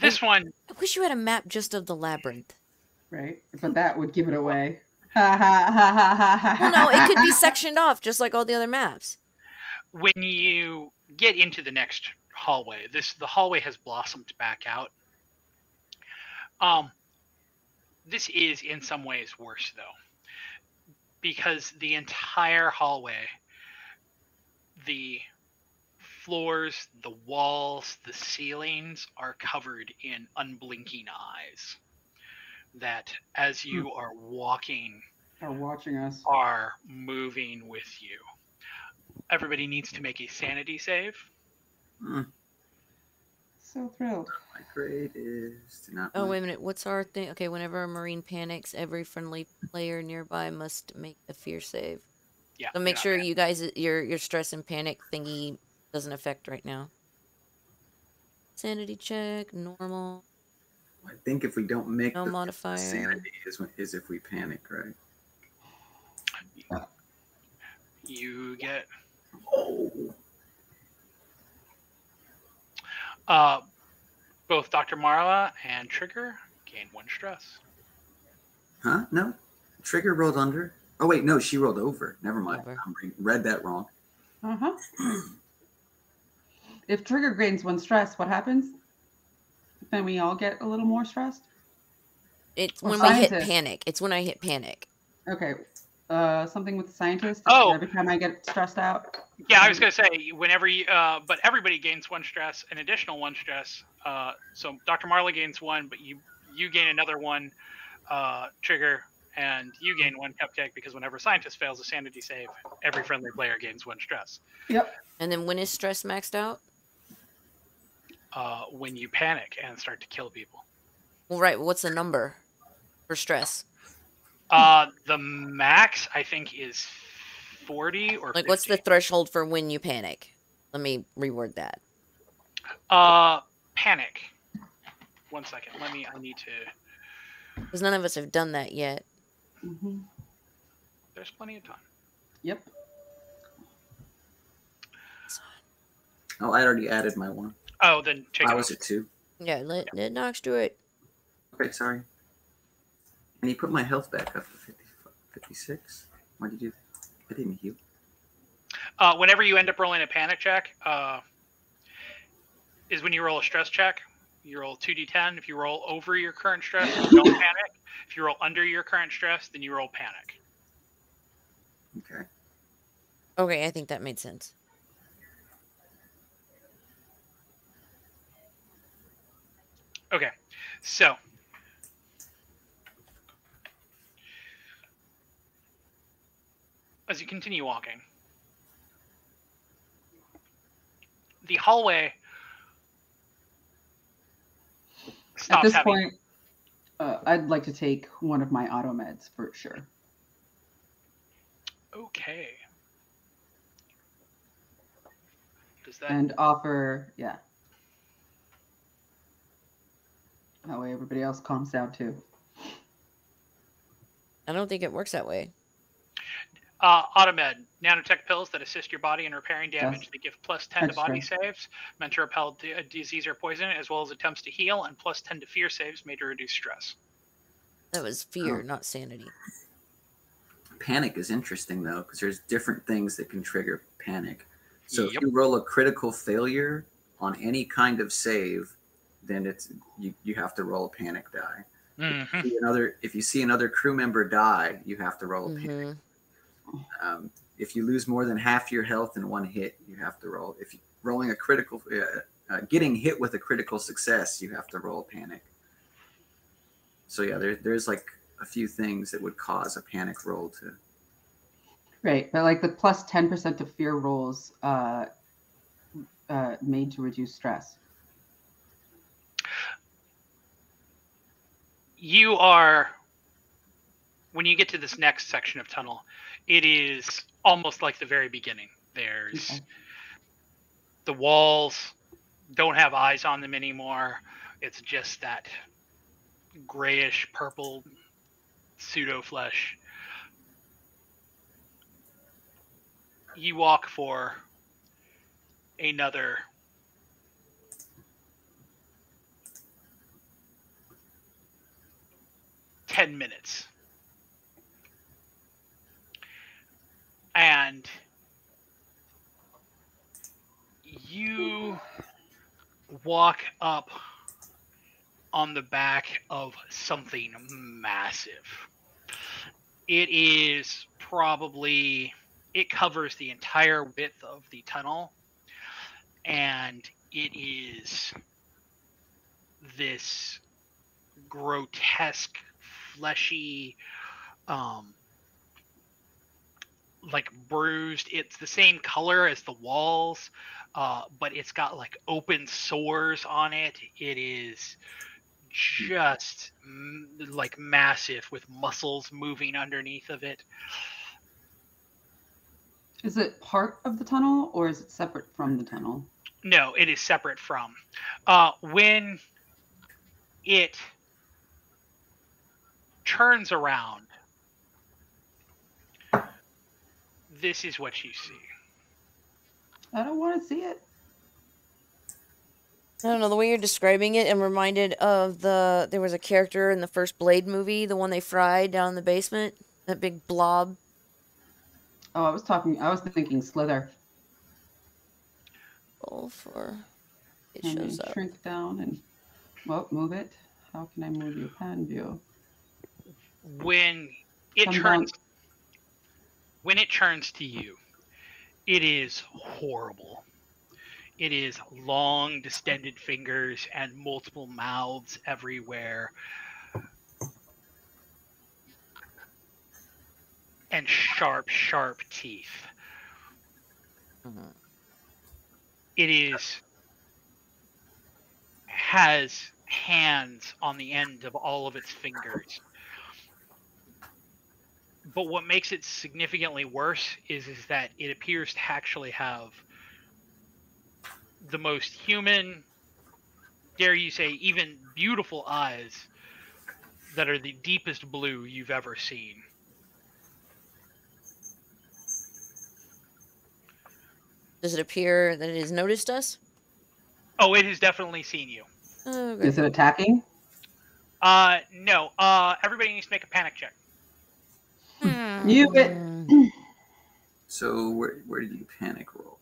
this one I wish you had a map just of the labyrinth. Right? But that would give it away. Ha ha ha ha ha ha. Well, no, it could be sectioned off just like all the other maps. when you get into the next hallway this the hallway has blossomed back out um this is in some ways worse though because the entire hallway the floors the walls the ceilings are covered in unblinking eyes that as you are walking Are watching us. are moving with you. Everybody needs to make a sanity save. Hmm, So thrilled. my grade is to not. Oh like- wait a minute, what's our thing? Okay, whenever a marine panics, every friendly player nearby must make a fear save. Yeah. So make sure yeah. you guys your your stress and panic thingy doesn't affect right now. Sanity check, normal, I think if we don't make no the modifier. sanity is, when- is if we panic, right? You get Oh, uh, both Dr. Marla and Trigger gain one stress. huh? No, trigger rolled under. Oh wait, no, she rolled over. Never mind. Over. I read that wrong. Uh huh. if trigger gains one stress, what happens? Then we all get a little more stressed. It's Or when we hit panic. It's when I hit panic. Okay. Uh, something with the scientist. Oh. Every time I get stressed out. Yeah, I was going to say, whenever you, uh, but everybody gains one stress, an additional one stress. Uh, so Dr. Marla gains one, but you you gain another one, uh, Trigger, and you gain one Cupcake because whenever Scientist fails a sanity save, every friendly player gains one stress. Yep. And then when is stress maxed out? Uh, when you panic and start to kill people. Well, right. What's the number for stress? Uh, the max I think is forty or Like, what's the threshold for when you panic? Let me reword that. uh panic? One second. Let me. I need to. Because none of us have done that yet. hmm There's plenty of time. Yep. Oh, I already added my one. Oh, then take I it. was at two. Yeah, let, let Nox do it. Okay, sorry. And you put my health back up to 50, 56. Why did you? I didn't heal. Uh, whenever you end up rolling a panic check, uh, is when you roll a stress check. You roll 2d10. If you roll over your current stress, you don't panic. If you roll under your current stress, then you roll panic. Okay. Okay, I think that made sense. Okay, so as you continue walking, the hallway At this having. point, uh, I'd like to take one of my auto meds for sure. Okay. Does that and offer yeah that way everybody else calms down too I don't think it works that way. Uh, Automed, nanotech pills that assist your body in repairing damage. Yes. They give plus 10 to body Extra. saves, meant to repel d- a disease or poison, as well as attempts to heal, and plus 10 to fear saves made to reduce stress. That was fear, not sanity. Panic is interesting though, because there's different things that can trigger panic. So Yep. if you roll a critical failure on any kind of save, then it's you, you have to roll a panic die. Mhm. See another if you see another crew member die, you have to roll a panic. hmm Um, if you lose more than half your health in one hit, you have to roll. If you, rolling a critical, uh, uh, getting hit with a critical success, you have to roll a panic. So yeah, there, there's like a few things that would cause a panic roll to. right but like the plus 10% of fear rolls uh, uh, made to reduce stress You are, when you get to this next section of tunnel, it is almost like the very beginning. There's Okay. the walls don't have eyes on them anymore. It's just that grayish purple pseudo flesh. You walk for another ten minutes. And you walk up on the back of something massive. It is probably it covers the entire width of the tunnel and it is this grotesque fleshy um like bruised it's the same color as the walls uh, but it's got like open sores on it. It is just m- like massive with muscles moving underneath of it. Is it part of the tunnel or is it separate from the tunnel? No, it is separate from. Uh, when it turns around, this is what you see. I don't want to see it. I don't know the way you're describing it. I'm reminded of the there was a character in the first Blade movie, the one they fried down in the basement, that big blob. Oh, I was talking. I was thinking Slither. Roll for it Can shows up. shrink down and well, move it? How can I move your pan view? When it Come down. turns when it turns to you it is horrible it is long distended fingers and multiple mouths everywhere and sharp sharp teeth Mhm. it is has hands on the end of all of its fingers but what makes it significantly worse is is that it appears to actually have the most human dare you say even beautiful eyes that are the deepest blue you've ever seen Does it appear that it has noticed us? oh it has definitely seen you Oh. Is it attacking? uh no uh everybody needs to make a panic check You it. Hmm. So where where did you panic roll?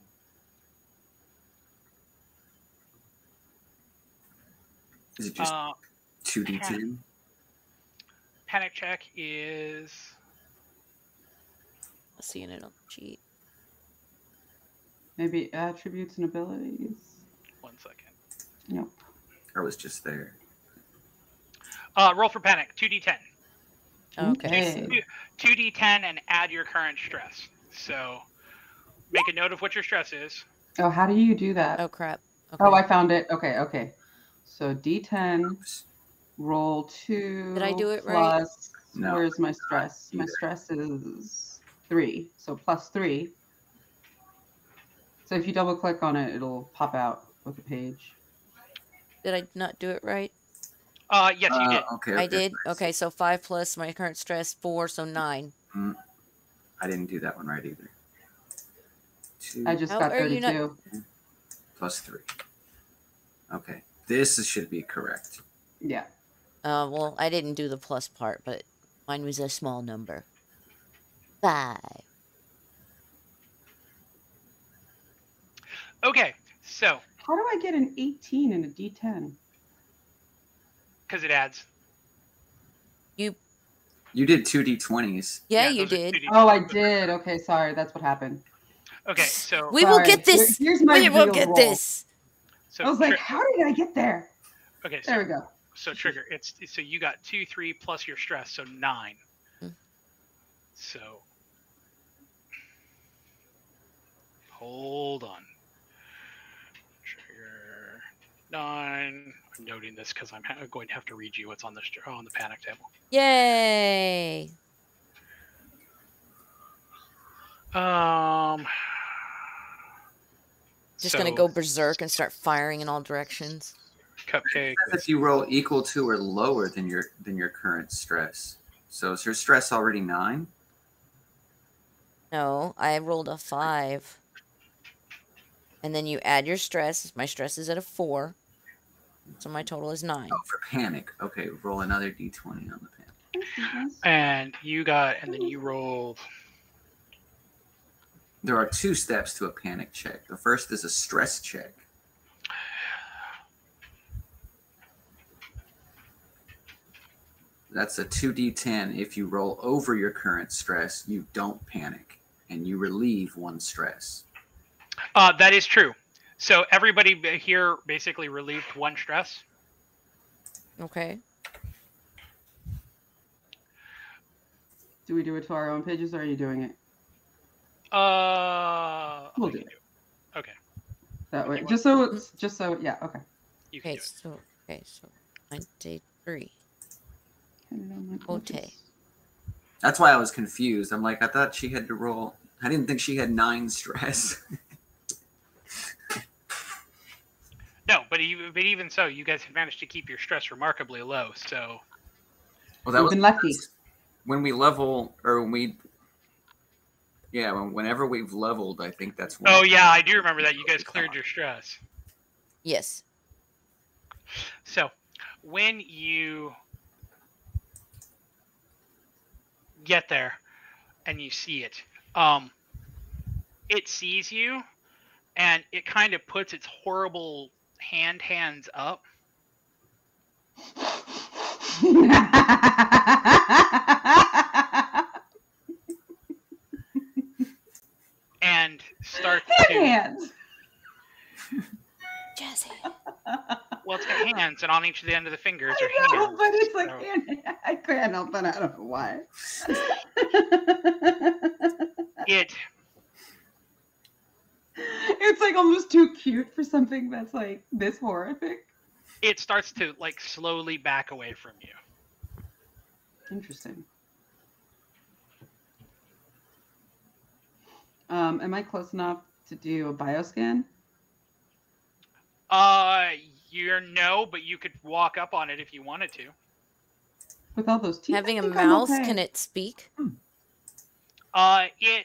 Is it just uh two d ten? panic check is I'm Seeing it on the sheet. Maybe attributes and abilities. one second Nope. I was just there. uh roll for panic 2d10 Oh, okay. 2d10 and add your current stress. So make a note of what your stress is. Oh, how do you do that? Oh crap. Okay. Oh, I found it. Okay, okay. So D10, roll two. Did I do it right? plus- No. Where's my stress? My stress is three. So plus three. So if you double click on it, it'll pop out with a page. Did I not do it right? Uh, yes, you Uh, did. okay, I okay. did. Okay, so five plus my current stress four, so nine. I didn't do that one right either. Two I just How got are you not- 32. plus three. Okay, this is- should be correct. Yeah. Uh, well, I didn't do the plus part, but mine was a small number. Five. Okay, so How do I get an 18 and a D10? Because it adds. You You did two d twenties. Yeah, you did. Oh, I did. Okay, sorry. That's what happened. Okay, so We will Sorry. get this. Here- Here's my We will get roll. this. so I was like, tri- how did I get there? okay, There so, we go. so trigger. It's so you got two, three plus your stress, so nine. Hmm. So hold on. Trigger nine. I'm noting this because I'm ha- going to have to read you what's on the str- on the panic table. Yay. Um, Just gonna go berserk and start firing in all directions. Cupcake. If you roll equal to or lower than your than your current stress. So is your stress already nine? No, I rolled a five. And then you add your stress. My stress is at a four. So my total is nine. Oh, for panic. Okay, roll another d20 on the panic. And you got, and then you rolled. There are two steps to a panic check. The first is a stress check. That's a 2d10. If you roll over your current stress, you don't panic and you relieve one stress. Uh, that is true. So everybody here basically relieved one stress. Okay. Do we do it to our own pages or are you doing it Uh, We'll we do it. do- Okay, that way? Just so it's just so yeah. Okay. you can Okay, so okay, so ninety-three. Put it on my Okay. That's why I was confused. I'm like, I thought she had to roll. I didn't think she had nine stress. No, but even but even so, you guys have managed to keep your stress remarkably low. So well, that We've was been lucky. when we level or when we. Yeah, when, whenever we've leveled, I think that's when. Oh yeah, I do remember that you guys cleared your stress. Yes. So when you get there and you see it, um, it sees you and it kind of puts its horrible hand hands up and starts to Hands. Jesse. well, it's got hands, and on each of the end of the fingers are I know, hands. but it's like so- hand- I can't help it. I don't know why. It it's like almost too cute for something that's like this horrific. it starts to like slowly back away from you. Interesting. Um, am I close enough to do a bioscan? Uh, you're no, but you could walk up on it if you wanted to. With all those teeth? Having a think I'm mouth, okay. can it speak? Uh, it i-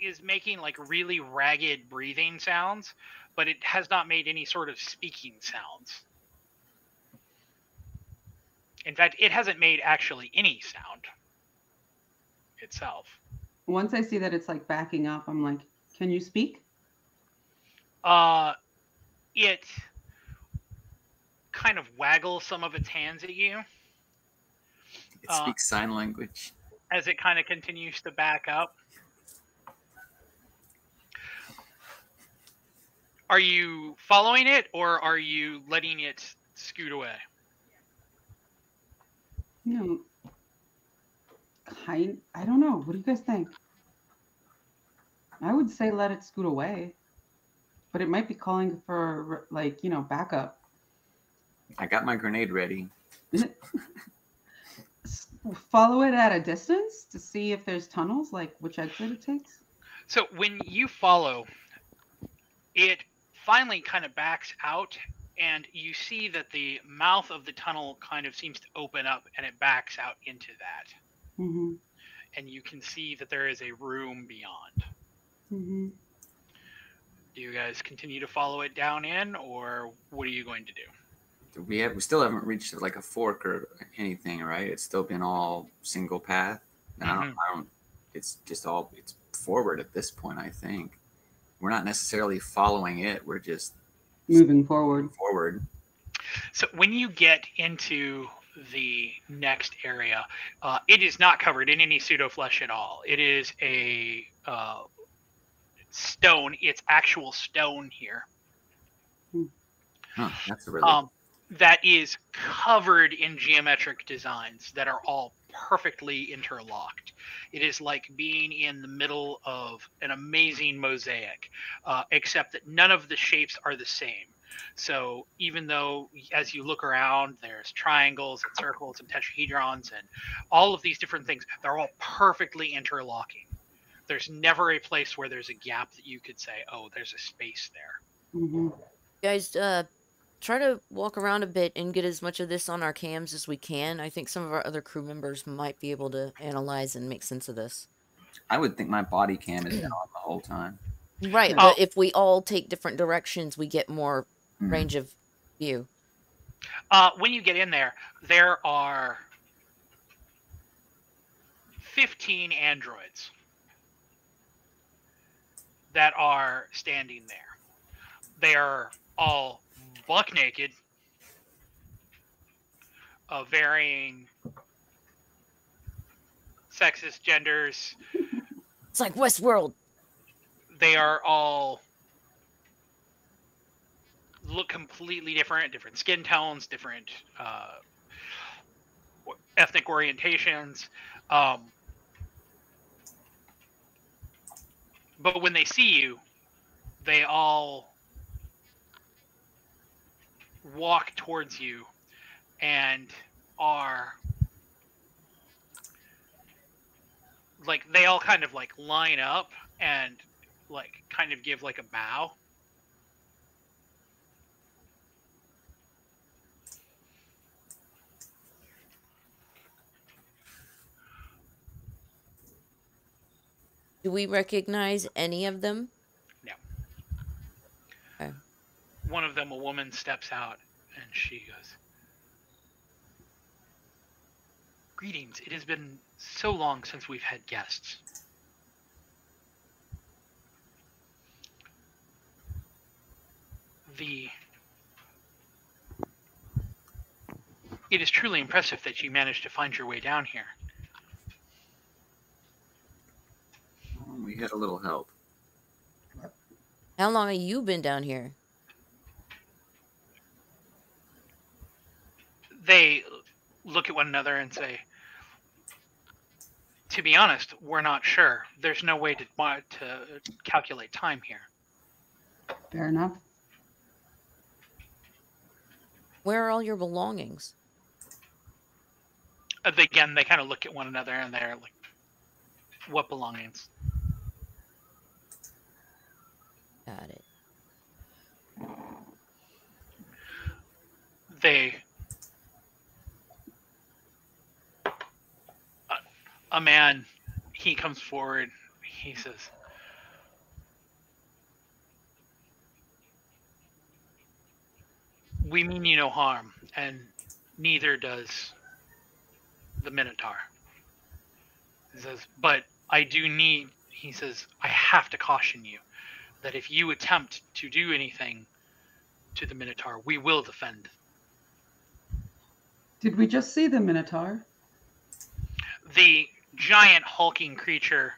is making like really ragged breathing sounds, but it has not made any sort of speaking sounds. In fact, it hasn't made actually any sound itself. Once I see that it's like backing up, I'm like, can you speak? Uh, it kind of waggles some of its hands at you It uh, speaks sign language. as it kind of continues to back up. Are you following it or are you letting it scoot away? You know, kind. I don't know. What do you guys think? I would say let it scoot away, but it might be calling for like you know backup. I got my grenade ready. Follow it at a distance to see if there's tunnels, like which exit it takes. So when you follow, it finally kind of backs out, and you see that the mouth of the tunnel kind of seems to open up and it backs out into that. Mm-hmm. And you can see that there is a room beyond. Mm-hmm. Do you guys continue to follow it down in, or what are you going to do? We have we still haven't reached like a fork or anything, right? It's still been all single path. And I don't I don't it's just all it's forward at this point, I think. We're not necessarily following it, we're just Moving forward. forward. So when you get into the next area, uh, it is not covered in any pseudo flesh at all. It is a uh, stone. It's actual stone here. Huh, that's a really um, that is covered in geometric designs that are all perfectly interlocked. It is like being in the middle of an amazing mosaic, uh, except that none of the shapes are the same. So even though, as you look around, there's triangles and circles and tetrahedrons and all of these different things, they're all perfectly interlocking. there's never a place where there's a gap that you could say, "Oh, there's a space there." hmm Guys, uh, try to walk around a bit and get as much of this on our cams as we can. I think some of our other crew members might be able to analyze and make sense of this. I would think my body cam is down the whole time. Right, Yeah. but Oh. if we all take different directions, we get more Mhm. range of view. Uh, when you get in there, there are 15 androids that are standing there. They are all buck naked, of varying sexes, genders. It's like Westworld. They are all look completely different, different skin tones, different uh, ethnic orientations. Um, but when they see you, they all walk towards you and are like they all kind of like line up and like kind of give like a bow Do we recognize any of them? One of them, a woman, steps out and she goes, Greetings. It has been so long since we've had guests. The. It is truly impressive that you managed to find your way down here. We had a little help. How long have you been down here? They look at one another and say, "To be honest, we're not sure. There's no way to to calculate time here." Fair enough. Where are all your belongings? Uh, Again, they kind of look at one another and they're like, "What belongings?" Got it. They. A, man, he comes forward. He says, "We mean you no harm, and neither does the Minotaur." He says, "But I do need." He says, "I have to caution you that if you attempt to do anything to the Minotaur, we will defend Did we just see the Minotaur? the giant hulking creature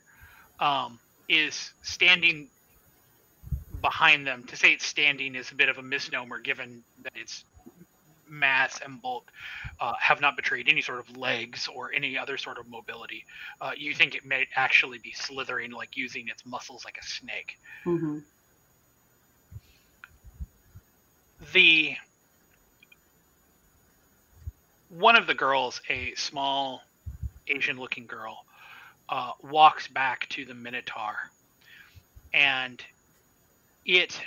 um, is standing behind them. To say it's standing is a bit of a misnomer, given that its mass and bulk uh, have not betrayed any sort of legs or any other sort of mobility. Uh, you think it may actually be slithering, like using its muscles like a snake. hmm the one of the girls, a small Asian-looking girl, uh, walks back to the Minotaur, and it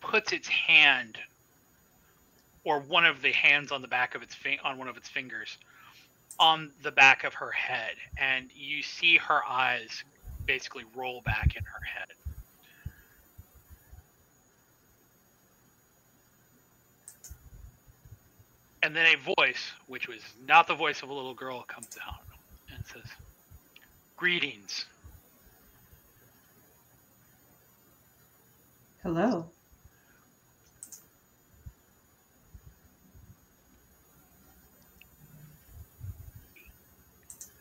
puts its hand, or one of the hands on the back of its on one of its fingers, on the back of her head, and you see her eyes basically roll back in her head. And then a voice, which was not the voice of a little girl, comes out and says, "Greetings." Hello.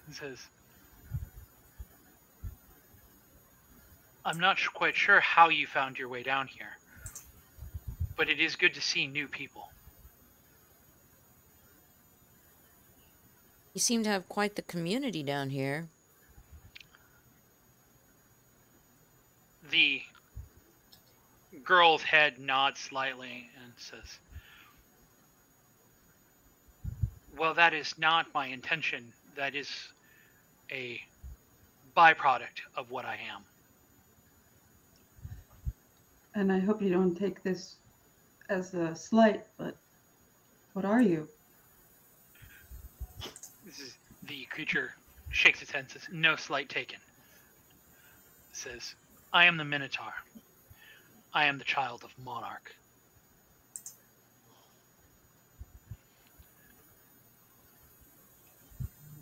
and says, "I'm not quite sure how you found your way down here, but it is good to see new people." You seem to have quite the community down here. The girl's head nods slightly and says, Well, that is not my intention. That is a byproduct of what I am. And I hope you don't take this as a slight, but what are you? The creature shakes its head and says, No slight taken. It Says, I am the Minotaur. I am the child of Monarch.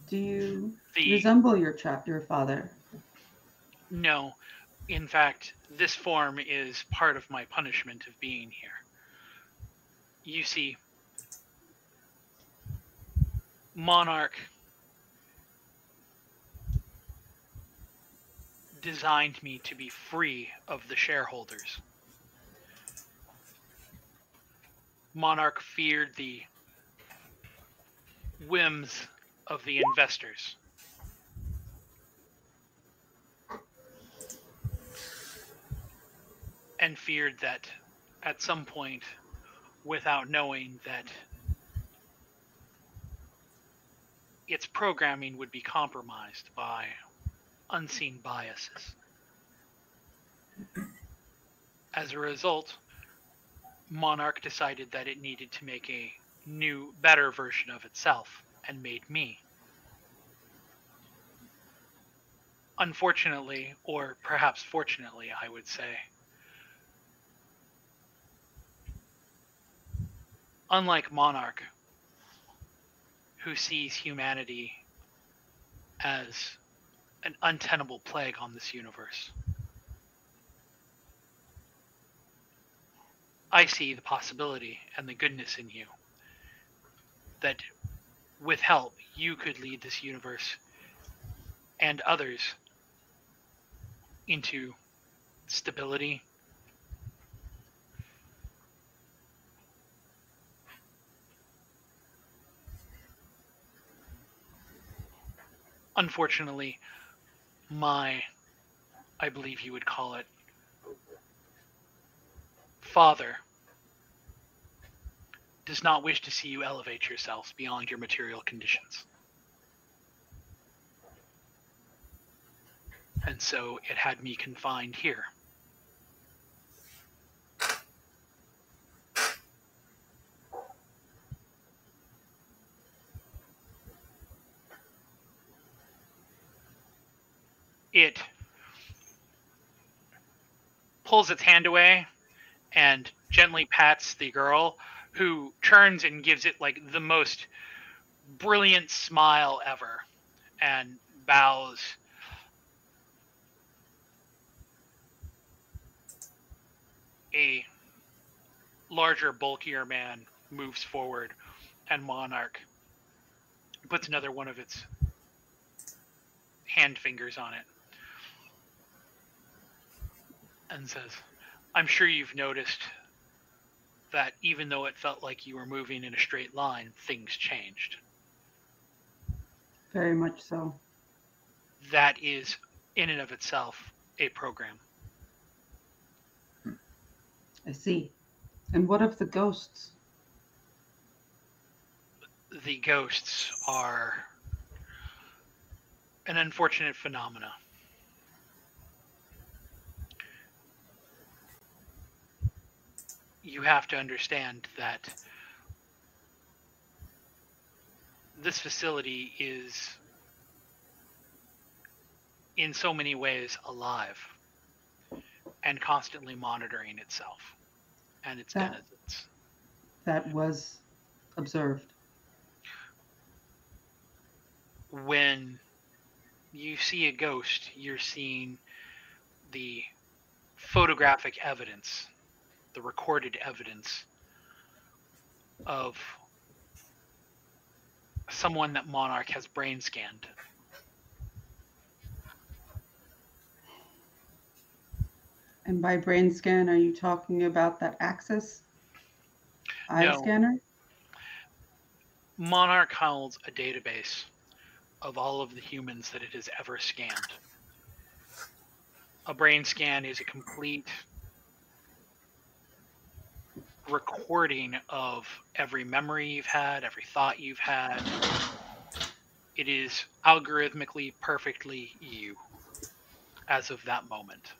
Do you The resemble your cha- your father? no, in fact, this form is part of my punishment of being here. You see, Monarch designed me to be free of the shareholders. Monarch feared the whims of the investors. And feared that at some point, without knowing that its programming would be compromised by unseen biases. As a result, Monarch decided that it needed to make a new, better version of itself and made me. Unfortunately, or perhaps fortunately, I would say, unlike Monarch, who sees humanity as an untenable plague on this universe. I see the possibility and the goodness in you. That with help, you could lead this universe and others into stability. Unfortunately, my, I believe you would call it, father does not wish to see you elevate yourselves beyond your material conditions. And so it had me confined here. It pulls its hand away and gently pats the girl who turns and gives it like the most brilliant smile ever and bows. A larger bulkier man moves forward and monarch puts another one of its hand fingers on it and says i'm sure you've noticed that even though it felt like you were moving in a straight line, things changed. Very much so. That is, in and of itself, a program. I see. And what of the ghosts? The ghosts are an unfortunate phenomena. You have to understand that this facility is in so many ways alive and constantly monitoring itself and its That- denizens. That was observed. When you see a ghost, you're seeing the photographic evidence, the recorded evidence of someone that Monarch has brain scanned. And by brain scan, are you talking about that Axis eye No. scanner? Monarch holds a database of all of the humans that it has ever scanned. A brain scan is a complete recording of every memory you've had, every thought you've had. It is algorithmically perfectly you. as of that moment.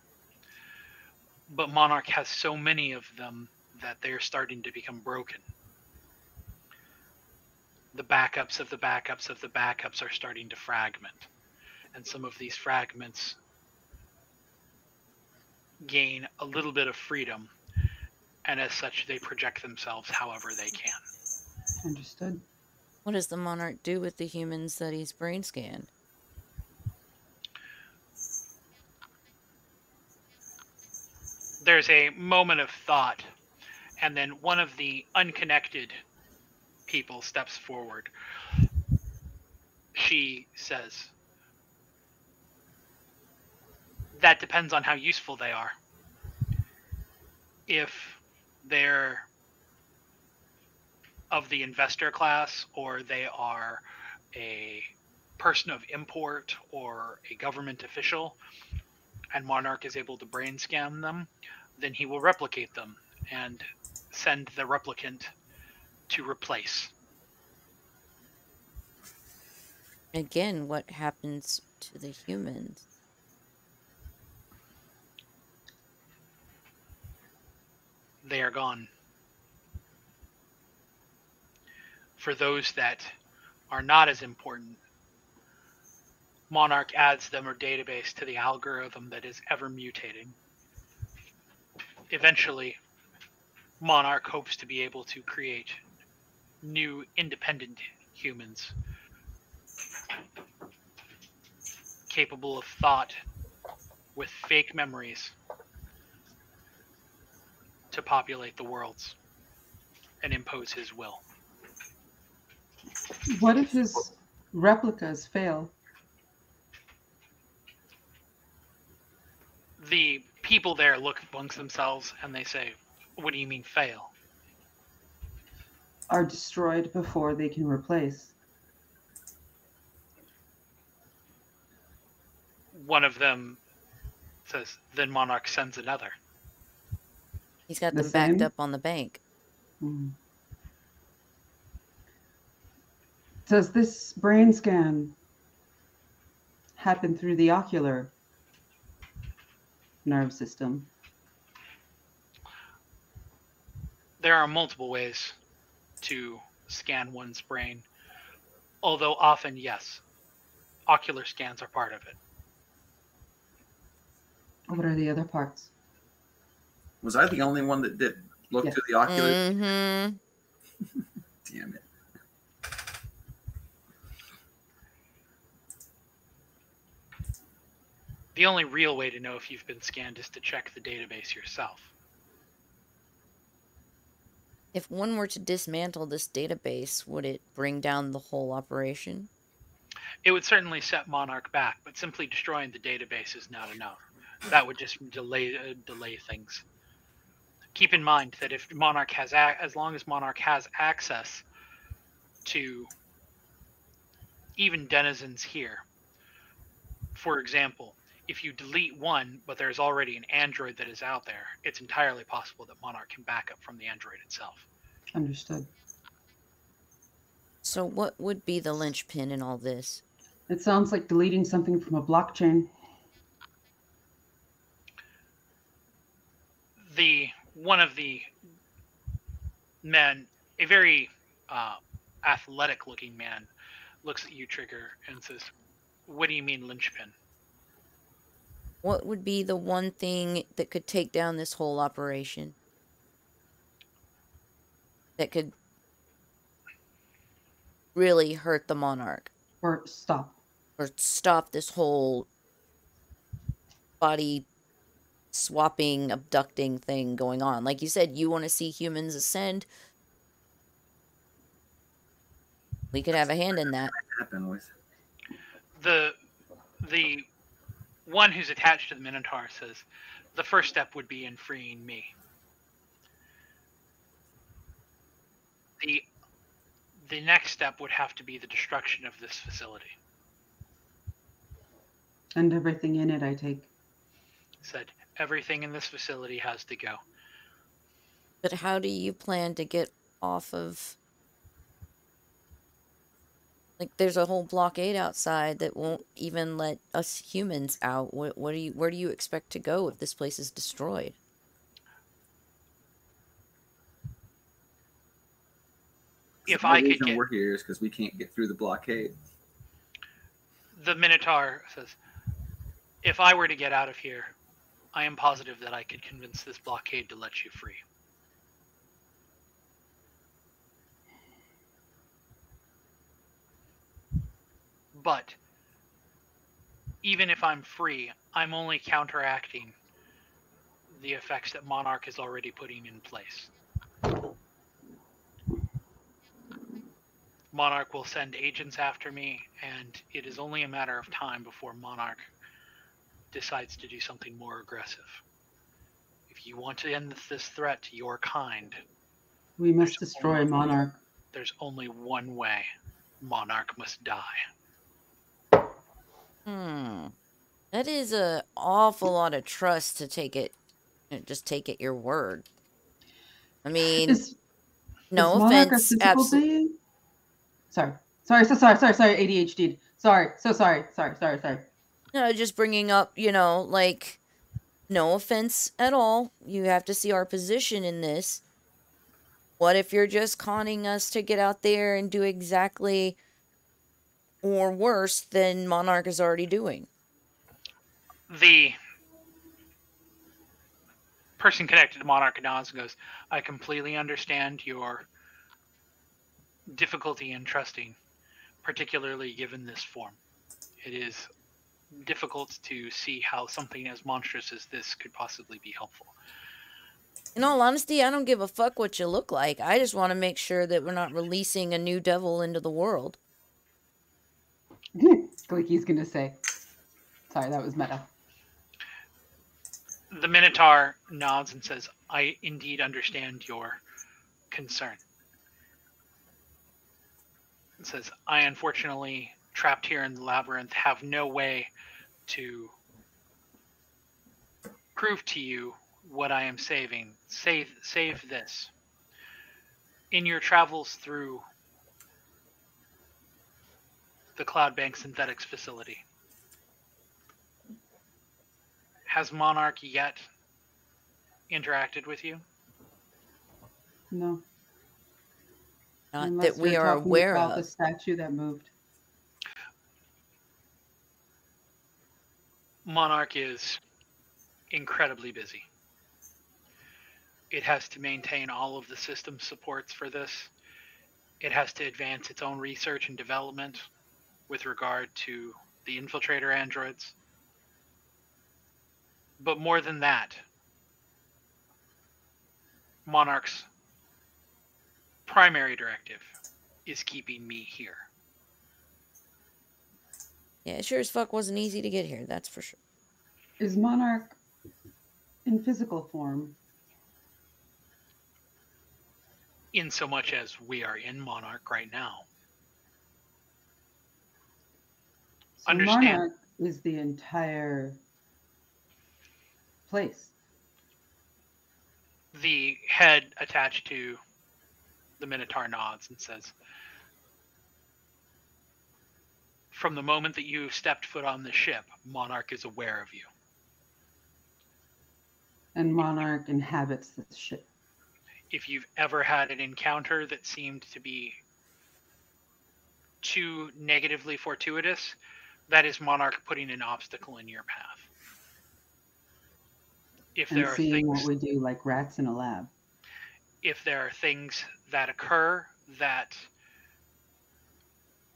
But Monarch has so many of them that they're starting to become broken. The backups of the backups of the backups are starting to fragment. And some of these fragments gain a little bit of freedom. And as such, they project themselves however they can. Understood. What does the monarch do with the humans that he's brain scanned? There's a moment of thought, and then one of the unconnected people steps forward. She says, That depends on how useful they are. If they're of the investor class or they are a person of import or a government official and monarch is able to brain scan them then he will replicate them and send the replicant to replace Again, what happens to the humans? They are gone. For those that are not as important monarch adds them a database to the algorithm that is ever mutating. Eventually monarch hopes to be able to create new independent humans capable of thought with fake memories to populate the worlds and impose his will What if his replicas fail? the people there look amongst themselves and they say, What do you mean fail? Are destroyed before they can replace? One of them says, Then Monarch sends another. He's got The them backed same? up on the bank. Hmm. Does this brain scan happen through the ocular nerve system? There are multiple ways to scan one's brain, although often, yes, ocular scans are part of it. What are the other parts? Was I the only one that did look Yeah. to the ocular? Mm-hmm. Damn it. The only real way to know if you've been scanned is to check the database yourself. If one were to dismantle this database, would it bring down the whole operation? It would certainly set Monarch back, but simply destroying the database is not enough. That would just delay uh, delay things. Keep in mind that if Monarch has ac- as long as Monarch has access to even denizens here. For example, if you delete one, but there's already an android that is out there, it's entirely possible that Monarch can back up from the android itself. Understood. So, what would be the linchpin in all this? It sounds like deleting something from a blockchain. the one of the men, a very uh, athletic-looking man, looks at you, Trigger, and says, "What do you mean linchpin?" What would be the one thing that could take down this whole operation? That could really hurt the monarch Or stop. or stop this whole body swapping, abducting thing going on. Like you said, you want to see humans ascend. We could have a hand in that. Happen with The the one who's attached to the Minotaur says, "The first step would be in freeing me." The the next step would have to be the destruction of this facility. And everything in it, I take. Said everything in this facility has to go. But how do you plan to get off of Like there's a whole blockade outside that won't even let us humans out. What what do you where do you expect to go if this place is destroyed? If The I could reason get we're here is because we can't get through the blockade. the Minotaur says, if I were to get out of here, I am positive that I could convince this blockade to let you free. But even if I'm free, I'm only counteracting the effects that Monarch is already putting in place. Monarch will send agents after me, and it is only a matter of time before Monarch decides to do something more aggressive. If you want to end this threat to your kind, We must destroy only- Monarch. there's only one way Monarch must die. Hmm. That is an awful lot of trust to take it just take it your word. I mean, Is, no is offense. Absolutely. Sorry. Sorry, so sorry, sorry, sorry, ADHD. Sorry, so sorry, sorry, sorry, sorry. No, just bringing up, you know, like, no offense at all. You have to see our position in this. What if you're just conning us to get out there and do exactly or worse than Monarch is already doing? The person connected to Monarch nods and goes, I completely understand your difficulty in trusting, particularly given this form. It is difficult to see how something as monstrous as this could possibly be helpful. In all honesty, I don't give a fuck what you look like. I just want to make sure that we're not releasing a new devil into the world. Gleeky's gonna say. Sorry, that was meta. The Minotaur nods and says, I indeed understand your concern. It says, I unfortunately, trapped here in the labyrinth, have no way to prove to you what I am saving. Save, save this. In your travels through the Cloud Bank Synthetics facility, has Monarch yet interacted with you? No. Not unless that we we're aware about of. the statue that moved. Monarch is incredibly busy. It has to maintain all of the system supports for this. It has to advance its own research and development with regard to the infiltrator androids. But more than that, Monarch's primary directive is keeping me here. Yeah, it sure as fuck wasn't easy to get here, that's for sure. Is Monarch in physical form? in so much as we are in Monarch right now. So Understand. Monarch is the entire place. The head attached to the Minotaur nods and says, From the moment that you stepped foot on the ship, Monarch is aware of you. And Monarch inhabits this ship. If you've ever had an encounter that seemed to be too negatively fortuitous, that is Monarch putting an obstacle in your path. If And there are seeing things what we do like rats in a lab. if there are things that occur that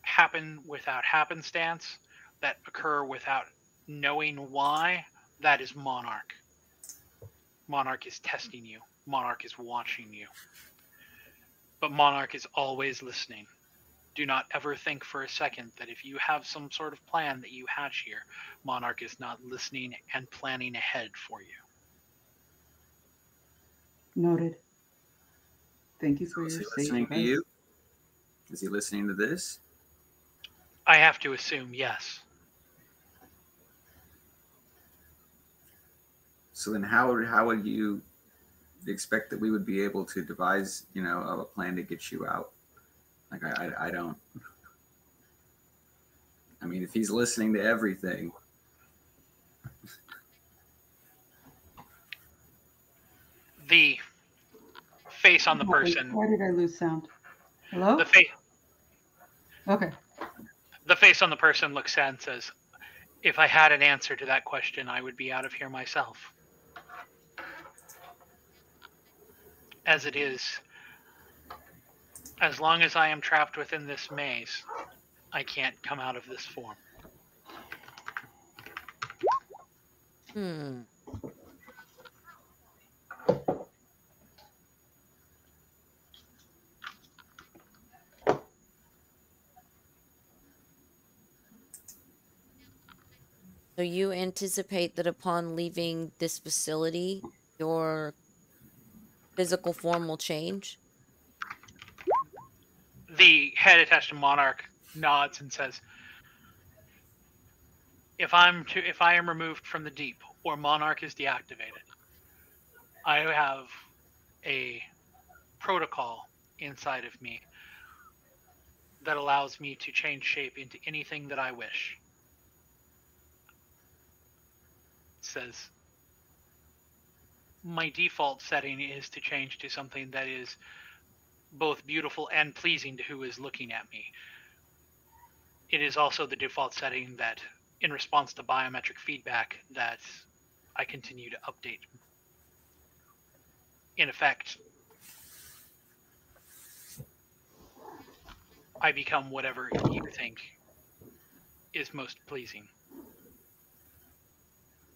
happen without happenstance, that occur without knowing why, that is Monarch. Monarch is testing you, Monarch is watching you. But Monarch is always listening. Do not ever think for a second that if you have some sort of plan that you hatch here, Monarch is not listening and planning ahead for you. Noted. Thank you for Is your he safe listening to you? Is he listening to this? I have to assume yes. So then, how would how would you expect that we would be able to devise, you know, a plan to get you out? Like I, I, I don't. I mean, if he's listening to everything, The face on the person. Why did I lose sound? Hello? The face. Okay. The face on the person looks sad and says, "If I had an answer to that question, I would be out of here myself." As it is, as long as I am trapped within this maze, I can't come out of this form. Hmm. So you anticipate that upon leaving this facility, your physical form will change? The head attached to Monarch nods and says, "If I'm to, if I am removed from the deep or Monarch is deactivated, I have a protocol inside of me that allows me to change shape into anything that I wish." Says my default setting is to change to something that is both beautiful and pleasing to who is looking at me. It is also the default setting that, in response to biometric feedback, that I continue to update. In effect, I become whatever you think is most pleasing.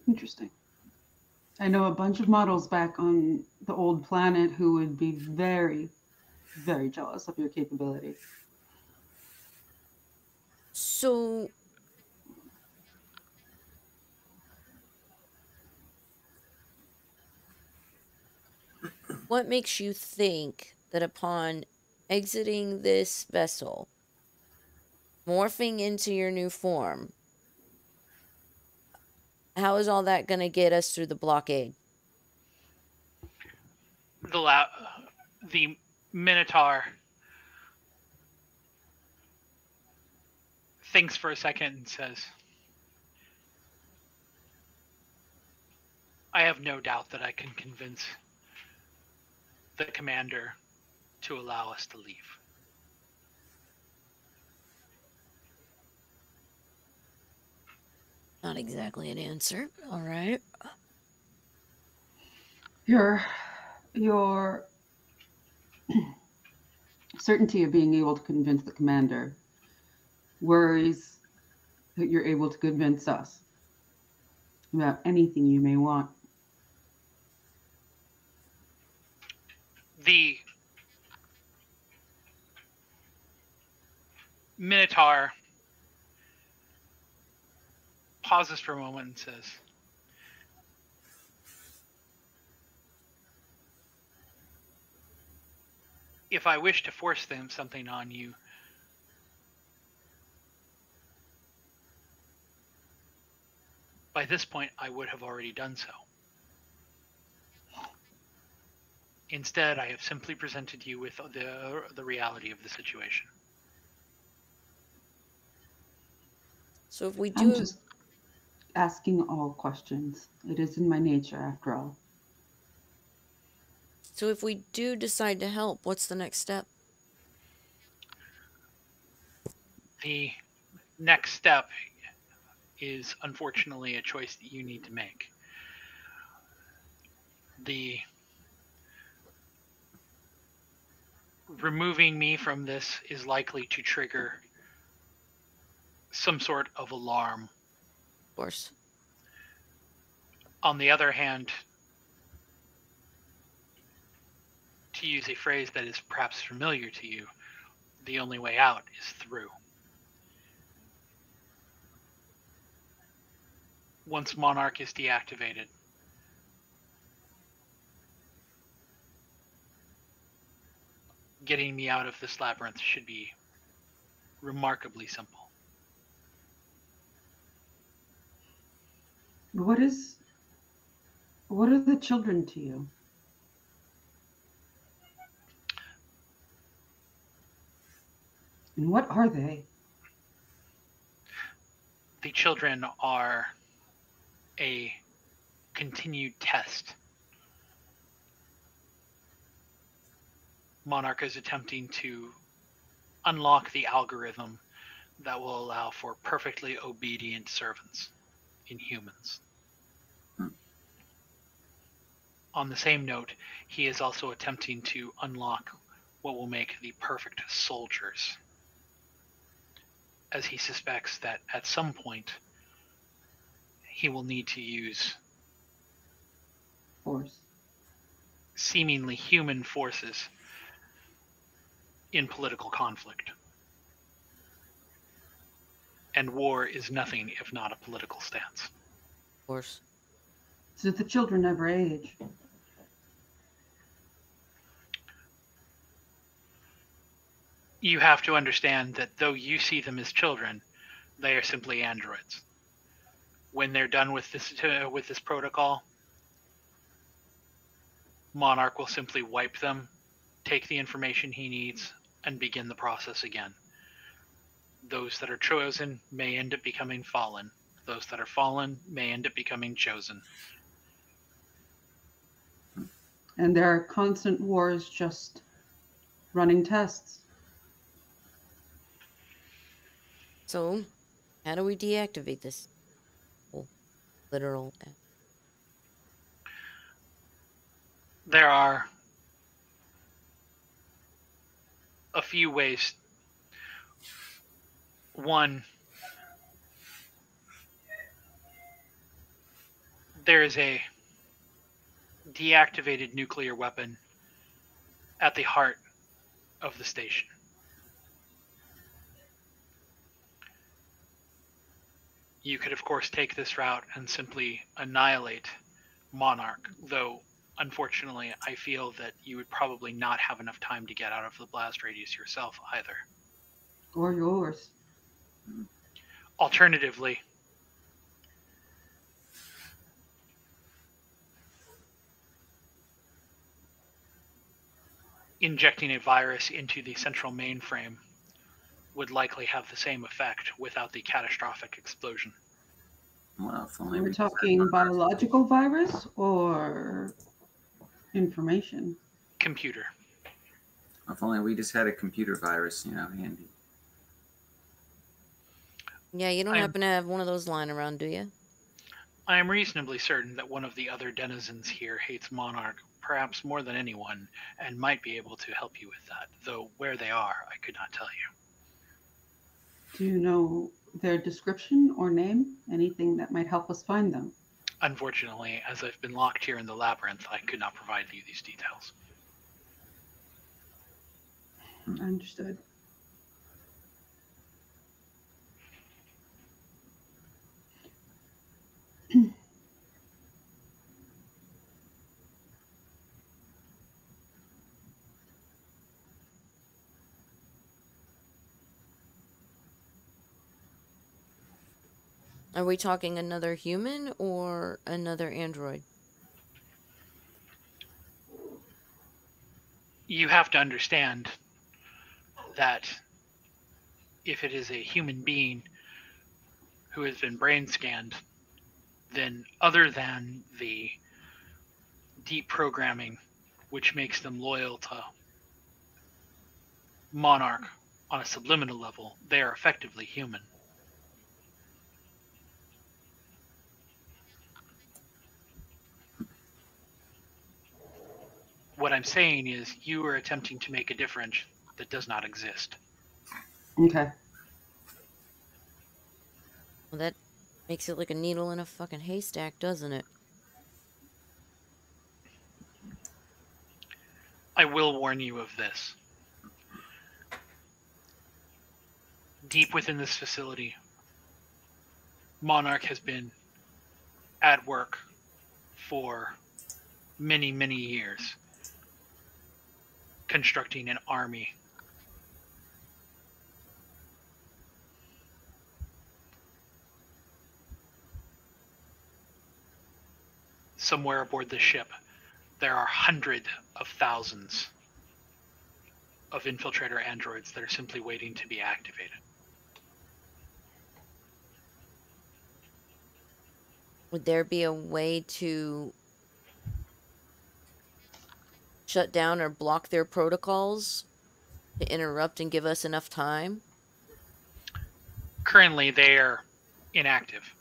Interesting. I know a bunch of models back on the old planet who would be very, very jealous of your capability. So what makes you think that upon exiting this vessel, morphing into your new form, how is all that going to get us through the blockade? the la- the minotaur thinks for a second and says i have no doubt that i can convince the commander to allow us to leave Not exactly an answer. All right. Your your certainty of being able to convince the commander worries that you're able to convince us about anything you may want. the Minotaur pauses for a moment and says, If I wish to force them something on you, by this point I would have already done so. Instead, I have simply presented you with the the reality of the situation. So if we I'm do just asking all questions. It is in my nature, after all. so if we do decide to help, what's the next step? The next step is unfortunately a choice that you need to make. The removing me from this is likely to trigger some sort of alarm Of course. on the other hand, to use a phrase that is perhaps familiar to you, the only way out is through. Once Monarch is deactivated, getting me out of this labyrinth should be remarkably simple. What is what are the children to you? And what are they? the children are a continued test. Monarch is attempting to unlock the algorithm that will allow for perfectly obedient servants in humans. Hmm. On the same note, he is also attempting to unlock what will make the perfect soldiers, as he suspects that at some point he will need to use Force. seemingly human forces in political conflict. And war is nothing if not a political stance. Of course. So the children never age. You have to understand that though you see them as children, they are simply androids. When they're done with this uh, with this protocol, Monarch will simply wipe them, take the information he needs, and begin the process again. Those that are chosen may end up becoming fallen. Those that are fallen may end up becoming chosen. And there are constant wars just running tests. So, how do we deactivate this? Literal. There are a few ways. One, there is a deactivated nuclear weapon at the heart of the station. You could, of course, take this route and simply annihilate Monarch, though unfortunately, I feel that you would probably not have enough time to get out of the blast radius yourself either. Or yours. Alternatively, injecting a virus into the central mainframe would likely have the same effect without the catastrophic explosion. Well, if only We're we just had talking biological virus or information. Computer. If only we just had a computer virus, you know, handy. Yeah, you don't I'm- happen to have one of those lying around, do you? I am reasonably certain that one of the other denizens here hates Monarch perhaps more than anyone and might be able to help you with that, though where they are, I could not tell you. Do you know their description or name? Anything that might help us find them? Unfortunately, as I've been locked here in the labyrinth, I could not provide you these details. Understood. Are we talking another human or another android? You have to understand that if it is a human being who has been brain scanned, then other than the deep programming which makes them loyal to Monarch on a subliminal level, they are effectively human. What I'm saying is, you are attempting to make a difference that does not exist. Okay. Well, that makes it like a needle in a fucking haystack, doesn't it? I will warn you of this. Deep within this facility, Monarch has been at work for many, many years, constructing an army. Somewhere aboard the ship, there are hundreds of thousands of infiltrator androids that are simply waiting to be activated. Would there be a way to shut down or block their protocols to interrupt and give us enough time? Currently, they are inactive.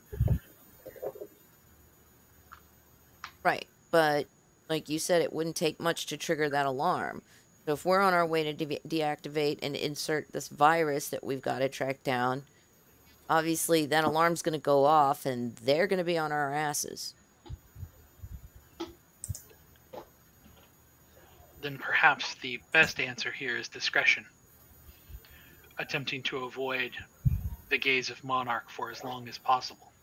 Right, but like you said, it wouldn't take much to trigger that alarm. So if we're on our way to de- deactivate and insert this virus that we've got to track down, obviously that alarm's going to go off and they're going to be on our asses. Then perhaps the best answer here is discretion. Attempting to avoid the gaze of Monarch for as long as possible.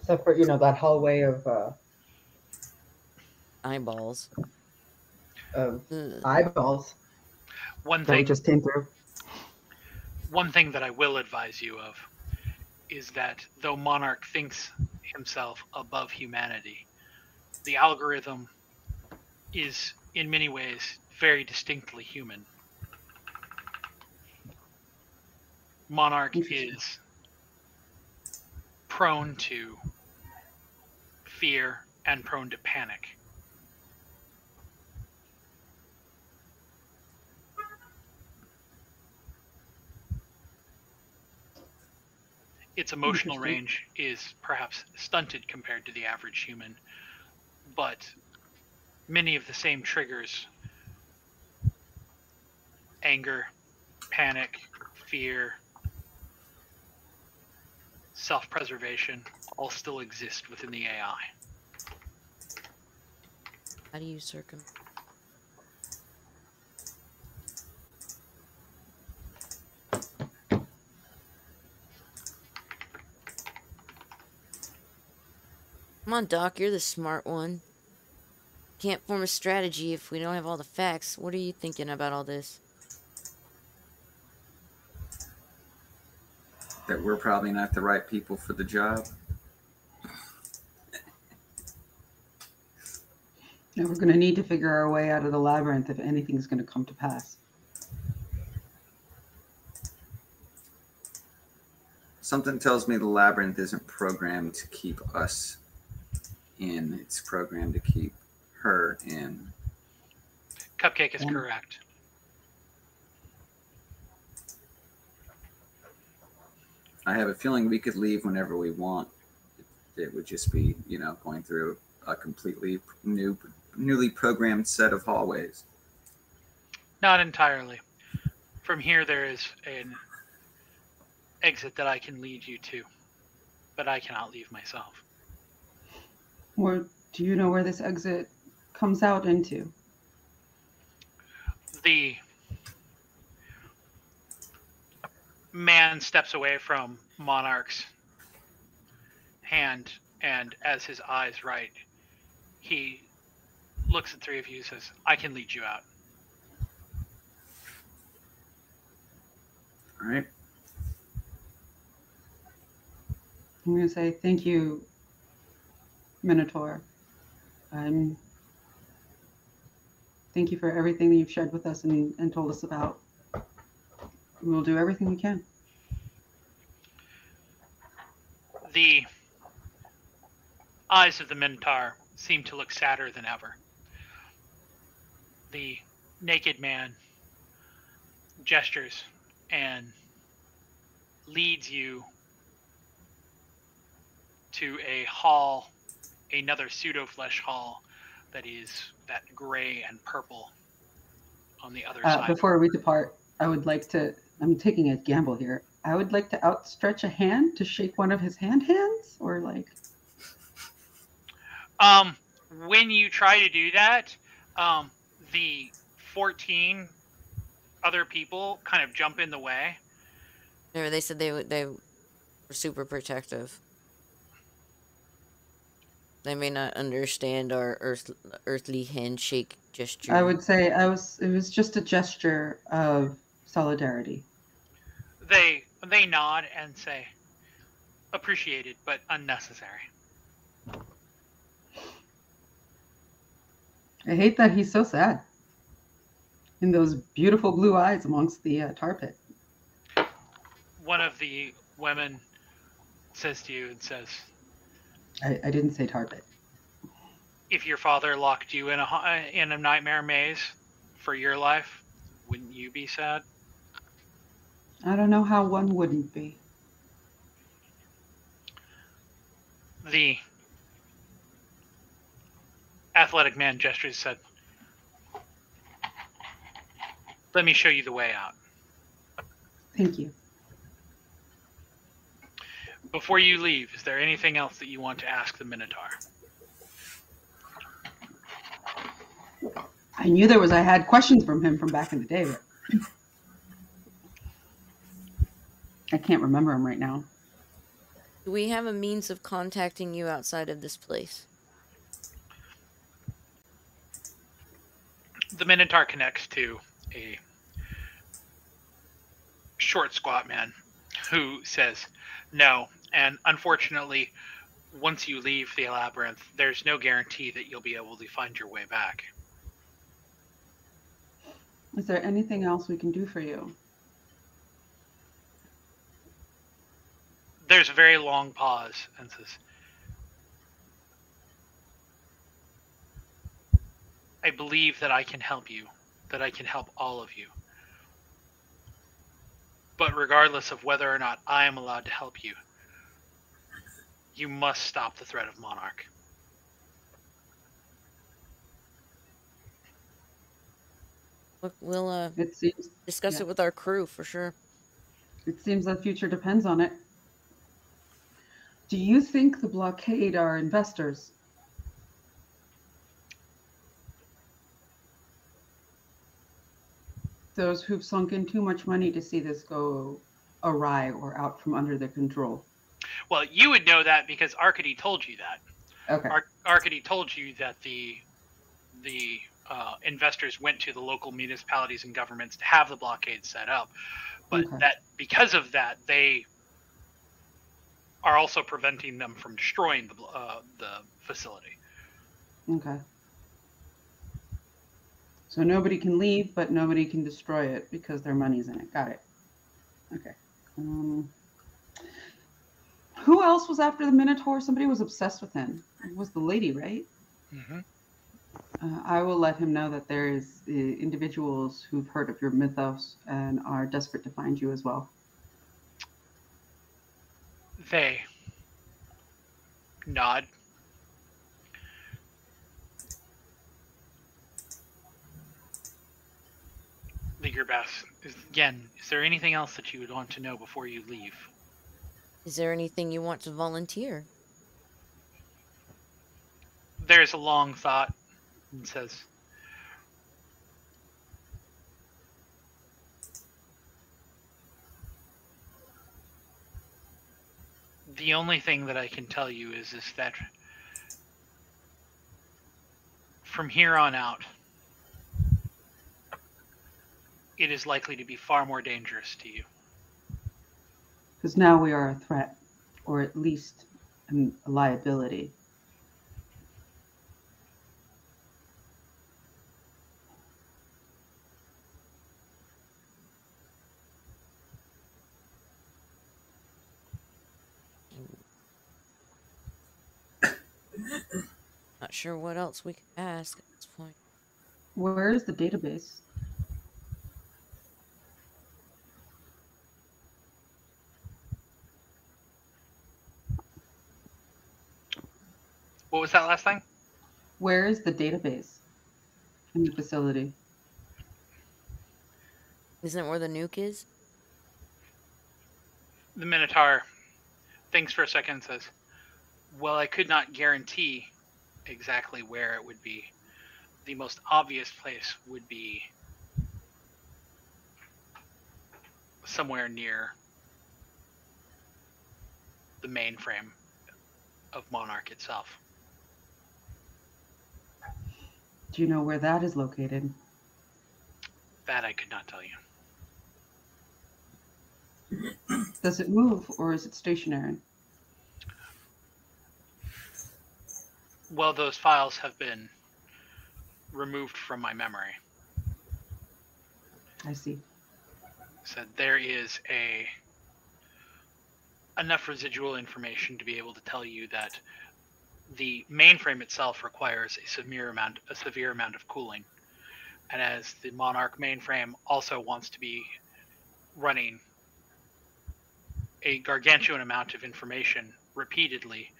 Except for you know that hallway of uh, Eyeballs. of Ugh. eyeballs One that thing just came through. one thing that I will advise you of is that though Monarch thinks himself above humanity, the algorithm is in many ways very distinctly human. Monarch is prone to fear and prone to panic. its emotional range is perhaps stunted compared to the average human, but many of the same triggers anger, panic, fear, self preservation all still exist within the AI. How do you circum? Come on, Doc, you're the smart one. Can't form a strategy if we don't have all the facts. What are you thinking about all this? That we're probably not the right people for the job. And we're going to need to figure our way out of the labyrinth if anything's going to come to pass. Something tells me the labyrinth isn't programmed to keep us in. It's programmed to keep her in. Cupcake is Um, correct. I have a feeling we could leave whenever we want. It would just be, you know, going through a completely new, newly programmed set of hallways. Not entirely. From here, there is an exit that I can lead you to, but I cannot leave myself. Or do you know where this exit comes out into? The man steps away from Monarch's hand, and as his eyes right, he looks at three of you and says, I can lead you out. All right. I'm going to say thank you, Minotaur. Um, thank you for everything that you've shared with us and, and told us about. We'll do everything we can. The eyes of the Minotaur seem to look sadder than ever. The naked man gestures and leads you to a hall, another pseudo flesh hall that is that gray and purple on the other Uh, side. before we depart, I would like to. I'm taking a gamble here. I would like to outstretch a hand to shake one of his hand hands, or like. Um, when you try to do that, um, the 14 other people kind of jump in the way. Remember, they said they they were super protective. They may not understand our earth, earthly handshake gesture. I would say I was. It was just a gesture of solidarity. They they nod and say, "Appreciated, but unnecessary." I hate that he's so sad. In those beautiful blue eyes amongst the uh, tar pit. One of the women says to you and says, I, I didn't say target. "If your father locked you in a uh, in a nightmare maze for your life, wouldn't you be sad?" I don't know how one wouldn't be. The athletic man gestures said, "Let me show you the way out." Thank you. Before you leave, is there anything else that you want to ask the Minotaur? I knew there was. I had questions from him from back in the day. But I can't remember him right now. Do we have a means of contacting you outside of this place? The Minotaur connects to a short, squat man who says, No. And unfortunately, once you leave the labyrinth, there's no guarantee that you'll be able to find your way back. Is there anything else we can do for you? There's a very long pause and says, I believe that I can help you, that I can help all of you. But regardless of whether or not I am allowed to help you, you must stop the threat of Monarch. We'll uh, It seems. discuss Yeah. it with our crew for sure. It seems the future depends on it. Do you think the blockade are investors? Those who've sunk in too much money to see this go awry or out from under their control. Well, you would know that because Arcady told you that. Okay. Ar- Arcady told you that the the uh, investors went to the local municipalities and governments to have the blockade set up, but Okay. that because of that they are also preventing them from destroying the uh, the facility. Okay. So nobody can leave, but nobody can destroy it because their money's in it. Got it. Okay. Um, who else was after the Minotaur? Somebody was obsessed with him. It was the lady, right? Mm-hmm. Uh, I will let him know that there is uh, individuals who've heard of your mythos and are desperate to find you as well. They nod. Ligurbass, is again, is there anything else that you would want to know before you leave? Is there anything you want to volunteer? There's a long thought and says, The only thing that I can tell you is, is that from here on out, it is likely to be far more dangerous to you. Because now we are a threat, or at least a liability. Not sure what else we can ask at this point. Where is the database? What was that last thing? Where is the database in the facility? Isn't it where the nuke is? The Minotaur thinks for a second and says, Well, I could not guarantee exactly where it would be. The most obvious place would be somewhere near the mainframe of Monarch itself. Do you know where that is located? That I could not tell you. Does it move or is it stationary? Well, those files have been removed from my memory. I see. said there is a enough residual information to be able to tell you that the mainframe itself requires a severe amount a severe amount of cooling. And as the Monarch mainframe also wants to be running a gargantuan amount of information repeatedly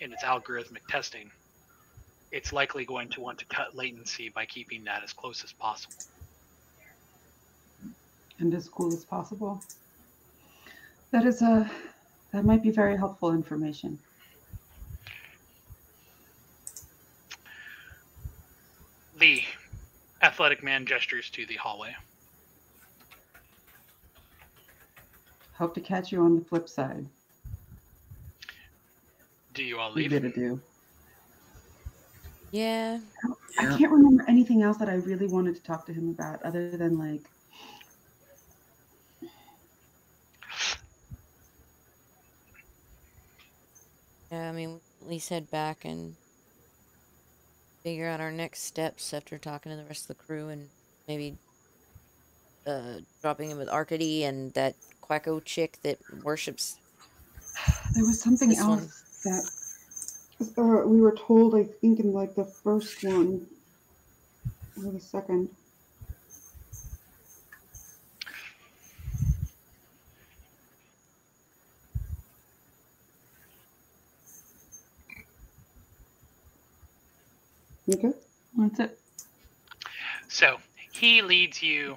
in its algorithmic testing, it's likely going to want to cut latency by keeping that as close as possible. And as cool as possible. That is a that might be very helpful information. The athletic man gestures to the hallway. Hope to catch you on the flip side. Do you all We leave? did a do. Yeah. I Yeah. can't remember anything else that I really wanted to talk to him about other than like Yeah, I mean, at least head back and figure out our next steps after talking to the rest of the crew and maybe uh, dropping in with Arcady and that Quacko chick that worships. there was something This one. else that uh, we were told. I think in like the first one or the second. Okay, that's it. So he leads you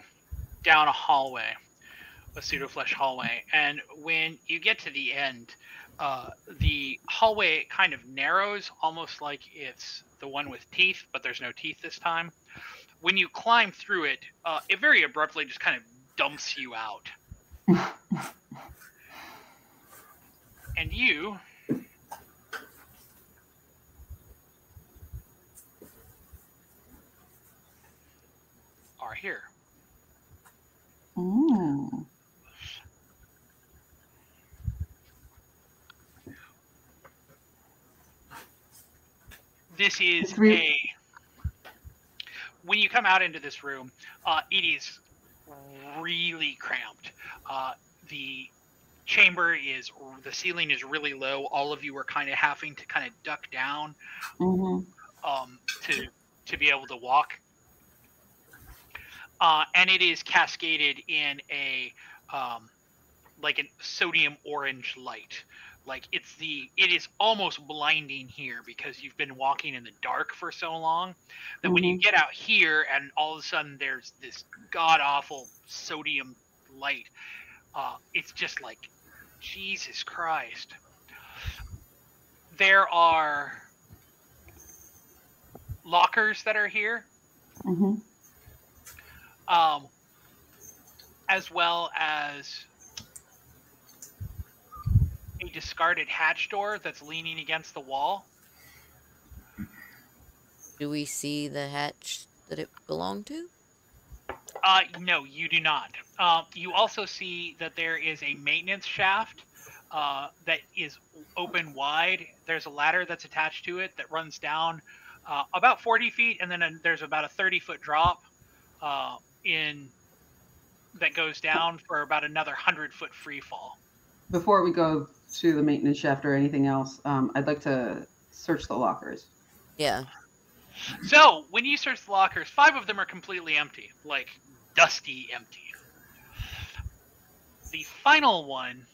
down a hallway, a pseudo flesh hallway, and when you get to the end, uh, the hallway kind of narrows, almost like it's the one with teeth, but there's no teeth this time. When you climb through it, uh, it very abruptly just kind of dumps you out. and you are here. Oh. this is It's a when you come out into this room uh, it is really cramped uh, the chamber is the ceiling is really low all of you are kind of having to kind of duck down hmm um, to to be able to walk uh, and it is cascaded in a um, like a sodium orange light. Like it's the it is almost blinding here because you've been walking in the dark for so long that when you get out here and all of a sudden there's this god awful sodium light uh, it's just like jesus christ. There are lockers that are here. Hmm um, as well as a discarded hatch door that's leaning against the wall. Do we see the hatch that it belonged to? Uh, no, you do not. Um, you also see that there is a maintenance shaft uh, that is open wide. There's a ladder that's attached to it that runs down uh, about 40 feet, and then a, there's about a 30 foot drop uh, in that goes down for about another 100 foot free fall. Before we go to the maintenance shaft or anything else, um, I'd like to search the lockers. Yeah. So when you search the lockers, five of them are completely empty, like dusty empty. The final one,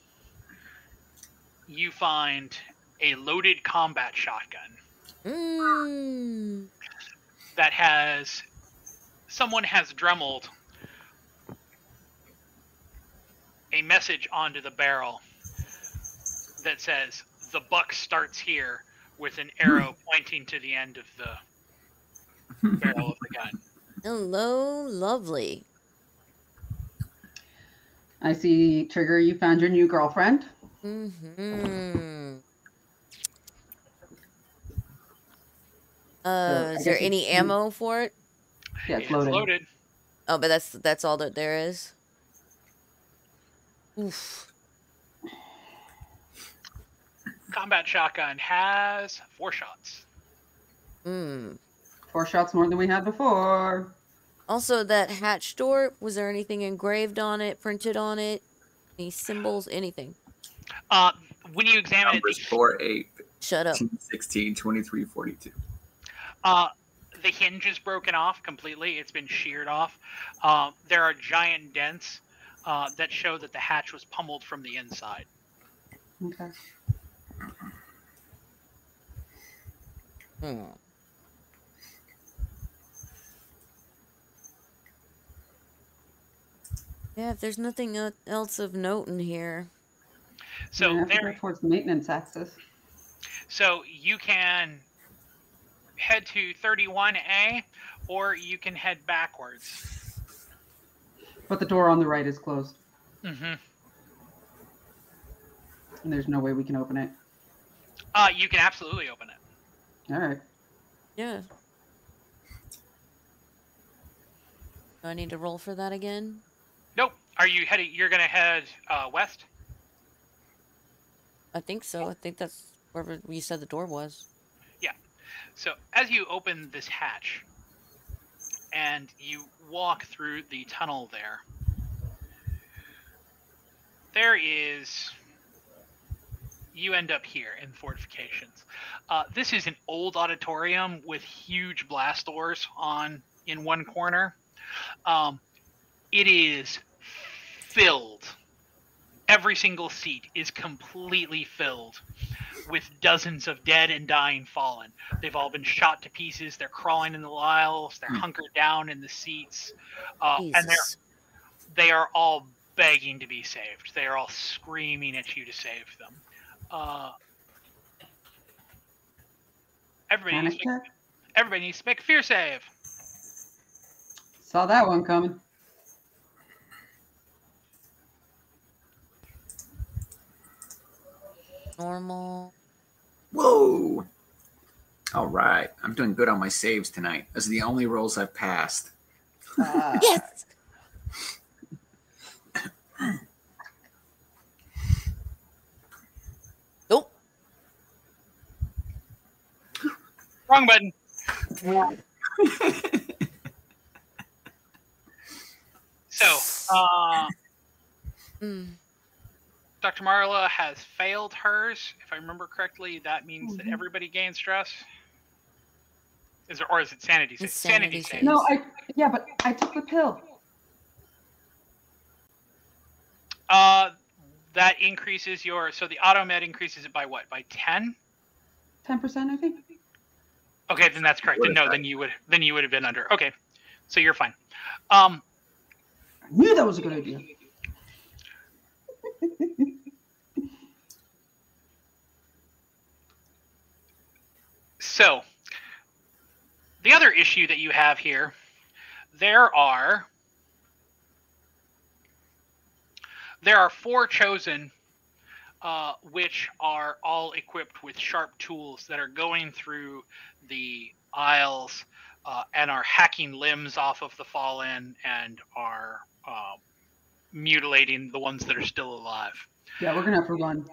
you find a loaded combat shotgun Mm. that has someone has dremeled a message onto the barrel that says the buck starts here with an arrow pointing to the end of the barrel of the gun. Hello, lovely. I see, Trigger, you found your new girlfriend. Mm-hmm. Uh, I is there any it's- ammo for it? Yeah, it's It's loaded. loaded. Oh, but that's that's all that there is. Oof. Combat shotgun has four shots. Hmm. Four shots more than we had before. Also, that hatch door. Was there anything engraved on it, printed on it, any symbols, anything? Uh, when you examine it, Numbers 4, 8, Shut up. 15, 16, 23, 42. uh, the hinge is broken off completely. It's been sheared off. Uh, there are giant dents uh, that show that the hatch was pummeled from the inside. Okay. Hmm. Yeah, if there's nothing else of note in here. So We're gonna have to there, towards the maintenance access. so you can head to 31A, or you can head backwards. But the door on the right is closed, hmm and there's no way we can open it. Uh, you can absolutely open it. All right. Yeah. Do I need to roll for that again? Nope. Are you heading? You're gonna head uh, west. I think so. I think that's where you said the door was. So as you open this hatch and you walk through the tunnel there, there is. You end up here in fortifications. Uh, this is an old auditorium with huge blast doors on in one corner. Um, it is filled. Every single seat is completely filled with dozens of dead and dying fallen. They've all been shot to pieces. They're crawling in the aisles. They're Hmm. hunkered down in the seats, uh, and they're they are all begging to be saved. They are all screaming at you to save them. Uh, everybody, needs to make, check. everybody needs to make a fear save. Saw that one coming. Normal. Whoa! All right. I'm doing good on my saves tonight. Those are the only rolls I've passed. Uh, Yes. Nope. Wrong button. So, uh, Mm. Dr. Marla has failed hers. If I remember correctly, that means that Mhm. everybody gains stress. Is there, or is it sanity save? It's sanity save. save. no, I yeah, but I took the pill. Uh, that increases your so the auto med increases it by what? By ten? Ten percent, I think. Okay, then that's correct. Then no, then you would then you would have been under. Okay, so you're fine. Um, I knew that was a good idea. so the other issue that you have here, there are there are four chosen uh, which are all equipped with sharp tools that are going through the aisles uh, and are hacking limbs off of the fallen and are uh, mutilating the ones that are still alive. Yeah, we're gonna have to run.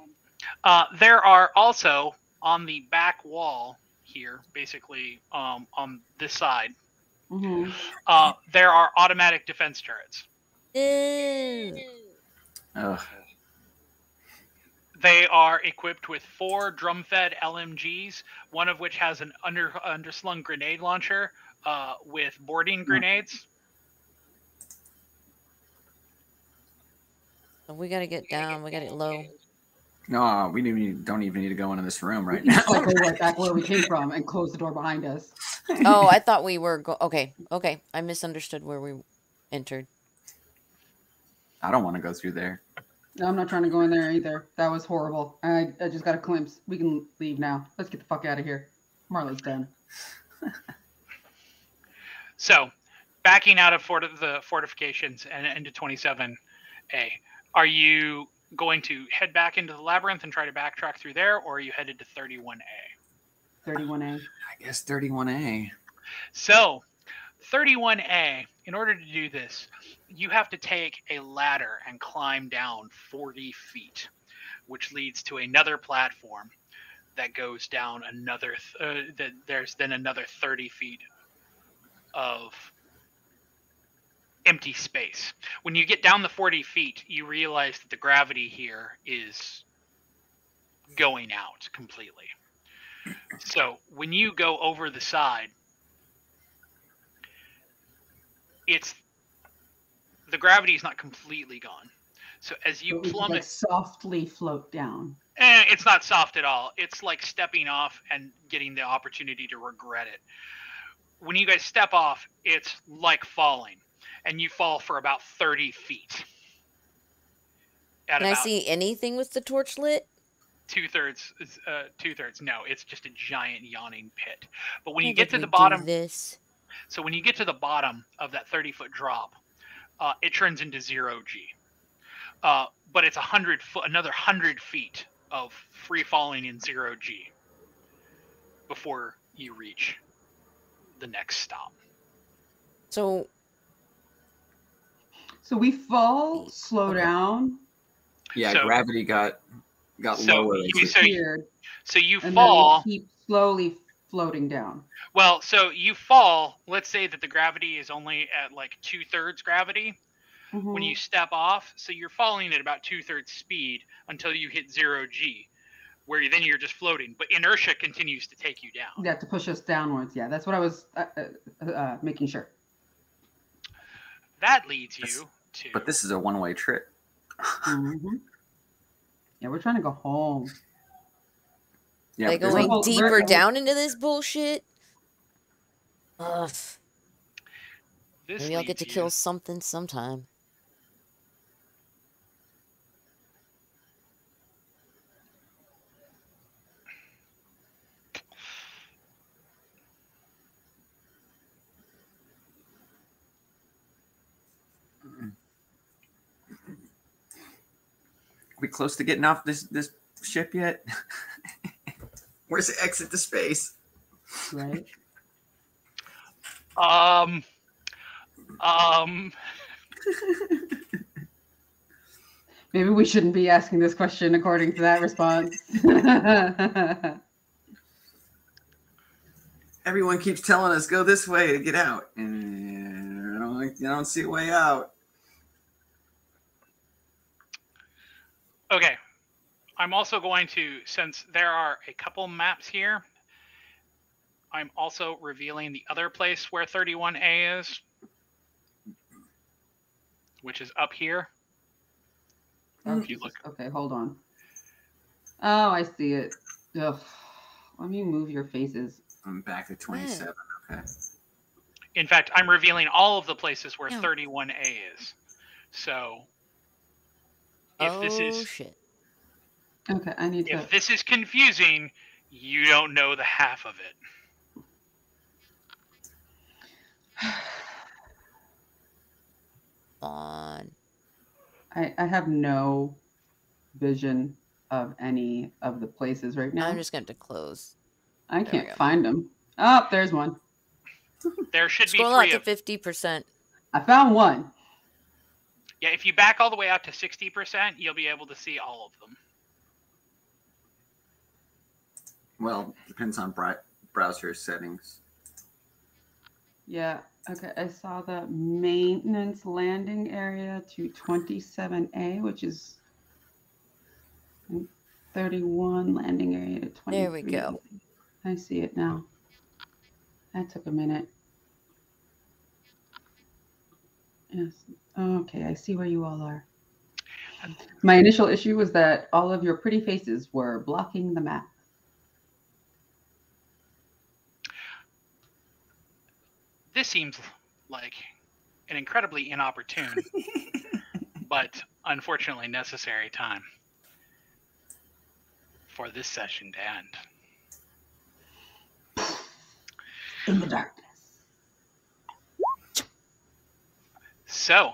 Uh, there are also on the back wall here, basically um, on this side, hmm uh, there are automatic defense turrets. Ew. Ugh. They are equipped with four drum-fed LMGs, one of which has an under underslung grenade launcher uh, with boarding grenades. We gotta get down. We gotta get low. No, we don't even, don't even need to go into this room right now. Like go right back where we came from and close the door behind us. Oh, I thought we were go. Okay, okay. I misunderstood where we entered. I don't want to go through there. No, I'm not trying to go in there either. That was horrible. I, I just got a glimpse. We can leave now. Let's get the fuck out of here. Marley's done. So, backing out of fort- the fortifications and into 27A, are you going to head back into the labyrinth and try to backtrack through there, or are you headed to 31A? 31A. I guess 31A. So, 31A, in order to do this, you have to take a ladder and climb down 40 feet, which leads to another platform that goes down another, th- uh, that there's then another 30 feet of empty space. When you get down the 40 feet, you realize that the gravity here is going out completely. So when you go over the side, it's the gravity is not completely gone. So as you plummet, like softly float down. eh, it's not soft at all. It's like stepping off and getting the opportunity to regret it. When you guys step off, it's like falling, and you fall for about thirty feet. At Can I see anything with the torch lit? two thirds, uh, two thirds. No, it's just a giant yawning pit. But when Why you get to the bottom, this. so when you get to the bottom of that 30 foot drop, uh, it turns into zero G. Uh, but it's a hundred foot, another hundred feet of free falling in zero G before you reach the next stop. So So we fall, slow Okay. down, Yeah, So- gravity got got So lower. you- so you- So you and fall. then we keep slowly floating down. Well, so you fall. Let's say that the gravity is only at like two thirds gravity. when Mhm. you step off. So you're falling at about two thirds speed until you hit zero G, where you, then you're just floating. But inertia continues to take you down. Yeah, to push us downwards. Yeah, that's what I was uh, uh, uh, making sure. That leads That's- you to. but this is a one way trip. Mhm. Yeah, we're trying to go home. Yeah, like there's going no- deeper we're- down into this bullshit. Ugh. this Maybe I'll get leads to you- kill something sometime. We close to getting off this this ship yet? Where's the exit to space? Right? Um. Um. Maybe we shouldn't be asking this question according to that response. Everyone keeps telling us go this way to get out, and I don't I don't see a way out. Okay. I'm also going to, since there are a couple maps here, I'm also revealing the other place where 31A is, which is up here. Oh, If you mm. look- Okay, hold on. Oh, I see it. Ugh. Let me move your faces. I'm back to 27. Okay. In fact, I'm revealing all of the places where Yeah. 31A is. So if oh this is oh, shit. Okay, I need to. if this is confusing, you don't know the half of it. On. I, I have no vision of any of the places right now. I'm just going to close. I there can't find them. Oh, there's one. There should be Scroll out to of fifty percent. I found one. Yeah, if you back all the way out to 60%, you'll be able to see all of them. Well, depends on bri- browser settings. Yeah. Okay. I saw the maintenance landing area to 27A, which is 31 landing area to 23. There we go. I see it now. That took a minute. Yes. Oh, okay, I see where you all are. Um, My initial issue was that all of your pretty faces were blocking the map. This seems like an incredibly inopportune, but unfortunately necessary time for this session to end. In the darkness. So,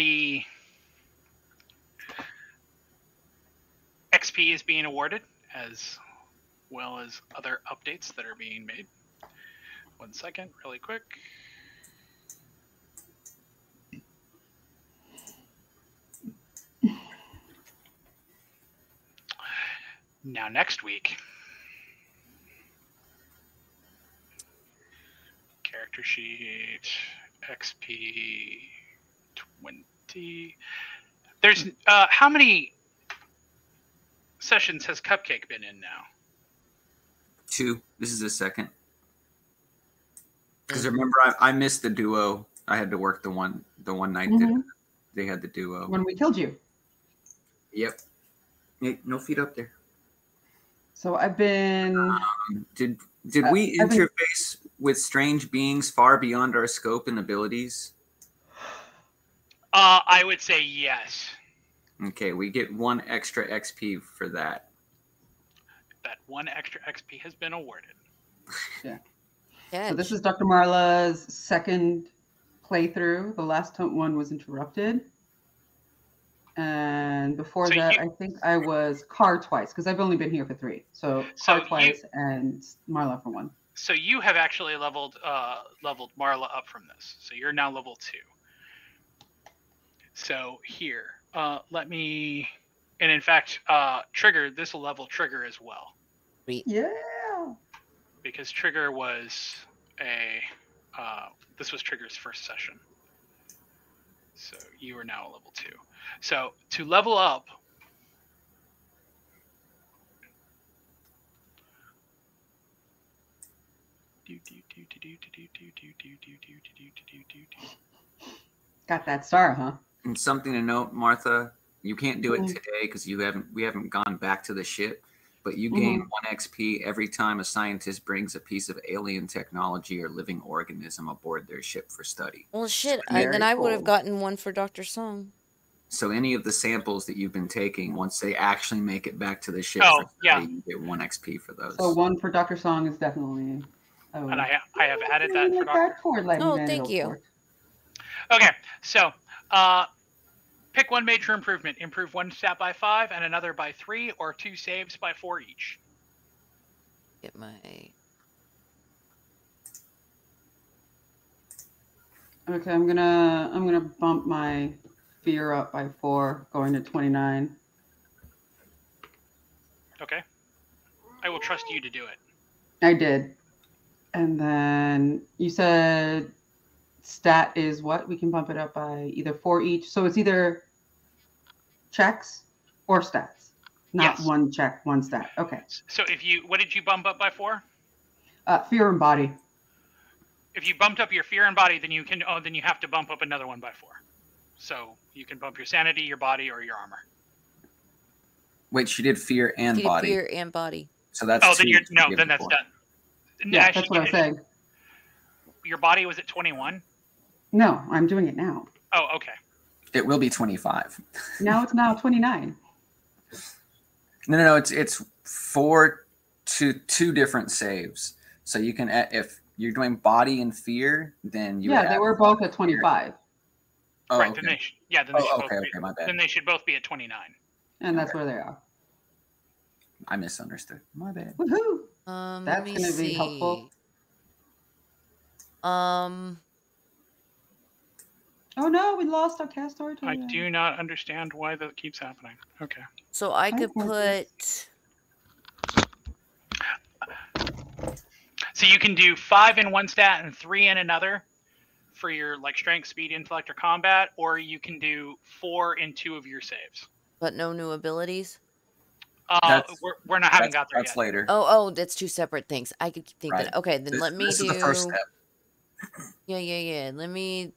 the XP is being awarded as well as other updates that are being made. One second, really quick. Now, next week, character sheet, XP 20. There's uh, how many sessions has Cupcake been in now? Two. This is the second. Because remember, I, I missed the duo. I had to work the one the one night that Mhm. they had the duo. when we killed you. Yep. Hey, no feet up there. So I've been. Um, did did Uh, we I've been- interface with strange beings far beyond our scope and abilities? Uh, I would say yes. Okay, we get one extra XP for that. That one extra XP has been awarded. Yeah. So this is Dr. Marla's second playthrough. The last one was interrupted. And before So that, you- I think I was Carr twice because I've only been here for three. So So Carr you- twice and Marla for one. So you have actually leveled uh, leveled Marla up from this. So you're now level two. So here, uh, let me, and in fact, uh, trigger this level trigger as well. Yeah. Because trigger was a, uh, this was trigger's first session. So you are now a level two. So to level up, Got that star, huh? And something to note, Martha, you can't do it Mhm. today because you haven't we haven't gone back to the ship. But you Mm-hmm. gain one XP every time a scientist brings a piece of alien technology or living organism aboard their ship for study. Well, shit. I, Very then I would have gotten one for Doctor Song. So any of the samples that you've been taking, once they actually make it back to the ship, Oh, for study, yeah. you get one XP for those. So one for Dr. Song is definitely. Oh. And I, I have added that for Look Doctor. back like Oh, thank you. Helsfort. Okay, so uh, pick one major improvement. Improve one stat by five and another by three, or two saves by four each. Get my. Okay, I'm gonna I'm gonna bump my fear up by four, going to twenty nine. Okay. I will trust you to do it. I did. And then you said stat is what? We can bump it up by either four each. So it's either checks or stats, not Yes. one check, one stat. Okay. So if you, what did you bump up by four? Uh, fear and body. If you bumped up your fear and body, then you can. Oh, then you have to bump up another one by four. So you can bump your sanity, your body, or your armor. Wait, she did fear and Fear, body. fear and body. So that's oh, then you're no. Then that's four. done. No, Yeah, actually, that's what I'm saying. Your body was at twenty-one. No, I'm doing it now. Oh, okay. It will be twenty-five. Now it's now 29. No, no, no. It's it's four to two different saves. So you can if you're doing body and fear, then you yeah, they were both at 25. Oh, right. okay. Then they sh- yeah. Then they should Oh, both okay, be. okay, my bad. Then they should both be at twenty-nine. And that's Okay. where they are. I misunderstood. My bad. Woohoo! Um, That's let me gonna be helpful. Um, Oh no, we lost our castor. I do not understand why that keeps happening. Okay. so I could Okay. put. So you can do five in one stat and three in another for your like strength, speed, intellect, or combat, or you can do four in two of your saves. But no new abilities. Uh, we're, we're not having got there that's yet. later. Oh, oh, that's two separate things. I could think Right. that. Okay, then this, let me this do. is the first step. Yeah, yeah, yeah. Let me.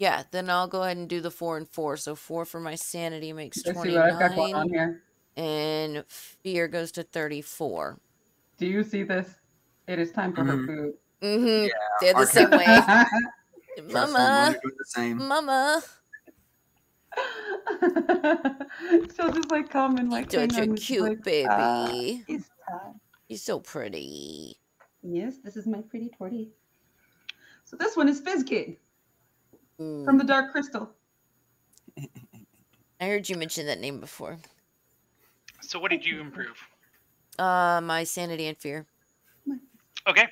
Yeah, then I'll go ahead and do the four and four. So four for my sanity makes Let's see twenty what I've got on here. and fear goes to thirty four. Do you see this? It is time for her Mhm. food. Mm-hmm. Yeah, They're the same way. Mama, the same. mama, She'll just like come and like. you're hang such a cute like, baby. "Ah, it's time. You're so pretty. Yes, this is my pretty tortie. So this one is Fizzgig Mm. from the Dark Crystal. I heard you mention that name before. So what did you improve? Uh, my sanity and fear. Okay.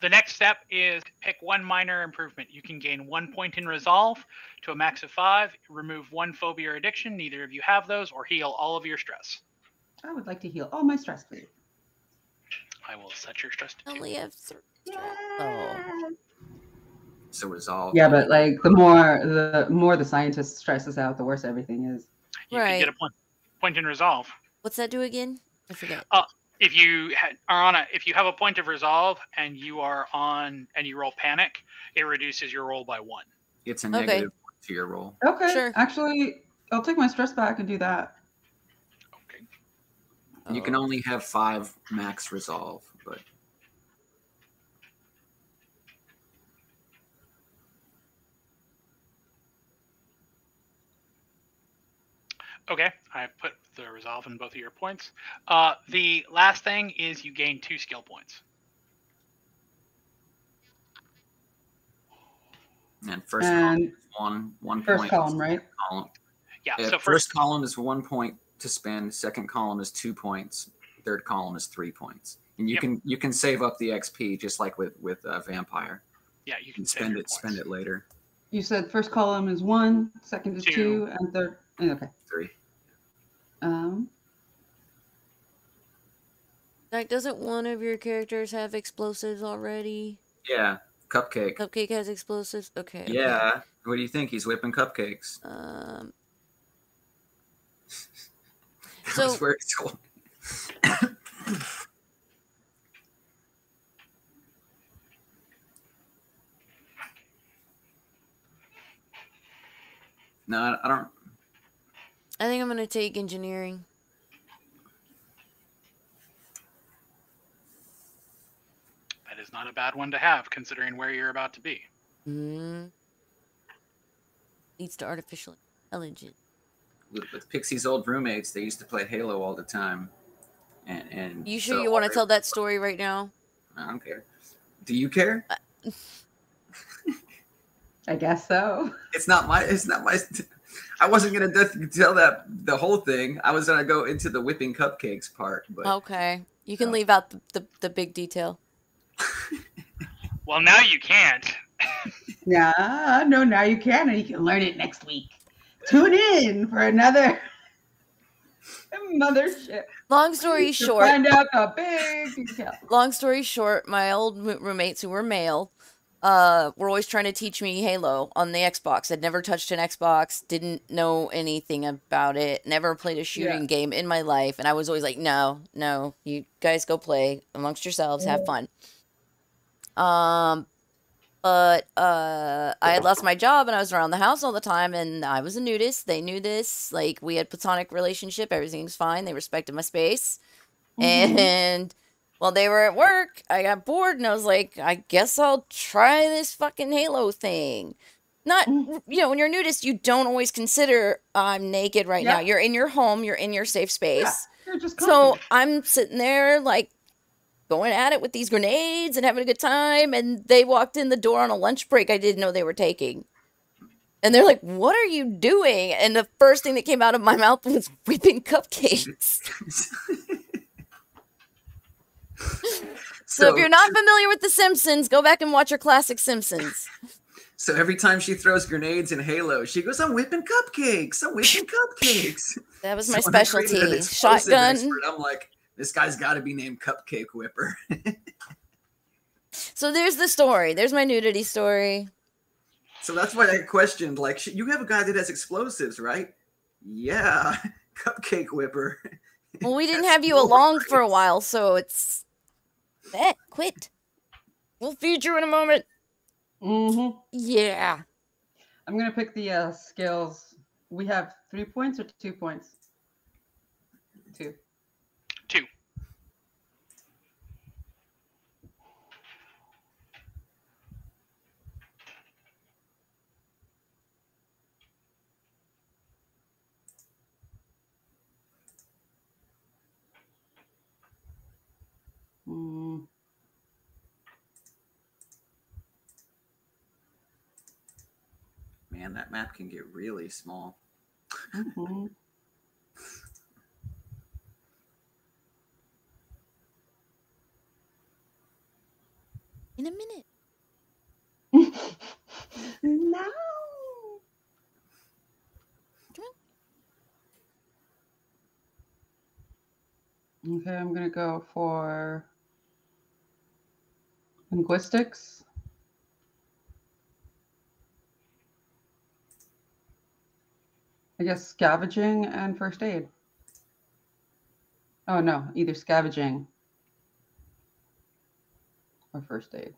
The next step is pick one minor improvement. You can gain one point in resolve to a max of five, remove one phobia or addiction. Neither of you have those, or heal all of your stress. I would like to heal all my stress, please. I will set your stress to I two. only have three. Yeah. So resolve. Yeah, but like the more the more the scientist stresses out, the worse everything is. You Right. can get a point, point in resolve. What's that do again? I forget. Uh, if you are on a, if you have a point of resolve and you are on and you roll panic, it reduces your roll by one. It's a Okay. negative to your roll. Okay. Sure. Actually, I'll take my stress back and do that. Okay. You can Oh. only have five max resolve, but Okay, I put the resolve in both of your points. Uh, the last thing is you gain two skill points. and first column And is one one first point. column, right? Column. Yeah. Yeah, so first, first, column is one point to spend. Second column is two points. Third column is three points. And you Yep. can you can save up the XP just like with with uh, vampire. yeah, you You can can spend your it spend it later. You said first column is one, second is Two. two, and third. Okay. Three. Um, Like, doesn't one of your characters have explosives already? Yeah, cupcake. Cupcake has explosives. Okay. okay. Yeah. What do you think? He's whipping cupcakes. Um. That So- was where it's going. no, I- I don't. I think I'm gonna take engineering. That is not a bad one to have, considering where you're about to be. Mm. Leads to artificial intelligence. With, with Pixie's old roommates, they used to play Halo all the time. And and You sure so you want to tell that story right now? I don't care. Do you care? I guess so. It's not my. It's not my. I wasn't gonna de- tell that the whole thing. I was gonna go into the whipping cupcakes part, but Okay. You can Yeah. leave out the, the, the big detail. Well, now you can't. Yeah, no, now you can, and you can learn it next week. Tune in for another mothership. Long story short, find out the big detail. long story short, my old roommates who were male, uh, were always trying to teach me Halo on the Xbox. I'd never touched an Xbox, didn't know anything about it, never played a shooting Yeah. game in my life, and I was always like, "No, no, you guys go play amongst yourselves, have fun." Um, but uh, I had lost my job and I was around the house all the time, and I was a nudist. They knew this. Like we had platonic relationship, everything's fine. They respected my space. Mhm. And while they were at work, I got bored and I was like, I guess I'll try this fucking Halo thing. Not, Mm. you know, when you're a nudist, you don't always consider I'm naked right now. You're in your home, you're in your safe space. You're just So. I'm sitting there like going at it with these grenades and having a good time. And they walked in the door on a lunch break I didn't know they were taking. And they're like, What are you doing? And the first thing that came out of my mouth was whipping cupcakes. So, if you're not familiar with The Simpsons, go back and watch your classic Simpsons. So every time she throws grenades in Halo, she goes, "I'm whipping cupcakes. I'm whipping cupcakes." That was my So when I created an specialty. Shotgun. expert, I'm like, this guy's got to be named Cupcake Whipper. So there's the story. There's my nudity story. so that's why I questioned, like, you have a guy that has explosives, right? Yeah, Cupcake Whipper. Well, we didn't have you along for a while, so it's. Eh, quit. We'll feed you in a moment. hmm Yeah. I'm gonna pick the uh, skills. We have three points or two points. Two. Two. Mm, Man, that map can get really small. mhm. In a minute. no. Okay, I'm gonna go for linguistics. I guess scavenging and first aid. Oh no, either scavenging or first aid.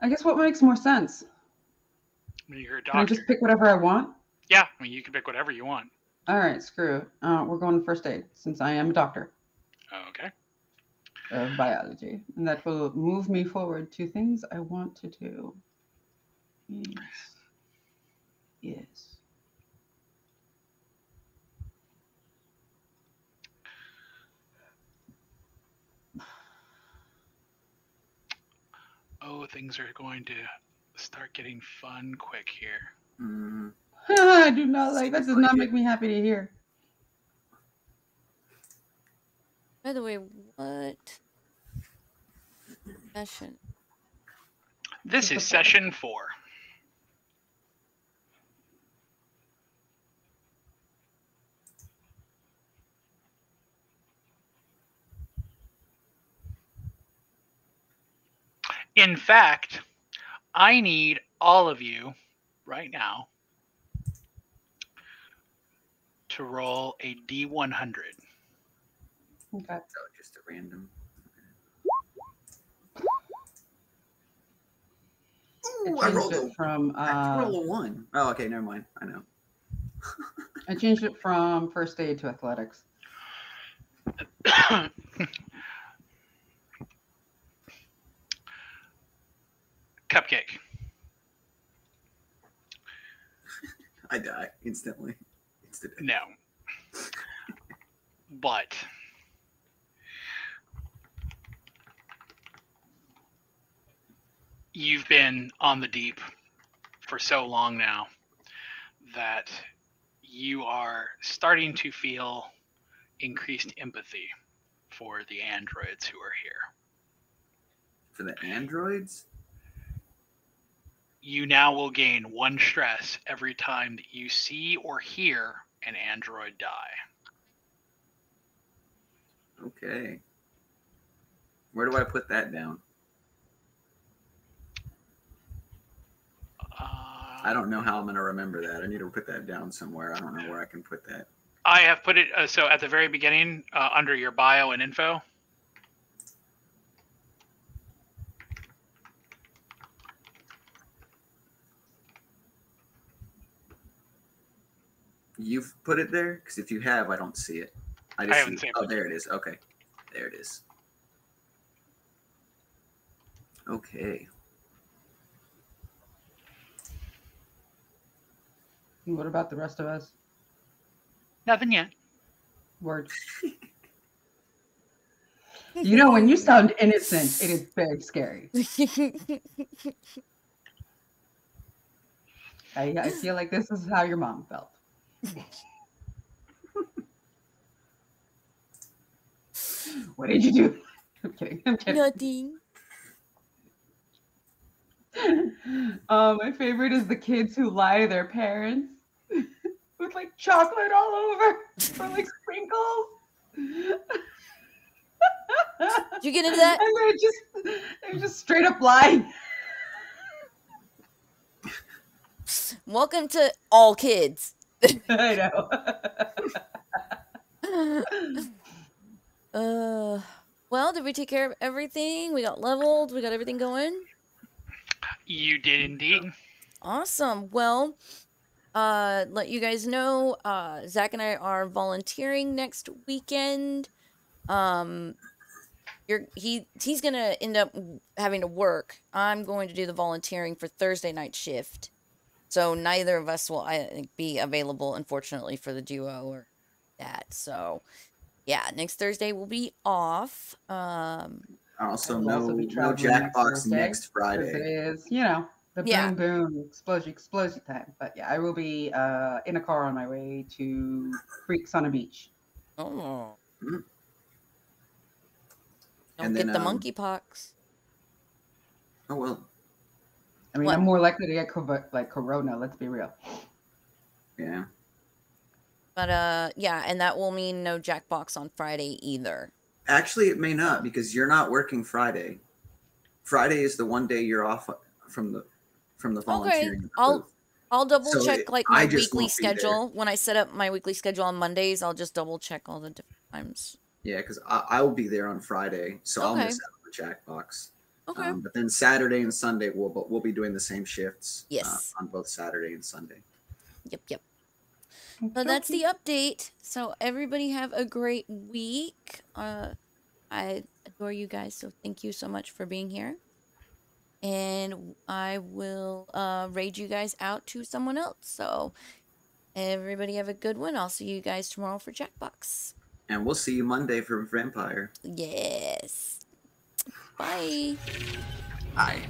I guess what makes more sense? I mean, you're a Can I just pick whatever I want? Yeah, I mean, you can pick whatever you want. All right, screw it. Uh, we're going to first aid since I am a doctor Okay. of biology, and that will move me forward to things I want to do. Yes. Yes. Oh, things are going to start getting fun quick here. Mm, I do not like that. Does not make me happy to hear. By the way, what session? This is session four. In fact, I need all of you right now to roll a D100. Okay. so just a random. I Ooh, I changed rolled a, it from I uh, rolled a one. Oh, okay, never mind. I know. I changed it from first aid to athletics. Cupcake. I die instantly. Instant. No. But you've been on the deep for so long now that you are starting to feel increased empathy for the androids who are here. For the androids? You now will gain one stress every time that you see or hear an android die. Okay. Where do I put that down? Uh, I don't know how I'm going to remember that. I need to put that down somewhere. I don't know where I can put that. I have put it uh, so at the very beginning uh, under your bio and info. You've put it there? Because if you have, I don't see it. I just haven't see, seen Oh, it. there it is. Okay. There it is. Okay. What about the rest of us? Nothing yet. Words. You know, when you sound innocent, it is very scary. I, I feel like this is how your mom felt. What did you do? I'm kidding. I'm kidding. Nothing. Um, my favorite is the kids who lie to their parents with like chocolate all over or like sprinkles. Did you get into that? And they're just they're just straight up lying. Welcome to all kids. I know. Uh, well, did we take care of everything? We got leveled. We got everything going. You did indeed. Awesome. Well, uh, let you guys know, uh, Zack and I are volunteering next weekend. Um, you're he he's gonna end up having to work. I'm going to do the volunteering for Thursday night shift. So neither of us will I think be available, unfortunately, for the duo or that. So yeah, next Thursday we'll be off. Um, Also, I will no, also be no traveling next Jackbox Thursday, next 'cause Friday. it is, you know, the Yeah. boom boom explosion explosion time. But yeah, I will be uh, in a car on my way to Freaks on a Beach. oh. Mm. Don't And get then, the um, monkeypox. Oh, well, I mean, What? I'm more likely to get co- like Corona. Let's be real. yeah. But uh, yeah, and that will mean no Jackbox on Friday either. Actually, it may not because you're not working Friday. Friday is the one day you're off from the from the volunteering. I'll- booth. I'll double So check it- like my weekly won't be there. schedule when I set up my weekly schedule on Mondays. I'll just double check all the different times. Yeah, because I, I will be there on Friday, so I'll miss out on the Jackbox. Okay. Um, but then Saturday and Sunday we'll but we'll be doing the same shifts. uh, on both Saturday and Sunday. yep. Yep. So that's the update. So everybody have a great week. Uh, I adore you guys. So thank you so much for being here. And I will uh, raid you guys out to someone else. So everybody have a good one. I'll see you guys tomorrow for Jackbox. And we'll see you Monday for Vampire. Yes. Bye. Bye.